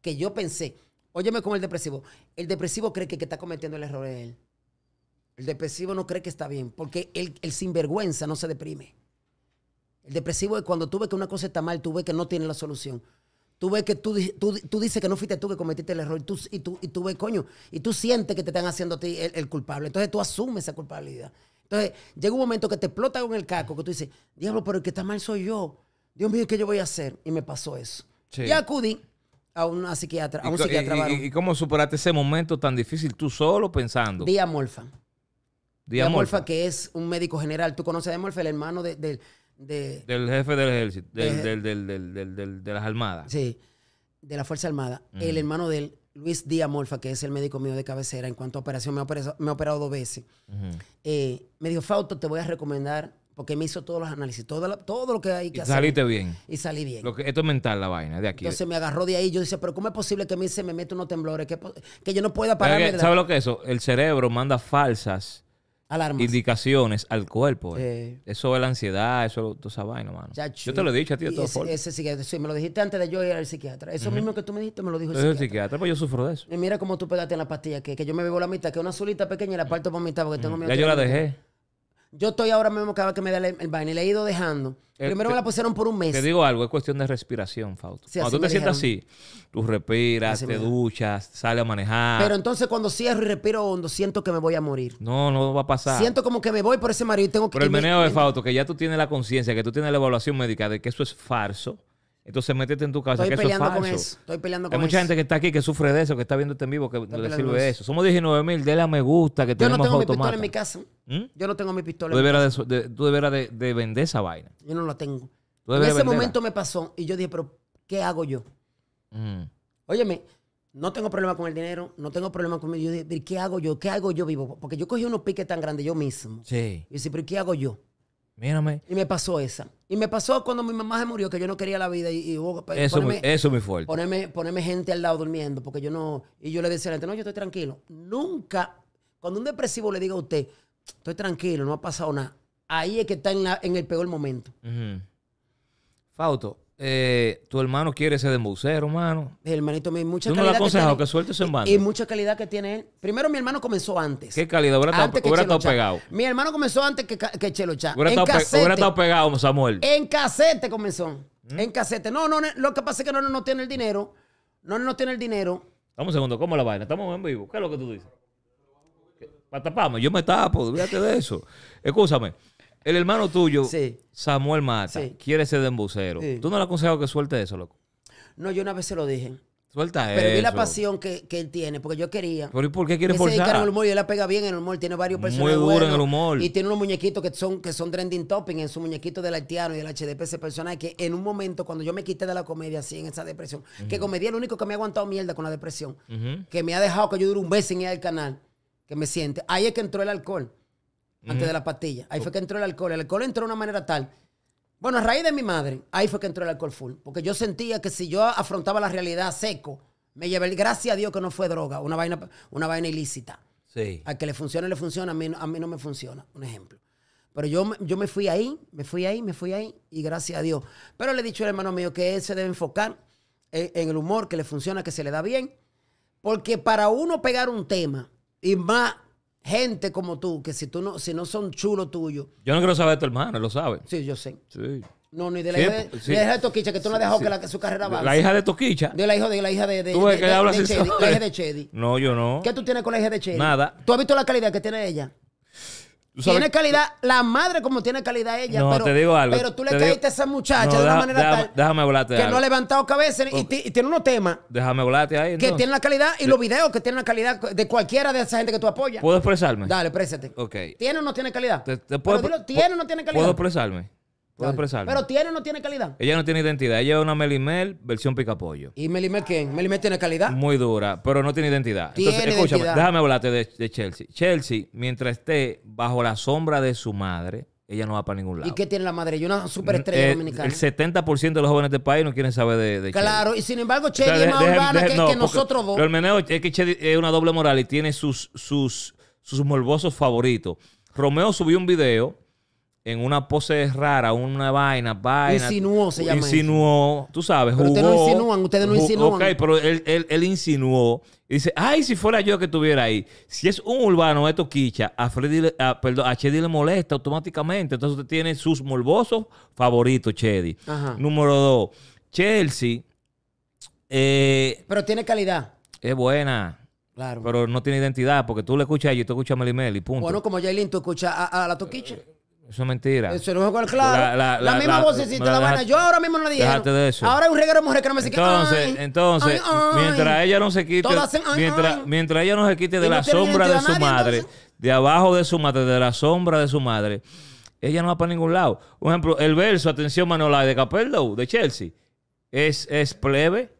que yo pensé, óyeme con el depresivo. El depresivo cree que que está cometiendo el error es él. El depresivo no cree que está bien, porque el, el sinvergüenza no se deprime. El depresivo es cuando tú ves que una cosa está mal, tú ves que no tiene la solución. tú ves que tú, tú, tú dices que no fuiste tú que cometiste el error y tú, y tú, y tú ves, coño, y tú sientes que te están haciendo a ti el, el culpable. Entonces tú asumes esa culpabilidad. Entonces llega un momento que te explota con el caco, que tú dices, diablo, pero el que está mal soy yo. Dios mío, ¿qué yo voy a hacer? Y me pasó eso.
Sí.
Y acudí a una psiquiatra, a un
¿Y co-
psiquiatra
y- y- y cómo superaste ese momento tan difícil tú solo pensando?
Diamorfa.
Diamorfa,
que es un médico general. Tú conoces a Diamorfa, el hermano de, de- de-
Del jefe del ejército, del,
Eh,
del- del- del- de las armadas.
sí, de la Fuerza Armada. El hermano de él, Luis Diamorfa, que es el médico mío de cabecera en cuanto a operación, me ha operado, me ha operado dos veces. Eh, me dijo, Fausto, te voy a recomendar, porque me hizo todos los análisis, todo, lo- todo lo que hay que
Y
hacer.
saliste bien.
Y salí bien.
Lo que, esto es mental la vaina, de aquí.
Entonces me agarró de ahí. Yo dije, pero ¿cómo es posible que a mí se me mete unos temblores? Que, que yo no pueda la-
¿Sabes lo que es eso? El cerebro manda falsas
alarmas.
indicaciones al cuerpo. eh.
Eh.
Eso es la ansiedad, eso es toda esa vaina, mano.
Chacho,
Yo te lo he dicho a ti de
y
todas
ese, ese psiquiatra, sí, me lo dijiste antes de yo ir al psiquiatra. Eso mismo que tú me dijiste, me lo dijo el
Yo soy el
psiquiatra.
psiquiatra, pues yo sufro de eso.
Y mira cómo tú pegaste en la pastilla, que, que yo me bebo la mitad, que una azulita pequeña y la parto por mitad porque tengo miedo.
Ya
que
yo la dejé.
Yo estoy ahora mismo cada vez que me da el, vaina y le he ido dejando.
Eh,
Primero
te-
me la pusieron por un mes.
Te digo algo, es cuestión de respiración, Fausto.
Sí,
Cuando tú te sientas así, tú respiras,
Así
te duchas, sales a manejar.
Pero entonces cuando cierro y respiro hondo, siento que me voy a morir.
no, no va a pasar.
Siento como que me voy por ese marido y tengo que...
Pero el
y me-
meneo de Fausto, que ya tú tienes la conciencia, que tú tienes la evaluación médica de que eso es falso, entonces métete en tu cabeza
Estoy
que eso es
peleando
falso.
con eso. Estoy peleando
Hay
con
mucha
eso.
gente que está aquí que sufre de eso, que está viendo este en vivo, que le
peleando
sirve de
eso.
Somos 19 mil, dele a me gusta que
Yo
tenemos
no tengo mi pistola en mi casa.
¿Mm?
Yo no tengo mi pistola
Tú
en mi
deberas, de, de- tú deberas de, de vender esa vaina.
Yo no la tengo. En ese
venderla.
momento me pasó y yo dije, pero ¿qué hago yo?
Ujú.
Óyeme, no tengo problema con el dinero, no tengo problema con. Yo dije, "¿Pero ¿qué hago yo? ¿Qué hago yo vivo? Porque yo cogí unos piques tan grandes yo mismo.
Sí.
Y dije, pero ¿qué hago yo?
Mírame.
Y me pasó esa. Y me pasó cuando mi mamá se murió, que yo no quería la vida y, y hubo que
Eso,
ponerme,
eso muy fuerte.
ponerme, ponerme gente al lado durmiendo, porque yo no... Y yo le decía a la gente, no, yo estoy tranquilo. Nunca, cuando un depresivo le diga a usted, estoy tranquilo, no ha pasado nada, ahí es que está en, la- en el peor momento.
Ujú. Fausto, eh, tu hermano quiere ser embusero, hermano.
El hermanito mío, mucha
¿Tú no le
calidad
aconsejado
tiene.
que suelte su banda?
Y, y mucha calidad que tiene él. Primero, mi hermano comenzó antes.
¿Qué calidad? Hubiera
Antes
estado,
que
hubiera pegado.
Mi hermano comenzó antes que, que Chelo Chá.
Hubiera
En
estado,
casete.
hubiera estado pegado, Samuel.
En casete comenzó.
¿Mm?
En casete. No, no, no, lo que pasa es que no, no, no tiene el dinero. No, no, tiene el dinero.
Dame un segundo, ¿cómo la vaina? Estamos en vivo. ¿Qué es lo que tú dices? Para taparme, yo me tapo, olvídate de eso. Escúchame, el hermano tuyo,
Sí.
Samuel Mata,
Sí.
quiere ser de embusero.
Sí.
¿Tú no le has aconsejado que suelte eso, loco?
No, yo una vez se lo dije.
Suelta
Pero
eso.
vi la pasión que, que él tiene, porque yo quería.
¿Pero y por qué quiere
dedica en
forzar?
el humor y él la pega bien en el humor. Tiene varios
Muy
personajes.
duro en el humor.
Y tiene unos muñequitos que son, que son trending topping en su muñequito del haitiano y del HDP. Ese personaje que en un momento, cuando yo me quité de la comedia, así en esa depresión, que comedia es lo único que me ha aguantado mierda con la depresión, que me ha dejado que yo dure un mes sin ir al canal, que me siente. Ahí es que entró el alcohol, antes de la pastilla. Ahí fue que entró el alcohol. El alcohol entró de una manera tal. Bueno, a raíz de mi madre, ahí fue que entró el alcohol full. Porque yo sentía que si yo afrontaba la realidad seco, me llevé, gracias a Dios que no fue droga, una vaina, una vaina ilícita.
Sí.
Al que le funcione, le funciona, a mí, a mí no me funciona, un ejemplo. Pero yo, me- yo me fui ahí, me fui ahí, me fui ahí, y gracias a Dios. Pero le he dicho al hermano mío que él se debe enfocar en, en el humor, que le funciona, que se le da bien. Porque para uno pegar un tema, y más gente como tú, que si tú no, si no son chulos tuyos,
Yo no quiero saber de tu hermano, lo sabe.
sí, yo sé.
Sí.
No, ni de la
Sí,
hija de,
sí.
de la hija de Toquicha, que tú no has dejado
Sí.
que, la- que su carrera avance.
La hija de Toquicha.
De la hija de la hija de, de,
Tú ves
de-
que
de-
hablas
de Chedi, la hija de Chedi.
No, yo no.
¿Qué tú tienes con la hija de Chedi?
Nada.
¿Tú has visto la calidad que tiene ella? Tiene calidad, la madre como tiene calidad ella.
No,
pero,
te digo algo,
Pero tú le
digo-
caíste a esa muchacha
No,
de una
deja-
manera tal
déjame hablarte de
que no ha levantado cabeza y, ti- y tiene unos temas
Déjame hablarte ahí.
que tienen la calidad y los videos que tienen la calidad de cualquiera de esa gente que tú apoyas.
¿Puedo expresarme?
Dale, présate.
Ok.
¿Tiene o no tiene calidad?
Te- te
Pero
puedo-
dilo, ¿Tiene o no tiene calidad?
¿Puedo expresarme? ¿Puedo
Dale.
expresarme?
Pero ¿tiene o no tiene calidad?
Ella no tiene identidad. Ella es una Melimel versión picapollo.
¿Y Melimel quién? ¿Melimel tiene calidad?
Muy dura, pero no tiene identidad.
Tiene
Entonces, escúchame,
identidad.
déjame hablarte de, de Chelsea. Chelsea, mientras esté bajo la sombra de su madre, ella no va para ningún lado.
¿Y qué tiene la madre? Y una superestrella
Eh,
dominicana.
El 70% de los jóvenes de este país no quieren saber de, de Chelsea.
Claro, y sin embargo,
O sea,
Chedi es más
deje-
urbana
deje-
que,
no,
que nosotros dos.
Lo del meneo es que Chedi es una doble moral y tiene sus, sus, sus morbosos favoritos. Romeo subió un video en una pose rara, una vaina, vaina.
Insinuó, se llama
Insinuó, tú sabes,
Pero ustedes
jugó.
no insinúan, ustedes no insinúan.
Ok, pero él, él, él insinuó. Y dice, ay, si fuera yo que estuviera ahí. Si es un urbano de Toquicha, a Freddy, a, perdón, a Chedi le molesta automáticamente. Entonces usted tiene sus morbosos favoritos, Chedi.
Ajá.
Número dos, Chelsea Eh,
Pero tiene calidad.
es buena,
Claro.
pero no tiene identidad porque tú le escuchas a ella y tú escuchas a Meli Meli, punto.
bueno, como Jailin, tú escuchas a, a la Toquiche.
Eso es mentira.
Eso no es claro.
La-
La,
la- la-
misma
la-
vocecita,
la-
la
deja-
vaina. Yo ahora mismo no le dije.
de eso.
Ahora hay un reguero de mujeres que no me que,
Entonces,
ay,
entonces,
ay, ay.
mientras ella no se quite,
Todas hacen,
mientras, mientras ella no se quite de
Y
la sombra de su
nadie,
madre,
entonces.
de abajo de su madre, de la sombra de su madre, ella no va para ningún lado. Por ejemplo, el verso, atención Manola, de Capello, de Chelsea, es, es plebe.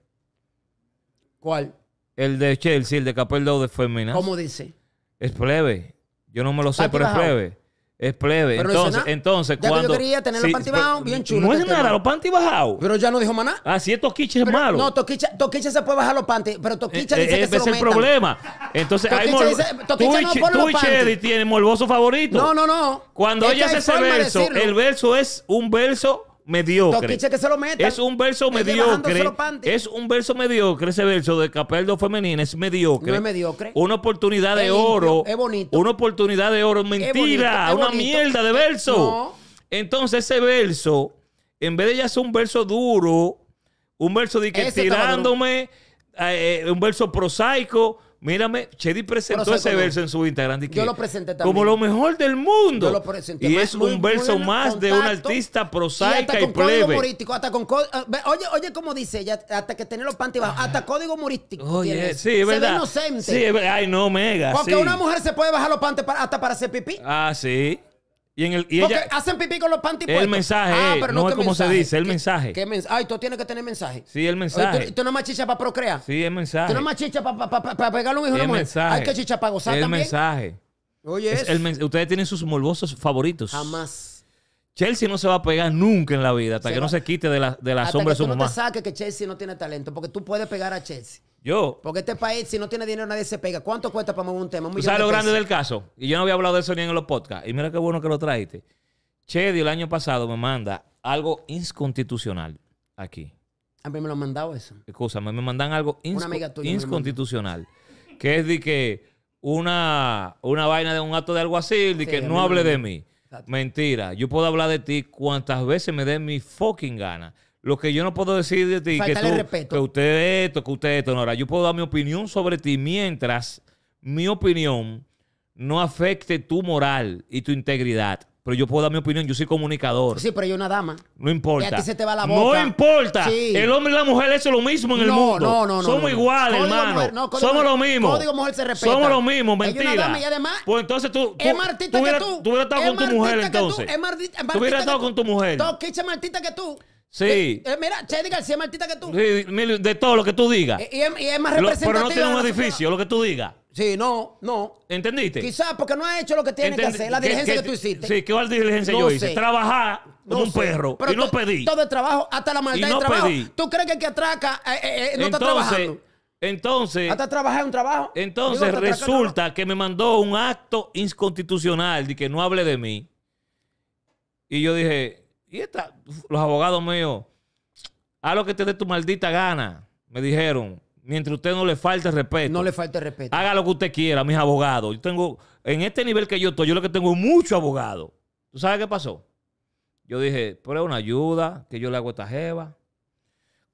¿Cuál?
El de Chelsea, el de Capello de Féminas,
¿Cómo dice?
es plebe. Yo no me lo sé, pero es plebe. Es plebe.
Pero
entonces,
nada.
entonces,
Ya que yo
cuando.
quería tener los panty bajados, bien chulo
No
este
es nada,
tema.
los panty bajados.
Pero ya no dijo maná.
Ah, si estos quiches es
Pero-
malo.
No, Toquicha, Toquicha se puede bajar los panties, pero Toquicha
Eh,
dice
eh,
que se
ese
lo
es el problema. Entonces, hay mol-
dice-
tú
Toquicha
y,
no pone los
morboso favorito.
No, no, no.
Cuando
Es
ella hace ese verso, el verso es un verso mediocre.
Que se lo.
Es un verso mediocre. Es un verso mediocre. Ese verso de Capeldo Femenina es mediocre.
No es mediocre.
Una oportunidad de
Es
oro.
es bonito.
Una oportunidad de oro. Mentira.
bonito, es
una
bonito.
mierda de verso.
No.
Entonces, ese verso, en vez de ya ser un verso duro, un verso de que
Ese
tirándome, eh, eh, un verso prosaico. Mírame, Chedi presentó ese verso en su Instagram. que
Yo lo presenté también.
Como lo mejor del mundo.
Yo lo presenté
y
más-
es un
muy
verso más de un
contacto.
artista
hasta
prosaica y,
con código
plebe.
humorístico, hasta con ah, oye, oye cómo dice ella, hasta que tiene los panties bajos, hasta código humorístico.
Oye,
tiene.
sí, es
Se
verdad.
ve inocente.
Sí. Ay, no, mega.
Porque
sí.
una mujer se puede bajar los panties hasta para hacer pipí.
Ah, sí. Y, en el, y
Porque
ella.
hacen pipí con los panties
El
puestos.
mensaje,
Ah,
eh,
pero
no es
¿qué
como se dice, el
¿Qué-
mensaje.
¿Qué mens- Ay, tú tienes que tener mensaje.
Sí, el mensaje.
¿tú, tú no más chicha para procrear.
Sí, el mensaje.
Tú no más chicha para pegarle un hijo a una
el
mujer.
mensaje.
Hay que chicha para gozar
el
también.
mensaje.
Oye,
Es el Ustedes tienen sus morbosos favoritos.
Jamás.
Chelsea no se va a pegar nunca en la vida hasta
Se
que
va-
no se quite de la, de la
Hasta
sombra
que
de su
tú no
mamá.
te saques que Chelsea no tiene talento. Porque tú puedes pegar a Chelsea.
Yo,
Porque este país, si no tiene dinero, nadie se pega. ¿Cuánto cuesta para mover un tema? Un
¿Tú sabes lo grande del caso? Y yo no había hablado de eso ni en los podcasts. Y mira qué bueno que lo traíste. Chedi el año pasado me manda algo inconstitucional aquí.
A mí me lo han mandado eso.
Escúchame, me mandan algo inconstitucional. Que es de que una, una vaina de un acto de alguacil, de
Sí,
que no hable de mí.
Exacto.
Mentira. Yo puedo hablar de ti cuantas veces me dé mi fucking gana. Lo que yo no puedo decir de ti, que tú,
respeto.
que usted esto, que usted esto, no. Ahora, yo puedo dar mi opinión sobre ti mientras mi opinión no afecte tu moral y tu integridad. Pero yo puedo dar mi opinión, yo soy comunicador.
Sí, pero yo una dama.
No importa.
Y a ti se te va la
No
boca.
importa.
Sí.
El hombre y la mujer es lo mismo en el
No,
mundo.
no, no, no,
Somos
no, no.
iguales, hermano.
mujer- no,
Somos
mujer-
lo mismo.
código mujer se respeta.
Somos lo mismo,
es una
mentira.
dama y además
pues entonces tú,
Es
tú,
más artista
tú
que tú.
tú hubieras estado
Es
con tu mujer entonces.
Es es
Tú hubieras estado con tu mujer.
Toquicha es más artista que tú.
Sí.
Eh, eh, mira, Chedi García es más artista que tú.
Sí, de todo lo que tú digas.
Y, es, y es más representativa.
pero no tiene un edificio, lo que tú digas.
Sí, no, no.
¿Entendiste?
Quizás porque no ha hecho lo que tiene que hacer, la diligencia que, tú hiciste.
Sí, ¿qué diligencia
No
yo hice? Trabajar como
No
un
sé.
perro
Pero
y no pedí.
Todo el trabajo, hasta la maldad
Y no
trabajo.
pedí.
¿Tú crees que el que atraca eh, eh, no está
entonces,
trabajando?
entonces,
Hasta trabajar un trabajo.
Entonces
Digo,
resulta que me mandó un acto inconstitucional de que no hable de mí. Y yo dije, ¿y esta? Los abogados míos, haz lo que te dé tu maldita gana. Me dijeron, mientras usted no le falte respeto.
No le falta el respeto.
Haga lo que usted quiera, mis abogados. Yo tengo, en este nivel que yo estoy, yo lo que tengo es mucho abogado. ¿Tú sabes qué pasó? Yo dije, pero es una ayuda que yo le hago a esta jeva.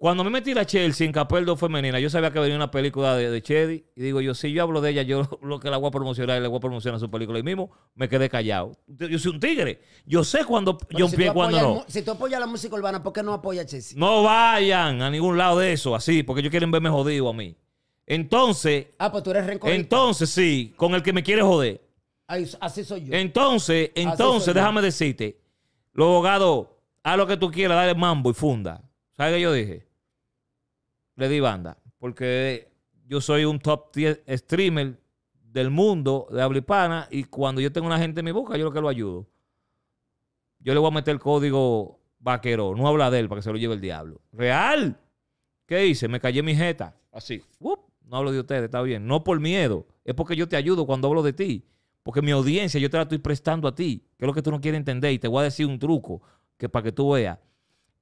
Cuando me metí a Chelsea en Capeldo Femenina, yo sabía que venía una película de, de Chedi. Y digo yo, si yo hablo de ella, yo lo que la voy a promocionar, le voy a promocionar su película. Y mismo me quedé callado. Yo soy un tigre. Yo sé cuando yo
si
empiezo y cuando no.
Si tú apoyas la música urbana, ¿por qué no apoyas a Chelsea?
No vayan a ningún lado de eso, así, porque ellos quieren verme jodido a mí. Entonces,
Ah, pues tú eres rencorista.
entonces sí, con el que me quiere joder.
Ay, así soy yo.
Entonces, entonces,
yo.
déjame decirte, los abogados, haz lo que tú quieras, dale mambo y funda. ¿Sabes qué yo dije? Le di banda, porque yo soy un top 10 streamer del mundo de habla hispana y cuando yo tengo una gente en mi boca, yo lo que lo ayudo. Yo le voy a meter el código vaquero, no habla de él para que se lo lleve el diablo. Real. ¿Qué hice? Me callé mi jeta. Así. Up, no hablo de ustedes, está bien. No por miedo. Es porque yo te ayudo cuando hablo de ti. Porque mi audiencia yo te la estoy prestando a ti. Que es lo que tú no quieres entender. Y te voy a decir un truco que para que tú veas.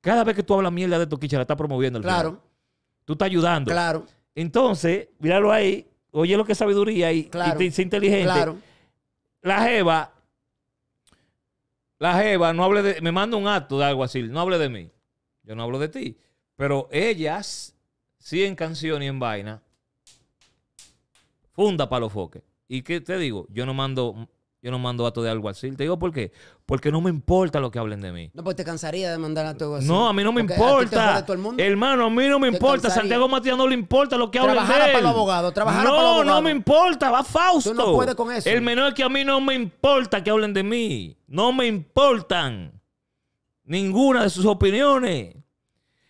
Cada vez que tú hablas mierda de Toquicha, la estás promoviendo. al final. Tú estás ayudando.
claro,
Entonces, míralo ahí. Oye lo que es sabiduría y,
Claro.
y te dice inteligente.
claro.
La Jeva, la Jeva no hable de, me manda un acto de algo así, no hable de mí. Yo no hablo de ti. Pero ellas sí en canción y en vaina, funda para los foques. ¿Y qué te digo? Yo no mando, yo no mando datos de algo así. Te digo por qué. Porque no me importa lo que hablen de mí.
No, pues te cansaría de mandar a todo así.
No, a mí no me
Porque
importa.
jode todo el mundo.
Hermano, a mí no me
Te
importa.
cansaría.
Santiago Matías no le importa lo que hablen de
Trabajara
él.
para los abogados, trabajara
no,
para los
No,
abogados.
me importa. Va Fausto.
Tú no puedes con eso.
El menor es que a mí no me importa que hablen de mí. No me importan ninguna de sus opiniones.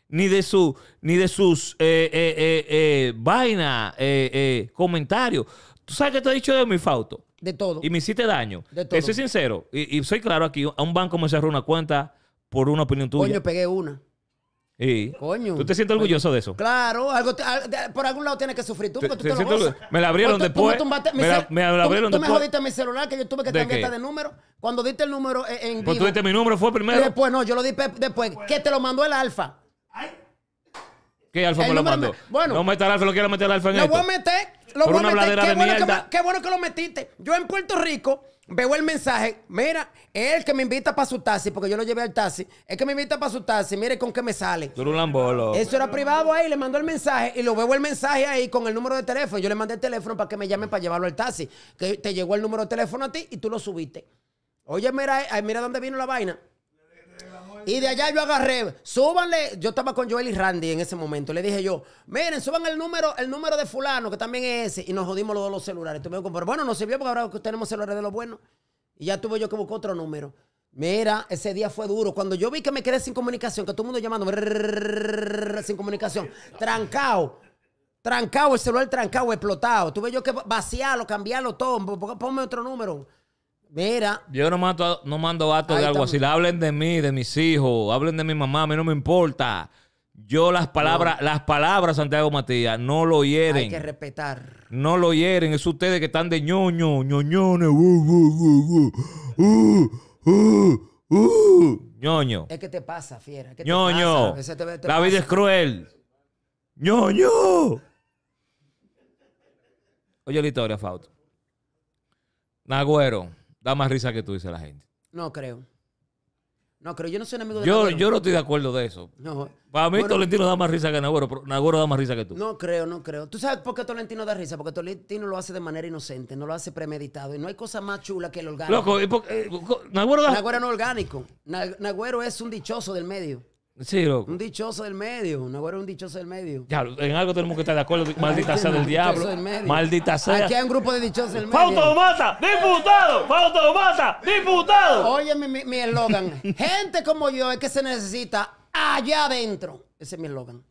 Ni de su, ni de sus eh, eh, eh, eh, vainas, eh, eh, comentarios. ¿Tú sabes qué te he dicho de mi Fausto?
De todo.
Y me hiciste daño.
De
Te
todo.
soy sincero. Y, y soy claro aquí. A un banco me cerró una cuenta por una opinión tuya.
Coño, pegué una.
Sí.
Coño.
¿Tú te sientes orgulloso de eso?
Claro, algo te- al- de- por algún lado tienes que sufrir tú,
Te-
porque
te
tú te, lo gozas.
me la abrieron
tú- tú
después.
tumbaste mi
Me la- me la
tú-
abrieron
Tú me
después.
jodiste mi celular que yo tuve que
¿De
cambiarte
qué?
de número. Cuando diste el número en, en
Pues tú diste mi número, fue
y
primero.
después, no, yo lo di después. ¿Qué te lo mandó el alfa?
¿Qué alfa
el
me lo mandó?
me- bueno.
no meta el alfa, lo quiero meter el alfa en
Lo
esto.
voy a meter. Lo
Por
voy a
una
meter.
bladera
Qué
de
bueno, que
mierda.
me- qué bueno que lo metiste. Yo en Puerto Rico veo el mensaje. Mira, él que me invita para su taxi, porque yo lo llevé al taxi. Es que me invita para su taxi. Mire con qué me sale.
Tú un lambolo.
Eso era privado ahí, le mandó el mensaje y lo veo el mensaje ahí con el número de teléfono. Yo le mandé el teléfono para que me llamen para llevarlo al taxi. Que te llegó el número de teléfono a ti y tú lo subiste. Oye, mira, eh, mira dónde vino la vaina. Y de allá yo agarré, súbanle, yo estaba con Joel y Randy en ese momento, le dije yo, miren, suban el número, el número de fulano, que también es ese, y nos jodimos los dos los celulares. Tuvimos que- bueno, nos sirvió porque ahora tenemos celulares de los buenos. Y ya tuve yo que buscar otro número. Mira, ese día fue duro. Cuando yo vi que me quedé sin comunicación, que todo el mundo llamando sin comunicación, trancado. Trancado, el celular trancado, explotado. Tuve yo que vaciarlo, cambiarlo todo. Pon- Ponme otro número. Mira,
Yo no mando, no mando datos
Ahí
de algo así. Hablen de mí, de mis hijos, hablen de mi mamá, a mí no me importa. Yo las palabras, las palabras, Santiago Matías, no lo
hay
hieren.
que respetar.
No lo hieren. Es ustedes que están de ñoño, ñoñones. uh, uh, uh, uh, uh, uh, uh. ñoño.
Es que te pasa, fiera. ¿Qué te
ñoño.
pasa? A veces te- te
La vida es cruel. ñoño. Oye la historia, Fausto. Nagüero, da más risa que tú, dice la gente.
No creo. No creo. Yo no soy enemigo de
Yo,
Nagüero.
yo no estoy de acuerdo de eso.
No,
Para mí,
Bueno.
Tolentino da más risa que Nagüero, pero Nagüero da más risa que tú.
no creo, no creo. ¿Tú sabes por qué Tolentino da risa? Porque Tolentino lo hace de manera inocente, no lo hace premeditado. Y no hay cosa más chula que el orgánico.
Loco, ¿y por qué? Eh, Nagüero da.
Nagüero no es orgánico. Na- Nagüero es un dichoso del medio.
Sí, loco.
Un dichoso del medio. Nagüero es un dichoso del medio.
Ya, en algo tenemos que estar de acuerdo. Maldita sea del diablo.
dichoso del medio.
Maldita sea.
Aquí hay un grupo de dichosos del medio.
¡Fausto Mata! ¡Diputado! ¡Fausto Mata! ¡Diputado!
Oye, mi- mi mi eslogan. Gente como yo es que se necesita allá adentro. Ese es mi eslogan.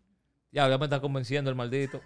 Ya, ya me está convenciendo el maldito.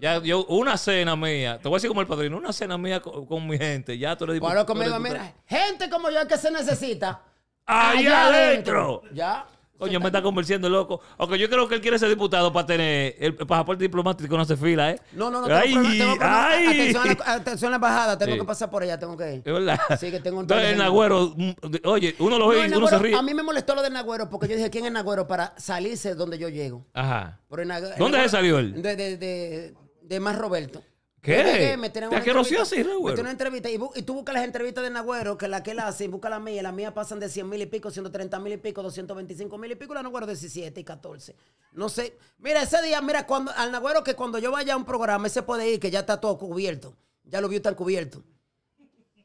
Ya, yo, una cena mía, te voy a decir como el padrino, una cena mía con, con mi gente, ya tú
Bueno,
diputado, tú eres
conmigo, mira. Gente como yo es que se necesita
Allá adentro.
Ya.
Coño, me está convenciendo, loco. Aunque yo creo que él quiere ser diputado para tener el pasaporte diplomático no hace fila, ¿eh?
No, no, no. Tengo
Ay,
problema, tengo problema.
ay.
Atención, a la, atención a la embajada. Tengo
Sí.
que pasar por allá. Tengo que ir.
Es verdad.
Sí, que tengo un
Entonces, el. Nagüero, mm, oye, uno lo
No,
ve
el
y uno se ríe.
a mí me molestó lo del Nagüero porque yo dije, ¿quién es Nagüero? Para salirse de donde yo llego.
Ajá.
Pero el Nagüero- el
¿Dónde se salió él?
De, de, de, de Más Roberto.
¿Qué?
Me tienen
¿Te
una
asquerosió
entrevista-
así, Nagüero?
me tienen una entrevista y, bu- y tú buscas las entrevistas de Nagüero, que la que él hace, y busca la mía. Las mías pasan de 100 mil y pico, 130 mil y pico, 225 mil y pico. La Nagüero 17 y 14. No sé. Mira, ese día, mira, cuando al Nagüero que cuando yo vaya a un programa, ese puede ir, que ya está todo cubierto. Ya los views están cubiertos.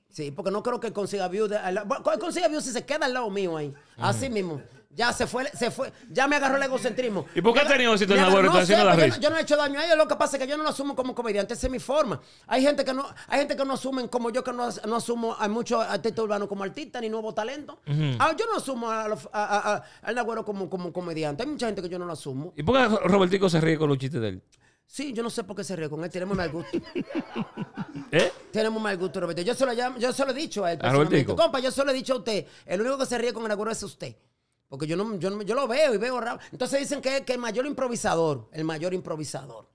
Sí, porque no creo que consiga views. de- él consiga views si se queda al lado mío ahí. Así mismo. Ya se fue, se fue. Ya me agarró el egocentrismo.
¿Y por qué ha
Me-
tenido éxito
agarró-
Está haciendo
sé,
la
porque yo, no- yo no he hecho daño a ellos. Lo que pasa es que yo no lo asumo como comediante. Esa es mi forma. Hay gente que no, hay gente que no asumen como yo, que no, no asumo a muchos artistas urbanos como artistas ni nuevo talento. Ah, yo no asumo a a- a- al Nagüero como, como comediante. Hay mucha gente que yo no lo asumo.
¿Y por qué Robertico se ríe con los chistes de él?
Sí, yo no sé por qué se ríe con él. Tenemos mal gusto.
¿Eh?
Tenemos mal gusto, Roberto. Yo se lo, llamo- yo se lo he dicho a él.
¿A
personalmente. Compa, yo se lo he dicho a usted. El único que se ríe con el Nagüero es usted. Porque yo, no, yo, no- yo lo veo y veo raro. Entonces dicen que, que el mayor improvisador, el mayor improvisador.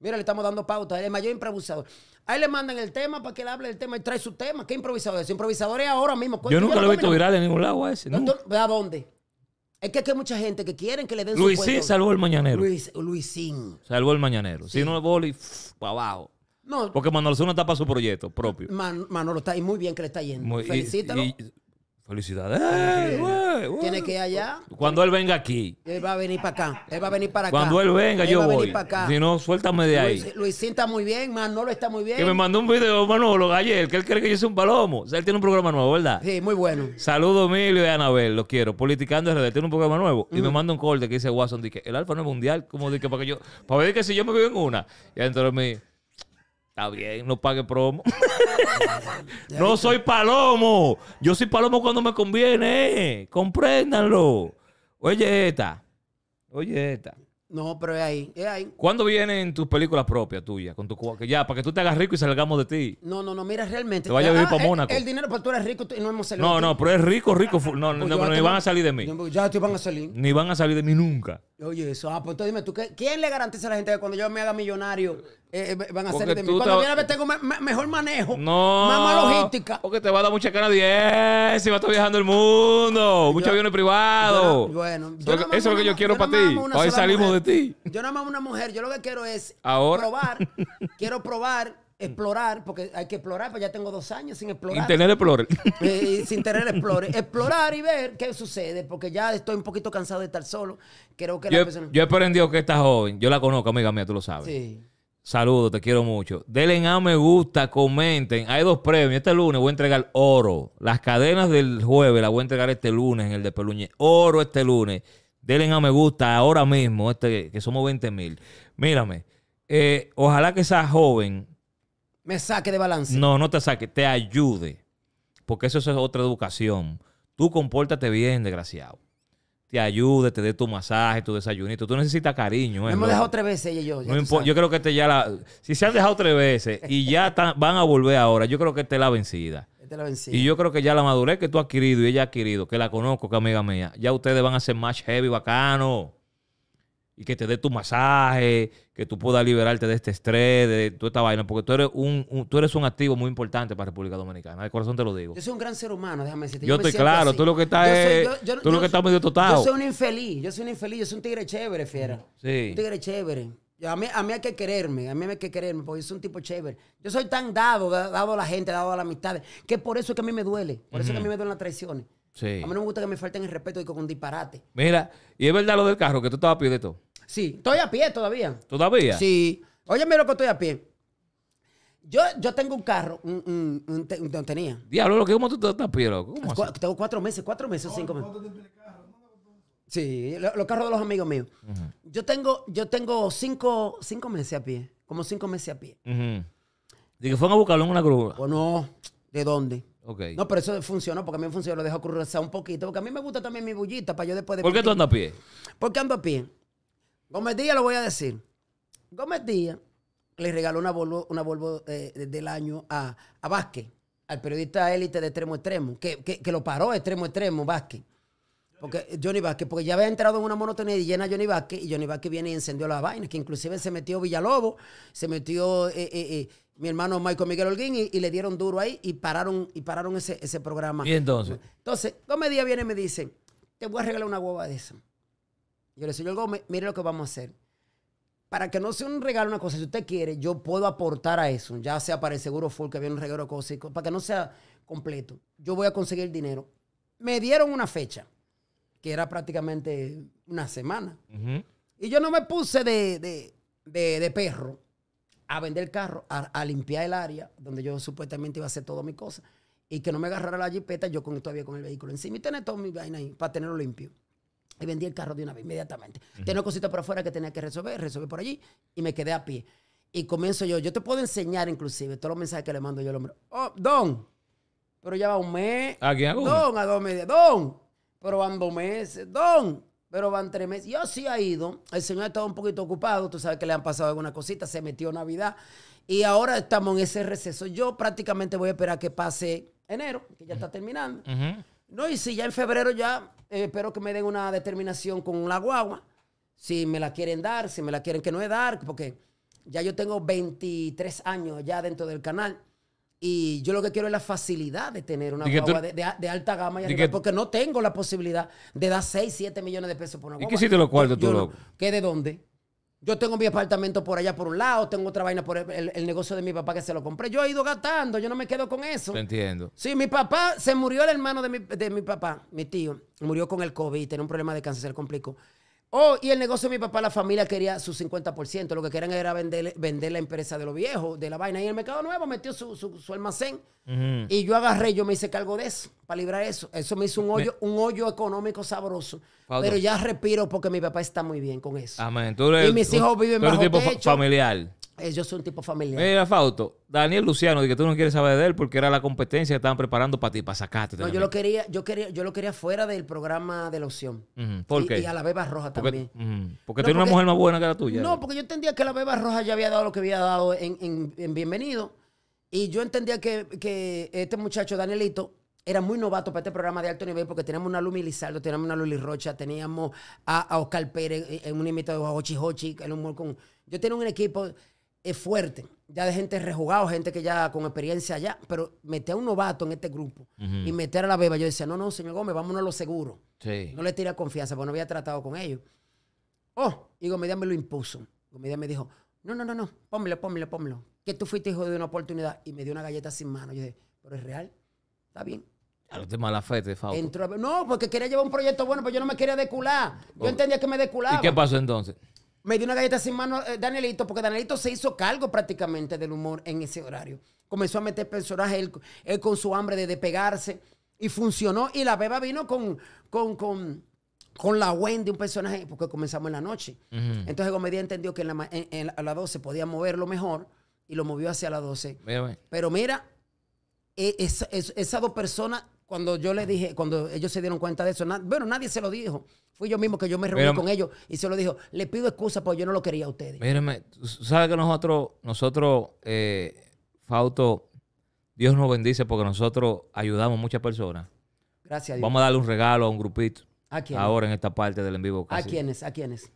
Mira, le estamos dando pauta, el mayor improvisador. Ahí le mandan el tema para que él hable del tema y trae su tema. ¿Qué improvisador es? Improvisador es ahora mismo.
Yo nunca lo he visto viral en ningún lado a ese.
No, ¿A dónde? Es que aquí hay mucha gente que quieren que le den su
Luisín salvó el mañanero.
Luis, Luisín.
Salvó el mañanero. Si no, el boli, para abajo.
No,
Porque Manuel Zuna está para su proyecto propio.
Man- Manolo está ahí muy bien que le está yendo.
Muy- y-
Felicítalo.
y- Felicidades. ¡Eh, güey, güey!
Tiene que ir allá.
Cuando él venga aquí.
Él va a venir para acá. Él va a venir para acá.
Cuando él venga,
Él
yo
va a venir
voy.
para acá.
Si no, suéltame de ahí.
Luis, Luisín está muy bien, Manolo está muy bien.
Que me mandó un video Manolo ayer, que él cree que yo soy un palomo. O sea, él tiene un programa nuevo, ¿verdad?
Sí, muy bueno.
Saludos, Emilio y Anabel, los quiero. Politicando RD, tiene un programa nuevo. Y me manda un corte que dice Watson, dice, el alfa no es mundial, como dice, para que yo, para ver que si yo me vivo en una. Y entonces me está bien, no pague promo. no soy palomo. Yo soy palomo cuando me conviene. Compréndanlo. Oye esta. Oye esta.
No, pero es ahí, es ahí.
¿Cuándo vienen tus películas propias tuyas? Con tu, ya, para que tú te hagas rico y salgamos de ti.
No, no, no, mira, realmente.
Te vaya a vivir
Ah,
pa'
el-
Mónaco.
El, dinero, pues tú eres rico y no hemos salido.
No,
de
no,
ti.
pero es rico, rico. No, no,
Pues
no,
yo
ni
te-
van a salir de mí.
Ya te van a salir.
Ni van a salir de mí nunca.
Oye, eso. Ah, pues entonces dime, ¿tú ¿quién le garantiza a la gente que cuando yo me haga millonario eh, eh, van a
Porque
salir de mí? Cuando viene a ver tengo me- me- mejor manejo,
No.
más, logística.
Porque te va a dar mucha canadiense, va a estar viajando el mundo, muchos aviones privados.
Bueno, yo
eso es lo que yo quiero para ti. Hoy salimos
mujer.
de ti.
Yo nada más una mujer, yo lo que quiero es
Ahora.
probar, quiero probar, explorar, porque hay que explorar, pues ya tengo dos años sin explorar.
Internet Explorer.
Eh, sin tener explorar, explorar y ver qué sucede, porque ya estoy un poquito cansado de estar solo. Creo que la persona.
yo he aprendido que esta joven, yo la conozco, amiga mía, tú lo sabes.
sí.
Saludos, te quiero mucho. Denle a me gusta, comenten. Hay dos premios. Este lunes voy a entregar oro. Las cadenas del jueves las voy a entregar este lunes en el de Peluñe. Oro este lunes. Denle a me gusta ahora mismo, este, que somos 20 mil. Mírame, eh, ojalá que esa joven,
Me saque de balance.
no, no te saque, te ayude. Porque eso, es otra educación. Tú compórtate bien, desgraciado. Te ayude, te dé tu masaje, tu desayunito. Tú necesitas cariño.
Me
eh,
hemos
loco.
dejado tres veces ella y yo. ya
No yo creo que este ya la. Si se han dejado tres veces y ya van a volver ahora, yo creo que esta es la vencida.
Esta la vencí.
Y yo creo que ya la madurez que tú has adquirido y ella ha adquirido, que la conozco, que es amiga mía, ya ustedes van a hacer más heavy, bacano. Y que te dé tu masaje, que tú puedas liberarte de este estrés, de toda esta vaina, porque tú eres un, un- tú eres un activo muy importante para República Dominicana. De corazón te lo digo.
Yo soy un gran ser humano, déjame decirte.
Yo
me
estoy claro,
así.
tú lo que estás
Yo
es-
yo- yo-
tú lo
yo
que estás medio totado.
Yo soy un infeliz, yo soy un infeliz, yo soy un tigre chévere, fiera.
Sí.
Un tigre chévere. Yo- a, mí, a mí hay que quererme, a mí hay que quererme, porque yo soy un tipo chévere. Yo soy tan dado, da- dado a la gente, dado a la amistad, que por eso es que a mí me duele. Por eso es que a mí me duelen las traiciones.
Sí.
A mí no me gusta que me falten el respeto y con disparate.
Mira, y es verdad lo del carro, que tú estabas a pie de todo.
Sí, estoy a pie todavía.
¿Todavía?
Sí. Oye, mira que estoy a pie. Yo, yo tengo un carro, un, un- un te- no tenía.
Diablo, lo que ¿cómo tú estás a pie, loco? ¿Cómo así?
Cu- tengo cuatro meses, cuatro meses, cinco meses. Sí, lo- los carros de los amigos míos. Yo tengo, yo tengo cinco, cinco meses a pie, como cinco meses a pie.
Ujú. Y que fueron a buscarlo en una grúa.
Pues no, ¿de dónde?
Ok.
No, pero eso funcionó, porque a mí me funcionó, lo dejo cruzar un poquito, porque a mí me gusta también mi bullita, para yo después de...
¿Por qué tú andas a pie?
¿Por qué ando a pie? Gómez Díaz lo voy a decir. Gómez Díaz le regaló una Volvo, una Volvo eh, del año a, a Vázquez, al periodista élite de extremo extremo, que, que, que lo paró extremo extremo, Vázquez. Porque Johnny Vázquez, porque ya había entrado en una monotonía y llena Johnny Vázquez, y Johnny Vázquez viene y encendió la vaina, que inclusive se metió Villalobos, se metió eh, eh, mi hermano Michael Miguel Holguín y, y le dieron duro ahí y pararon, y pararon ese, ese programa.
¿Y entonces?
Entonces, Gómez Díaz viene y me dice, te voy a regalar una hueva de esa. Yo le digo, señor Gómez, mire lo que vamos a hacer. Para que no sea un regalo, una cosa, si usted quiere, yo puedo aportar a eso, ya sea para el seguro full, que viene un regalo cosa, para que no sea completo. Yo voy a conseguir el dinero. Me dieron una fecha, que era prácticamente una semana. Y yo no me puse de, de- de- de perro a vender el carro, a, a limpiar el área donde yo supuestamente iba a hacer todas mis cosas. Y que no me agarrara la jipeta yo con, todavía con el vehículo encima. Y tener toda mi vaina ahí para tenerlo limpio. Y vendí el carro de una vez, inmediatamente. Tenía cositas por afuera que tenía que resolver, resolver por allí. Y me quedé a pie. Y comienzo yo. Yo te puedo enseñar inclusive todos los mensajes que le mando yo al hombre. Oh, Don. Pero ya va un mes.
¿A quién? ¿A Gómez?
Don, a dos meses. Don. Pero van dos meses. Don. Pero van tres meses. Yo sí ha ido. El señor estaba un poquito ocupado. Tú sabes que le han pasado algunas cositas. Se metió Navidad. Y ahora estamos en ese receso. Yo prácticamente voy a esperar que pase enero, que ya está terminando. No, y si ya en febrero ya eh, espero que me den una determinación con la guagua. Si me la quieren dar, si me la quieren que no es dar, porque ya yo tengo 23 años ya dentro del canal. Y yo lo que quiero es la facilidad de tener una
Y tú-
guagua de, de- de alta gama y
y
arriba,
que-
porque no tengo la posibilidad de dar 6, 7 millones de pesos por una
¿Y
guagua.
qué hiciste los cuartos tú, loco?
¿Qué de dónde? Yo tengo mi apartamento por allá por un lado, tengo otra vaina por el, el- negocio de mi papá que se lo compré. Yo he ido gastando, yo no me quedo con eso.
Te entiendo.
Sí, mi papá, se murió el hermano de mi, de mi papá, mi tío, murió con el COVID, tenía un problema de cáncer, se le complicó. Oh, y el negocio de mi papá, la familia quería su 50%, lo que querían era vender, vender la empresa de los viejos, de la vaina. Y en el mercado nuevo metió su, su- su almacén. Y yo agarré, yo me hice cargo de eso, para librar eso. Eso me hizo un hoyo, un hoyo económico sabroso. Pero ya respiro porque mi papá está muy bien con eso.
Amén. Tú eres,
Y mis
tú-
hijos viven
tú eres un
bajo
tipo
techo.
familiar.
Eh, Yo soy un tipo familiar.
Mira, Fausto, Daniel Luciano, de que tú no quieres saber de él porque era la competencia que estaban preparando para ti, para sacarte.
no, yo lo quería, yo quería, yo lo quería fuera del programa de la opción.
¿Por
Y-
qué?
Y, a la beba roja
Porque,
también.
porque
No,
tú eres una mujer más buena que la tuya.
No, porque yo entendía que la beba roja ya había dado lo que había dado en, en- en Bienvenido. Y yo entendía que, que este muchacho, Danielito, era muy novato para este programa de alto nivel porque teníamos una Lumi Lizardo, teníamos una Luli Rocha, teníamos a, a Oscar Pérez en- en un invitado a Hochi Hochi, el humor con... Yo tenía un equipo eh, fuerte, ya de gente rejugado, gente que ya con experiencia ya, pero meter a un novato en este grupo y meter a la beba, yo decía, no, no, señor Gómez, vámonos a lo seguro.
Sí.
No le tiré confianza porque no había tratado con ellos. Oh, y Gomedia me lo impuso. Gomedia me dijo, no, no, no, no, pónmelo, pónmelo, pónmelo. Que tú fuiste hijo de una oportunidad y me dio una galleta sin mano. Yo dije, pero es real, está bien.
A los mala fe, te Fausto.
Entró a no, porque quería llevar un proyecto bueno, pero yo no me quería decular. Yo entendía que me deculaba.
¿Y qué pasó entonces?
Me dio una galleta sin mano eh, Danielito, porque Danielito se hizo cargo prácticamente del humor en ese horario. Comenzó a meter personajes, él, él con su hambre de despegarse, y funcionó. Y la beba vino con, con, con, con la Wendy, un personaje, porque comenzamos en la noche. Entonces Gomedia entendió que en la en- en- a las 12 podía moverlo mejor y lo movió hacia las 12.
Mira, ve.
Pero mira, e- esa- es- esas dos personas, cuando yo le dije, cuando ellos se dieron cuenta de eso, na- bueno, nadie se lo dijo. Fui yo mismo que yo me reuní con ellos y se lo dijo, le pido excusa porque yo no lo quería a ustedes.
Mírame, sabes que nosotros, nosotros, eh, Fausto, Dios nos bendice porque nosotros ayudamos a muchas personas.
Gracias a Dios.
Vamos a darle un regalo a un grupito
¿A quiénes?
ahora en esta parte del en vivo.
¿A quiénes? ¿A quiénes?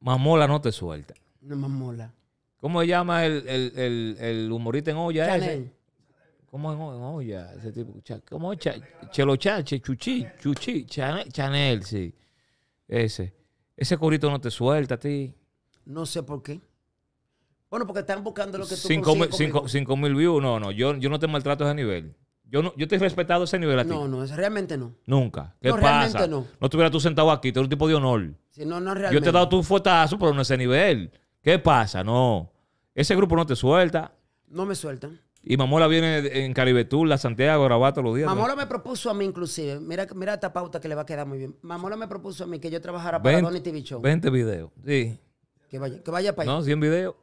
Mamola no te suelta.
No más mola.
¿Cómo se llama el, el, el, el humorista en olla ese? ¿Cómo en, olla? Ese tipo, ¿Cómo es? Cha- Chuchi, Chuchi, Chanel, Chanel, sí. Ese. Ese corito no te suelta a ti.
No sé por qué. Bueno, porque están buscando lo que tú
Cinco mil, cinco, cinco mil views, no, no. Yo, yo no te maltrato a ese nivel. Yo no, yo te he respetado a ese nivel a ti.
No, no, es- realmente no.
Nunca. ¿Qué
No,
pasa?
realmente no.
No estuviera tú sentado aquí, tú eres un tipo de honor.
Si no, no
Yo
realmente.
te he dado tu fuetazo, pero no a ese nivel. ¿Qué pasa? No. Ese grupo no te suelta.
No me sueltan.
Y Mamola viene en Caribe la Santiago, a grabar todos los días.
Mamola me propuso a mí inclusive, mira, mira esta pauta que le va a quedar muy bien. Mamola me propuso a mí que yo trabajara para
Ven-
Donny TV Show.
20 videos. Sí.
Que vaya, que vaya para allá.
No, 100 videos.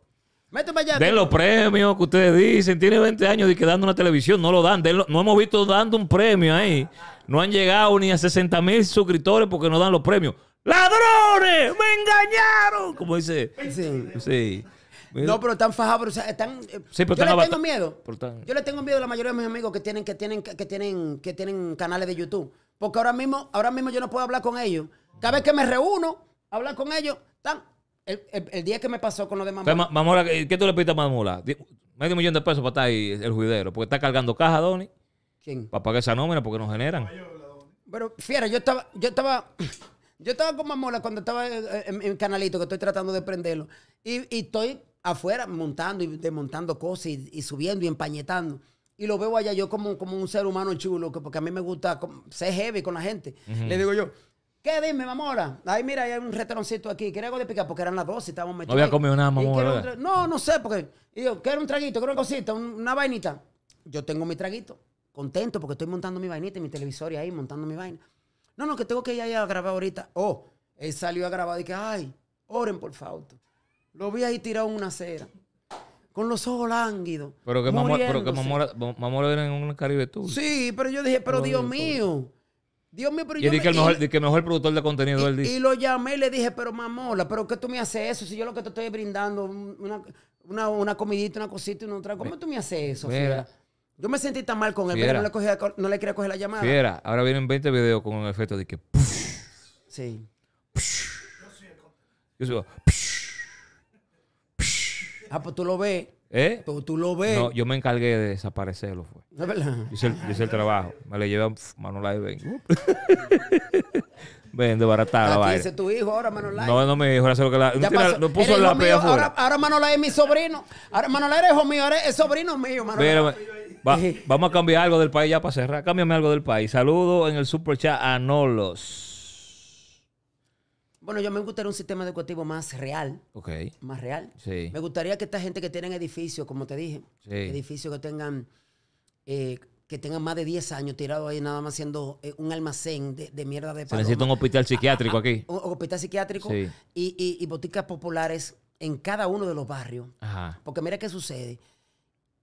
Para allá.
Den los premios que ustedes dicen. Tiene 20 años de que dando una televisión. No lo dan. Denlo- no hemos visto dando un premio ahí. No han llegado ni a 60 mil suscriptores porque no dan los premios. ¡Ladrones! ¡Me engañaron! Como dice.
Sí.
Sí.
No, pero están fajados, pero o sea, están. eh,
Sí, pero
yo le tengo miedo. Yo le tengo miedo a la mayoría de mis amigos que tienen, que tienen, que tienen, que tienen canales de YouTube. Porque ahora mismo, ahora mismo yo no puedo hablar con ellos. Cada vez que me reúno, a hablar con ellos, están. El, el- el día que me pasó con lo de mamá.
Entonces, Ma- Mamola, ¿qué tú le pides a Mamola? Di- Medio millón de pesos para estar ahí el juidero. Porque está cargando caja, Donny.
¿Quién?
Para pagar esa nómina porque nos generan.
Pero fiera, yo estaba, yo estaba, yo estaba con Mamola cuando estaba en, en- en canalito que estoy tratando de prenderlo. Y, y estoy afuera montando y desmontando cosas y, y subiendo y empañetando. Y lo veo allá yo como, como un ser humano chulo, que porque a mí me gusta como ser heavy con la gente. Le digo yo, ¿qué dime, Mamola? Ay, mira, hay un restauroncito aquí. ¿Quieres algo de picar? Porque eran las 12 y estábamos metidos.
había
ahí.
comido nada,
quiero tra- No, no sé, porque. Y yo, ¿quieres un traguito? ¿Quieres una cosita? un- una vainita? Yo tengo mi traguito. Contento porque estoy montando mi vainita y mi televisor y ahí montando mi vaina. No, no, que tengo que ir allá a grabar ahorita. Oh, él salió a grabar y que, ay, oren por favor. Lo vi ahí tirado en una acera. Con los ojos lánguidos.
Pero que, Mamola, pero que viene en un Caribe Tour.
Sí, pero yo dije, pero Dios mío. Dios mío, pero
Y
yo.
él
me-
que el
y-
mejor, que el mejor productor de contenido, él
y,
dice.
y lo llamé y le dije, pero mamola, ¿pero qué tú me haces eso? Si yo lo que te estoy brindando un- una, una, una comidita, una cosita y una otra. ¿Cómo tú me haces eso, fiera? Yo me sentí tan mal con él, pero no le, no le quería coger la llamada.
Fiera, ahora vienen 20 videos con un efecto de que.
Sí.
yo sigo,
Ah, pues tú lo ves. ¿Eh? Tú, tú, lo ves. No,
yo me encargué de desaparecerlo. Fue.
¿No es verdad?
Hice el, hice el trabajo. Me le llevé a Manolay ven. ven, desbaratada la
vaina. es tu hijo ahora, Manolay?
No, no dijo. Ahora sé lo que la... Ya puso la
mío, ahora, ahora Manolay es mi sobrino. Ahora Manolay es hijo mío, ahora es sobrino mío, Manolay.
Va, vamos a cambiar algo del país ya para cerrar. Cámbiame algo del país. Saludo en el super chat a Nolos.
Bueno, yo me gustaría un sistema educativo más real.
Ok.
Más real.
Sí.
Me gustaría que esta gente que tienen edificios, como te dije, edificios que tengan, eh, que tengan más de 10 años tirados ahí nada más siendo eh, un almacén de, mierda de
paloma. Se necesita un hospital psiquiátrico aquí.
Un, hospital psiquiátrico y, y, boticas populares en cada uno de los barrios.
Ajá.
Porque mira qué sucede.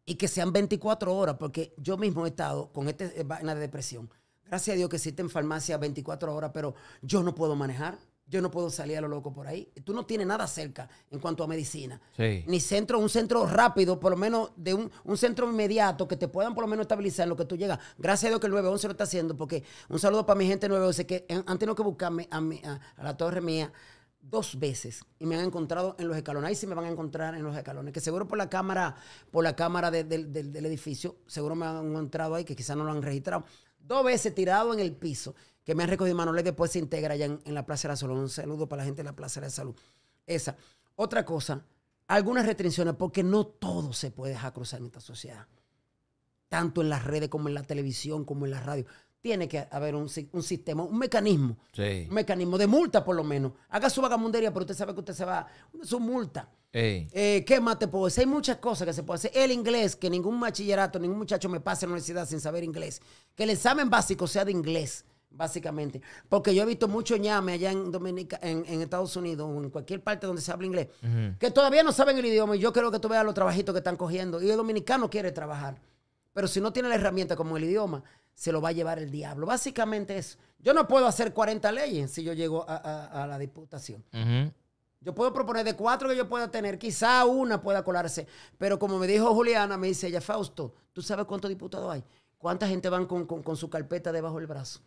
Y que sean 24 horas, porque yo mismo he estado con esta eh, vaina de depresión. Gracias a Dios que existen farmacias 24 horas, pero yo no puedo manejar. Yo no puedo salir a lo loco por ahí. Tú no tienes nada cerca en cuanto a medicina. Ni centro, un centro rápido, por lo menos de un, centro inmediato que te puedan por lo menos estabilizar en lo que tú llegas. Gracias a Dios que el 911 lo está haciendo, porque un saludo para mi gente 911 que han tenido que buscarme a, a, la torre mía dos veces y me han encontrado en los escalones. Ahí sí me van a encontrar en los escalones. Que seguro por la cámara, por la cámara del edificio, seguro me han encontrado ahí, que quizás no lo han registrado. Dos veces tirado en el piso que me han recogido Manolé, después se integra allá en, la Plaza de la Salud. Un saludo para la gente de la Plaza de la Salud. Esa. Otra cosa, algunas restricciones, porque no todo se puede dejar cruzar en esta sociedad. Tanto en las redes como en la televisión, como en la radio. Tiene que haber un, sistema, un mecanismo. Un mecanismo de multa, por lo menos. Haga su vagamundería, pero usted sabe que usted se va. Su multa. Eh, ¿Qué más te puedo decir? Hay muchas cosas que se puede hacer. El inglés, que ningún bachillerato, ningún muchacho me pase a la universidad sin saber inglés. Que el examen básico sea de inglés básicamente. Porque yo he visto mucho ñame allá en Dominica, en, Estados Unidos o en cualquier parte donde se habla inglés, que todavía no saben el idioma y yo creo que tú veas los trabajitos que están cogiendo. Y el dominicano quiere trabajar. Pero si no tiene la herramienta como el idioma, se lo va a llevar el diablo. Básicamente es, yo no puedo hacer 40 leyes si yo llego a, la diputación. Yo puedo proponer de cuatro que yo pueda tener, quizá una pueda colarse. Pero como me dijo Juliana, me dice ella, Fausto, ¿tú sabes cuántos diputados hay? ¿Cuánta gente van con su carpeta debajo del brazo?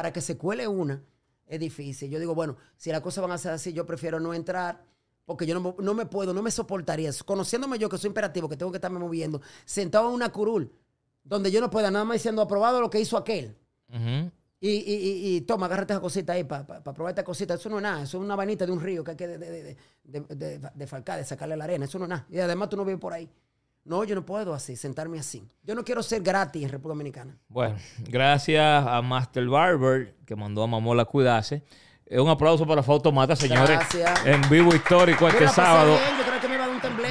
Para que se cuele una es difícil. Yo digo, bueno, si las cosas van a ser así, yo prefiero no entrar porque yo no, me puedo, no me soportaría. Conociéndome yo que soy imperativo, que tengo que estarme moviendo, sentado en una curul, donde yo no pueda nada más diciendo aprobado lo que hizo aquel. y, toma, agárrate esa cosita ahí para probar esta cosita. Eso no es nada, eso es una vanita de un río que hay que de, de, de, de, falcar, de sacarle la arena. Eso no es nada. Y además tú no vives por ahí. No, yo no puedo así, sentarme así. Yo no quiero ser gratis en República Dominicana.
Bueno, gracias a Master Barber que mandó a Mamola a cuidarse. Un aplauso para Fautomata, señores. Gracias. En vivo histórico este sábado.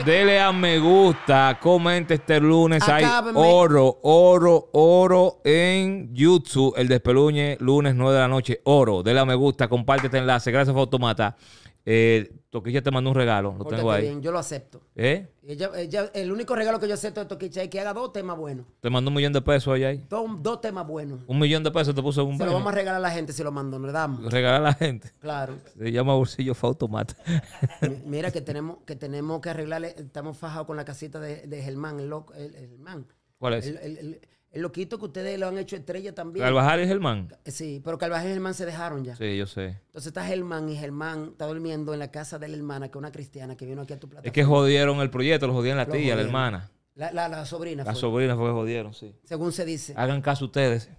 Dele a me gusta, comente este lunes. Hay oro, oro, oro en YouTube. El despeluñe, lunes 9 de la noche. Oro. Dele a me gusta, comparte este enlace. Gracias, Fautomata. Eh, Toquicha te mandó un regalo, lo tengo ahí.
Bien, yo lo acepto.
¿Eh?
el único regalo que yo acepto de Toquicha es que haga dos temas buenos.
Te mandó un millón de pesos allá ahí.
Dos, temas buenos.
Un millón de pesos te puso un
Se lo vamos a regalar a la gente si lo mandó, ¿no damos?
Regalar a la gente.
Claro.
Se llama bolsillo Fautomata.
Mira que tenemos que tenemos que arreglarle, estamos fajados con la casita de, de Germán, el, loco, el, el,
¿Cuál es?
el, el loquito que ustedes lo han hecho estrella también.
Carvajal y Germán.
Sí, pero Carvajal y Germán se dejaron ya.
Sí, yo sé.
Entonces está Germán y Germán está durmiendo en la casa de la hermana, que es una cristiana que vino aquí a tu plataforma.
Es que jodieron el proyecto, lo jodieron la tía, la hermana.
La, la, sobrina.
La sobrina fue que jodieron, sí.
Según se dice.
Hagan caso ustedes.